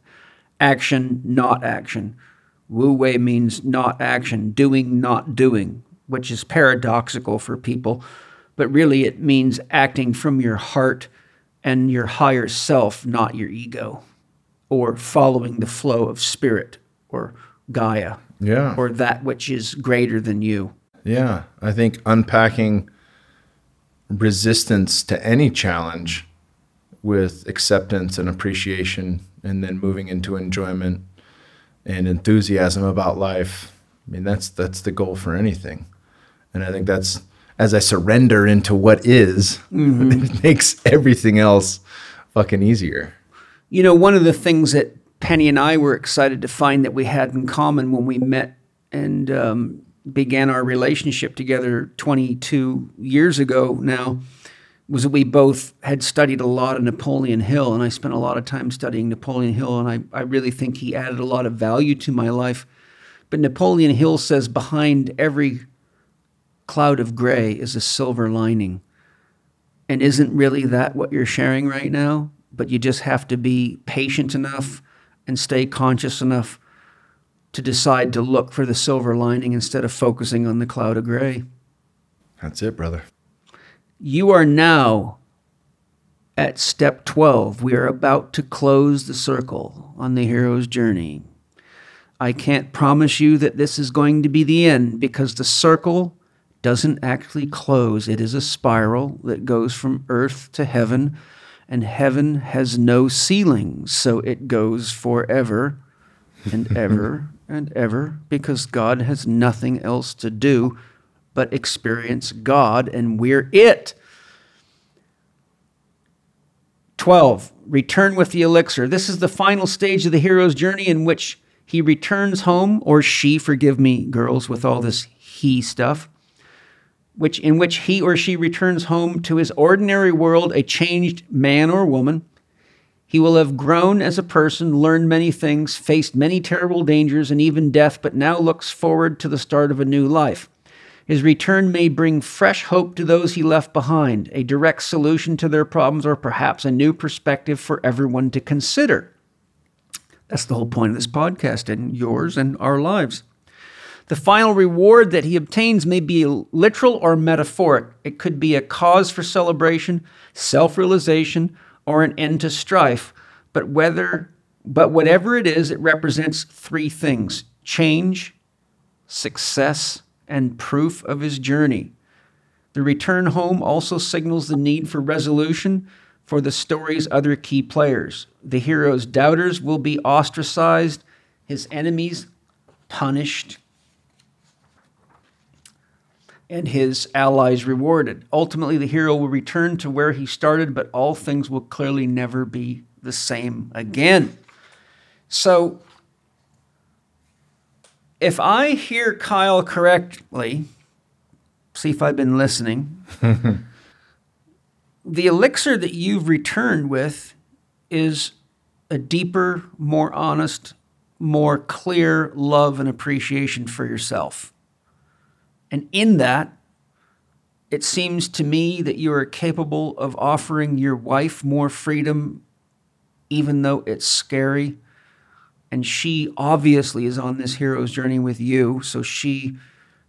action, not action. Wu Wei means not action, doing, not doing, which is paradoxical for people, but really it means acting from your heart and your higher self, not your ego, or following the flow of spirit or Gaia Yeah. or that which is greater than you. Yeah, I think unpacking resistance to any challenge with acceptance and appreciation, and then moving into enjoyment and enthusiasm about life. I mean, that's that's the goal for anything, and I think that's as I surrender into what is, it makes everything else fucking easier. You know, one of the things that Penny and I were excited to find that we had in common when we met and um, began our relationship together 22 years ago now was that we both had studied a lot of Napoleon Hill, and I spent a lot of time studying Napoleon Hill, and I, I really think he added a lot of value to my life. But Napoleon Hill says behind every cloud of gray is a silver lining. And isn't really that what you're sharing right now? But you just have to be patient enough and stay conscious enough to decide to look for the silver lining instead of focusing on the cloud of gray. That's it, brother. You are now at step 12. We are about to close the circle on the hero's journey. I can't promise you that this is going to be the end because the circle doesn't actually close. It is a spiral that goes from earth to heaven, and heaven has no ceiling, so it goes forever and ever and ever because God has nothing else to do but experience God, and we're it. 12. Return with the elixir. This is the final stage of the hero's journey in which he returns home, or she, forgive me, girls, with all this he stuff, which in which he or she returns home to his ordinary world, a changed man or woman. He will have grown as a person, learned many things, faced many terrible dangers and even death, but now looks forward to the start of a new life. His return may bring fresh hope to those he left behind, a direct solution to their problems, or perhaps a new perspective for everyone to consider. That's the whole point of this podcast and yours and our lives. The final reward that he obtains may be literal or metaphoric. It could be a cause for celebration, self realization, or an end to strife. But whether but whatever it is, it represents three things change, success, and proof of his journey. The return home also signals the need for resolution for the story's other key players. The hero's doubters will be ostracized, his enemies punished, and his allies rewarded. Ultimately, the hero will return to where he started, but all things will clearly never be the same again. So, if I hear Kyle correctly, see if I've been listening. the elixir that you've returned with is a deeper, more honest, more clear love and appreciation for yourself. And in that, it seems to me that you are capable of offering your wife more freedom, even though it's scary. And she obviously is on this hero's journey with you. So she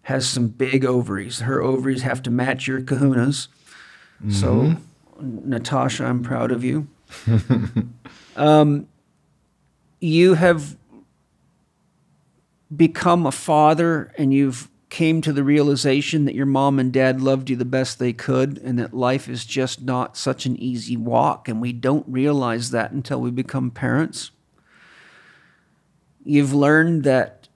has some big ovaries. Her ovaries have to match your kahunas. Mm-hmm. So, Natasha, I'm proud of you. um, you have become a father and you've came to the realization that your mom and dad loved you the best they could and that life is just not such an easy walk and we don't realize that until we become parents you've learned that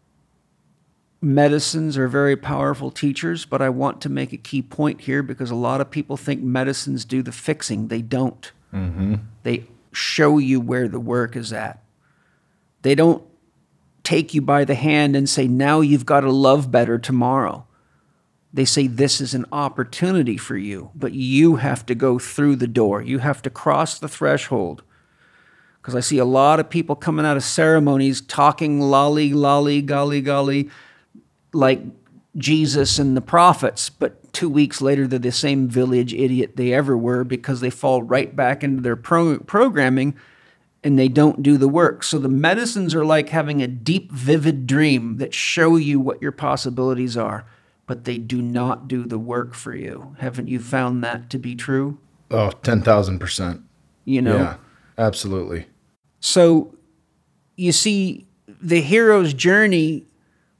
medicines are very powerful teachers, but I want to make a key point here because a lot of people think medicines do the fixing. They don't. Mm-hmm. They show you where the work is at. They don't take you by the hand and say, now you've got to love better tomorrow. They say, this is an opportunity for you, but you have to go through the door. You have to cross the threshold. Because I see a lot of people coming out of ceremonies talking lolly, lolly, golly, golly like Jesus and the prophets, but two weeks later they're the same village idiot they ever were because they fall right back into their pro- programming and they don't do the work. So the medicines are like having a deep, vivid dream that show you what your possibilities are, but they do not do the work for you. Haven't you found that to be true? Oh, 10,000%. You know? Yeah, absolutely. So you see, the hero's journey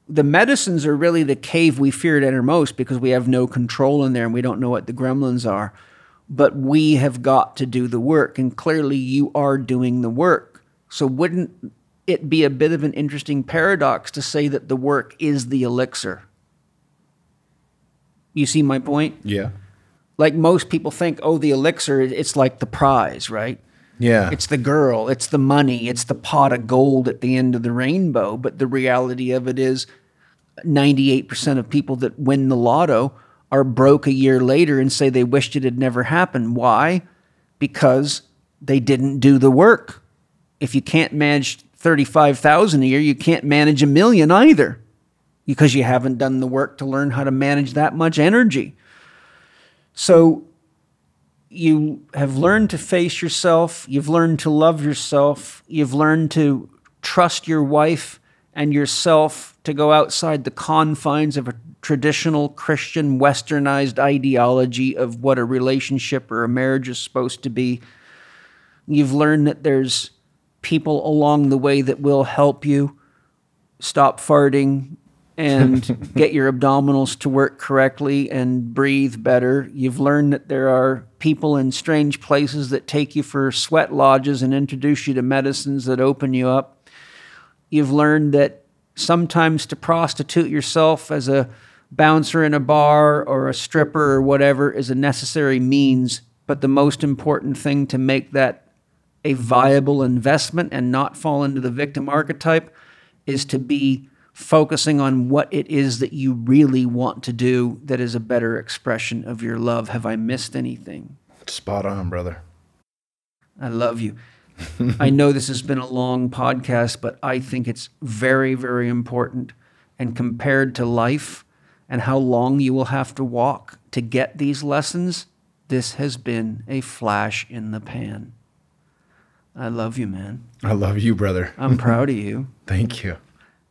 the medicines are really the cave we fear to enter most because we have no control in there and we don't know what the gremlins are. But we have got to do the work, and clearly you are doing the work. So, wouldn't it be a bit of an interesting paradox to say that the work is the elixir? You see my point? Yeah. Like most people think, oh, the elixir, it's like the prize, right? Yeah. It's the girl, it's the money, it's the pot of gold at the end of the rainbow. But the reality of it is 98% of people that win the lotto are broke a year later and say they wished it had never happened. Why? Because they didn't do the work. If you can't manage 35,000 a year, you can't manage a million either because you haven't done the work to learn how to manage that much energy. So you have learned to face yourself, you've learned to love yourself, you've learned to trust your wife and yourself to go outside the confines of a traditional Christian westernized ideology of what a relationship or a marriage is supposed to be. You've learned that there's people along the way that will help you stop farting, and get your abdominals to work correctly and breathe better. You've learned that there are people in strange places that take you for sweat lodges and introduce you to medicines that open you up. You've learned that sometimes to prostitute yourself as a bouncer in a bar or a stripper or whatever is a necessary means, but the most important thing to make that a viable investment and not fall into the victim archetype is to be focusing on what it is that you really want to do that is a better expression of your love. Have I missed anything? Spot on, brother. I love you. I know this has been a long podcast, but I think it's very, very important. And compared to life and how long you will have to walk to get these lessons, this has been a flash in the pan. I love you, man. I love you, brother. I'm proud of you. Thank you.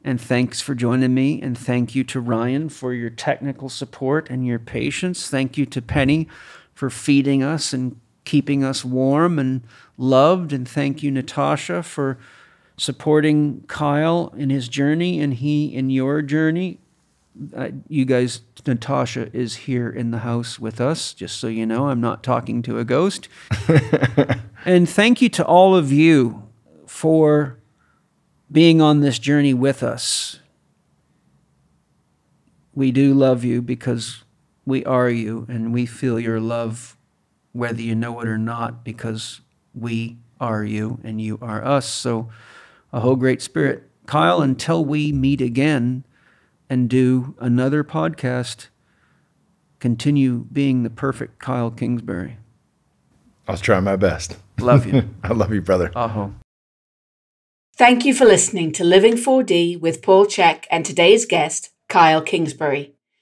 And thanks for joining me. And thank you to Ryan for your technical support and your patience. Thank you to Penny for feeding us and keeping us warm and loved. And thank you, Natasha, for supporting Kyle in his journey and he in your journey. Uh, you guys, Natasha is here in the house with us, just so you know. I'm not talking to a ghost. and thank you to all of you for being on this journey with us. We do love you because we are you and we feel your love, whether you know it or not, because we are you and you are us. So, a whole great spirit. Kyle, until we meet again and do another podcast, continue being the perfect Kyle Kingsbury. I'll try my best. Love you. I love you, brother. Aho. Thank you for listening to Living 4D with Paul Chek and today's guest, Kyle Kingsbury.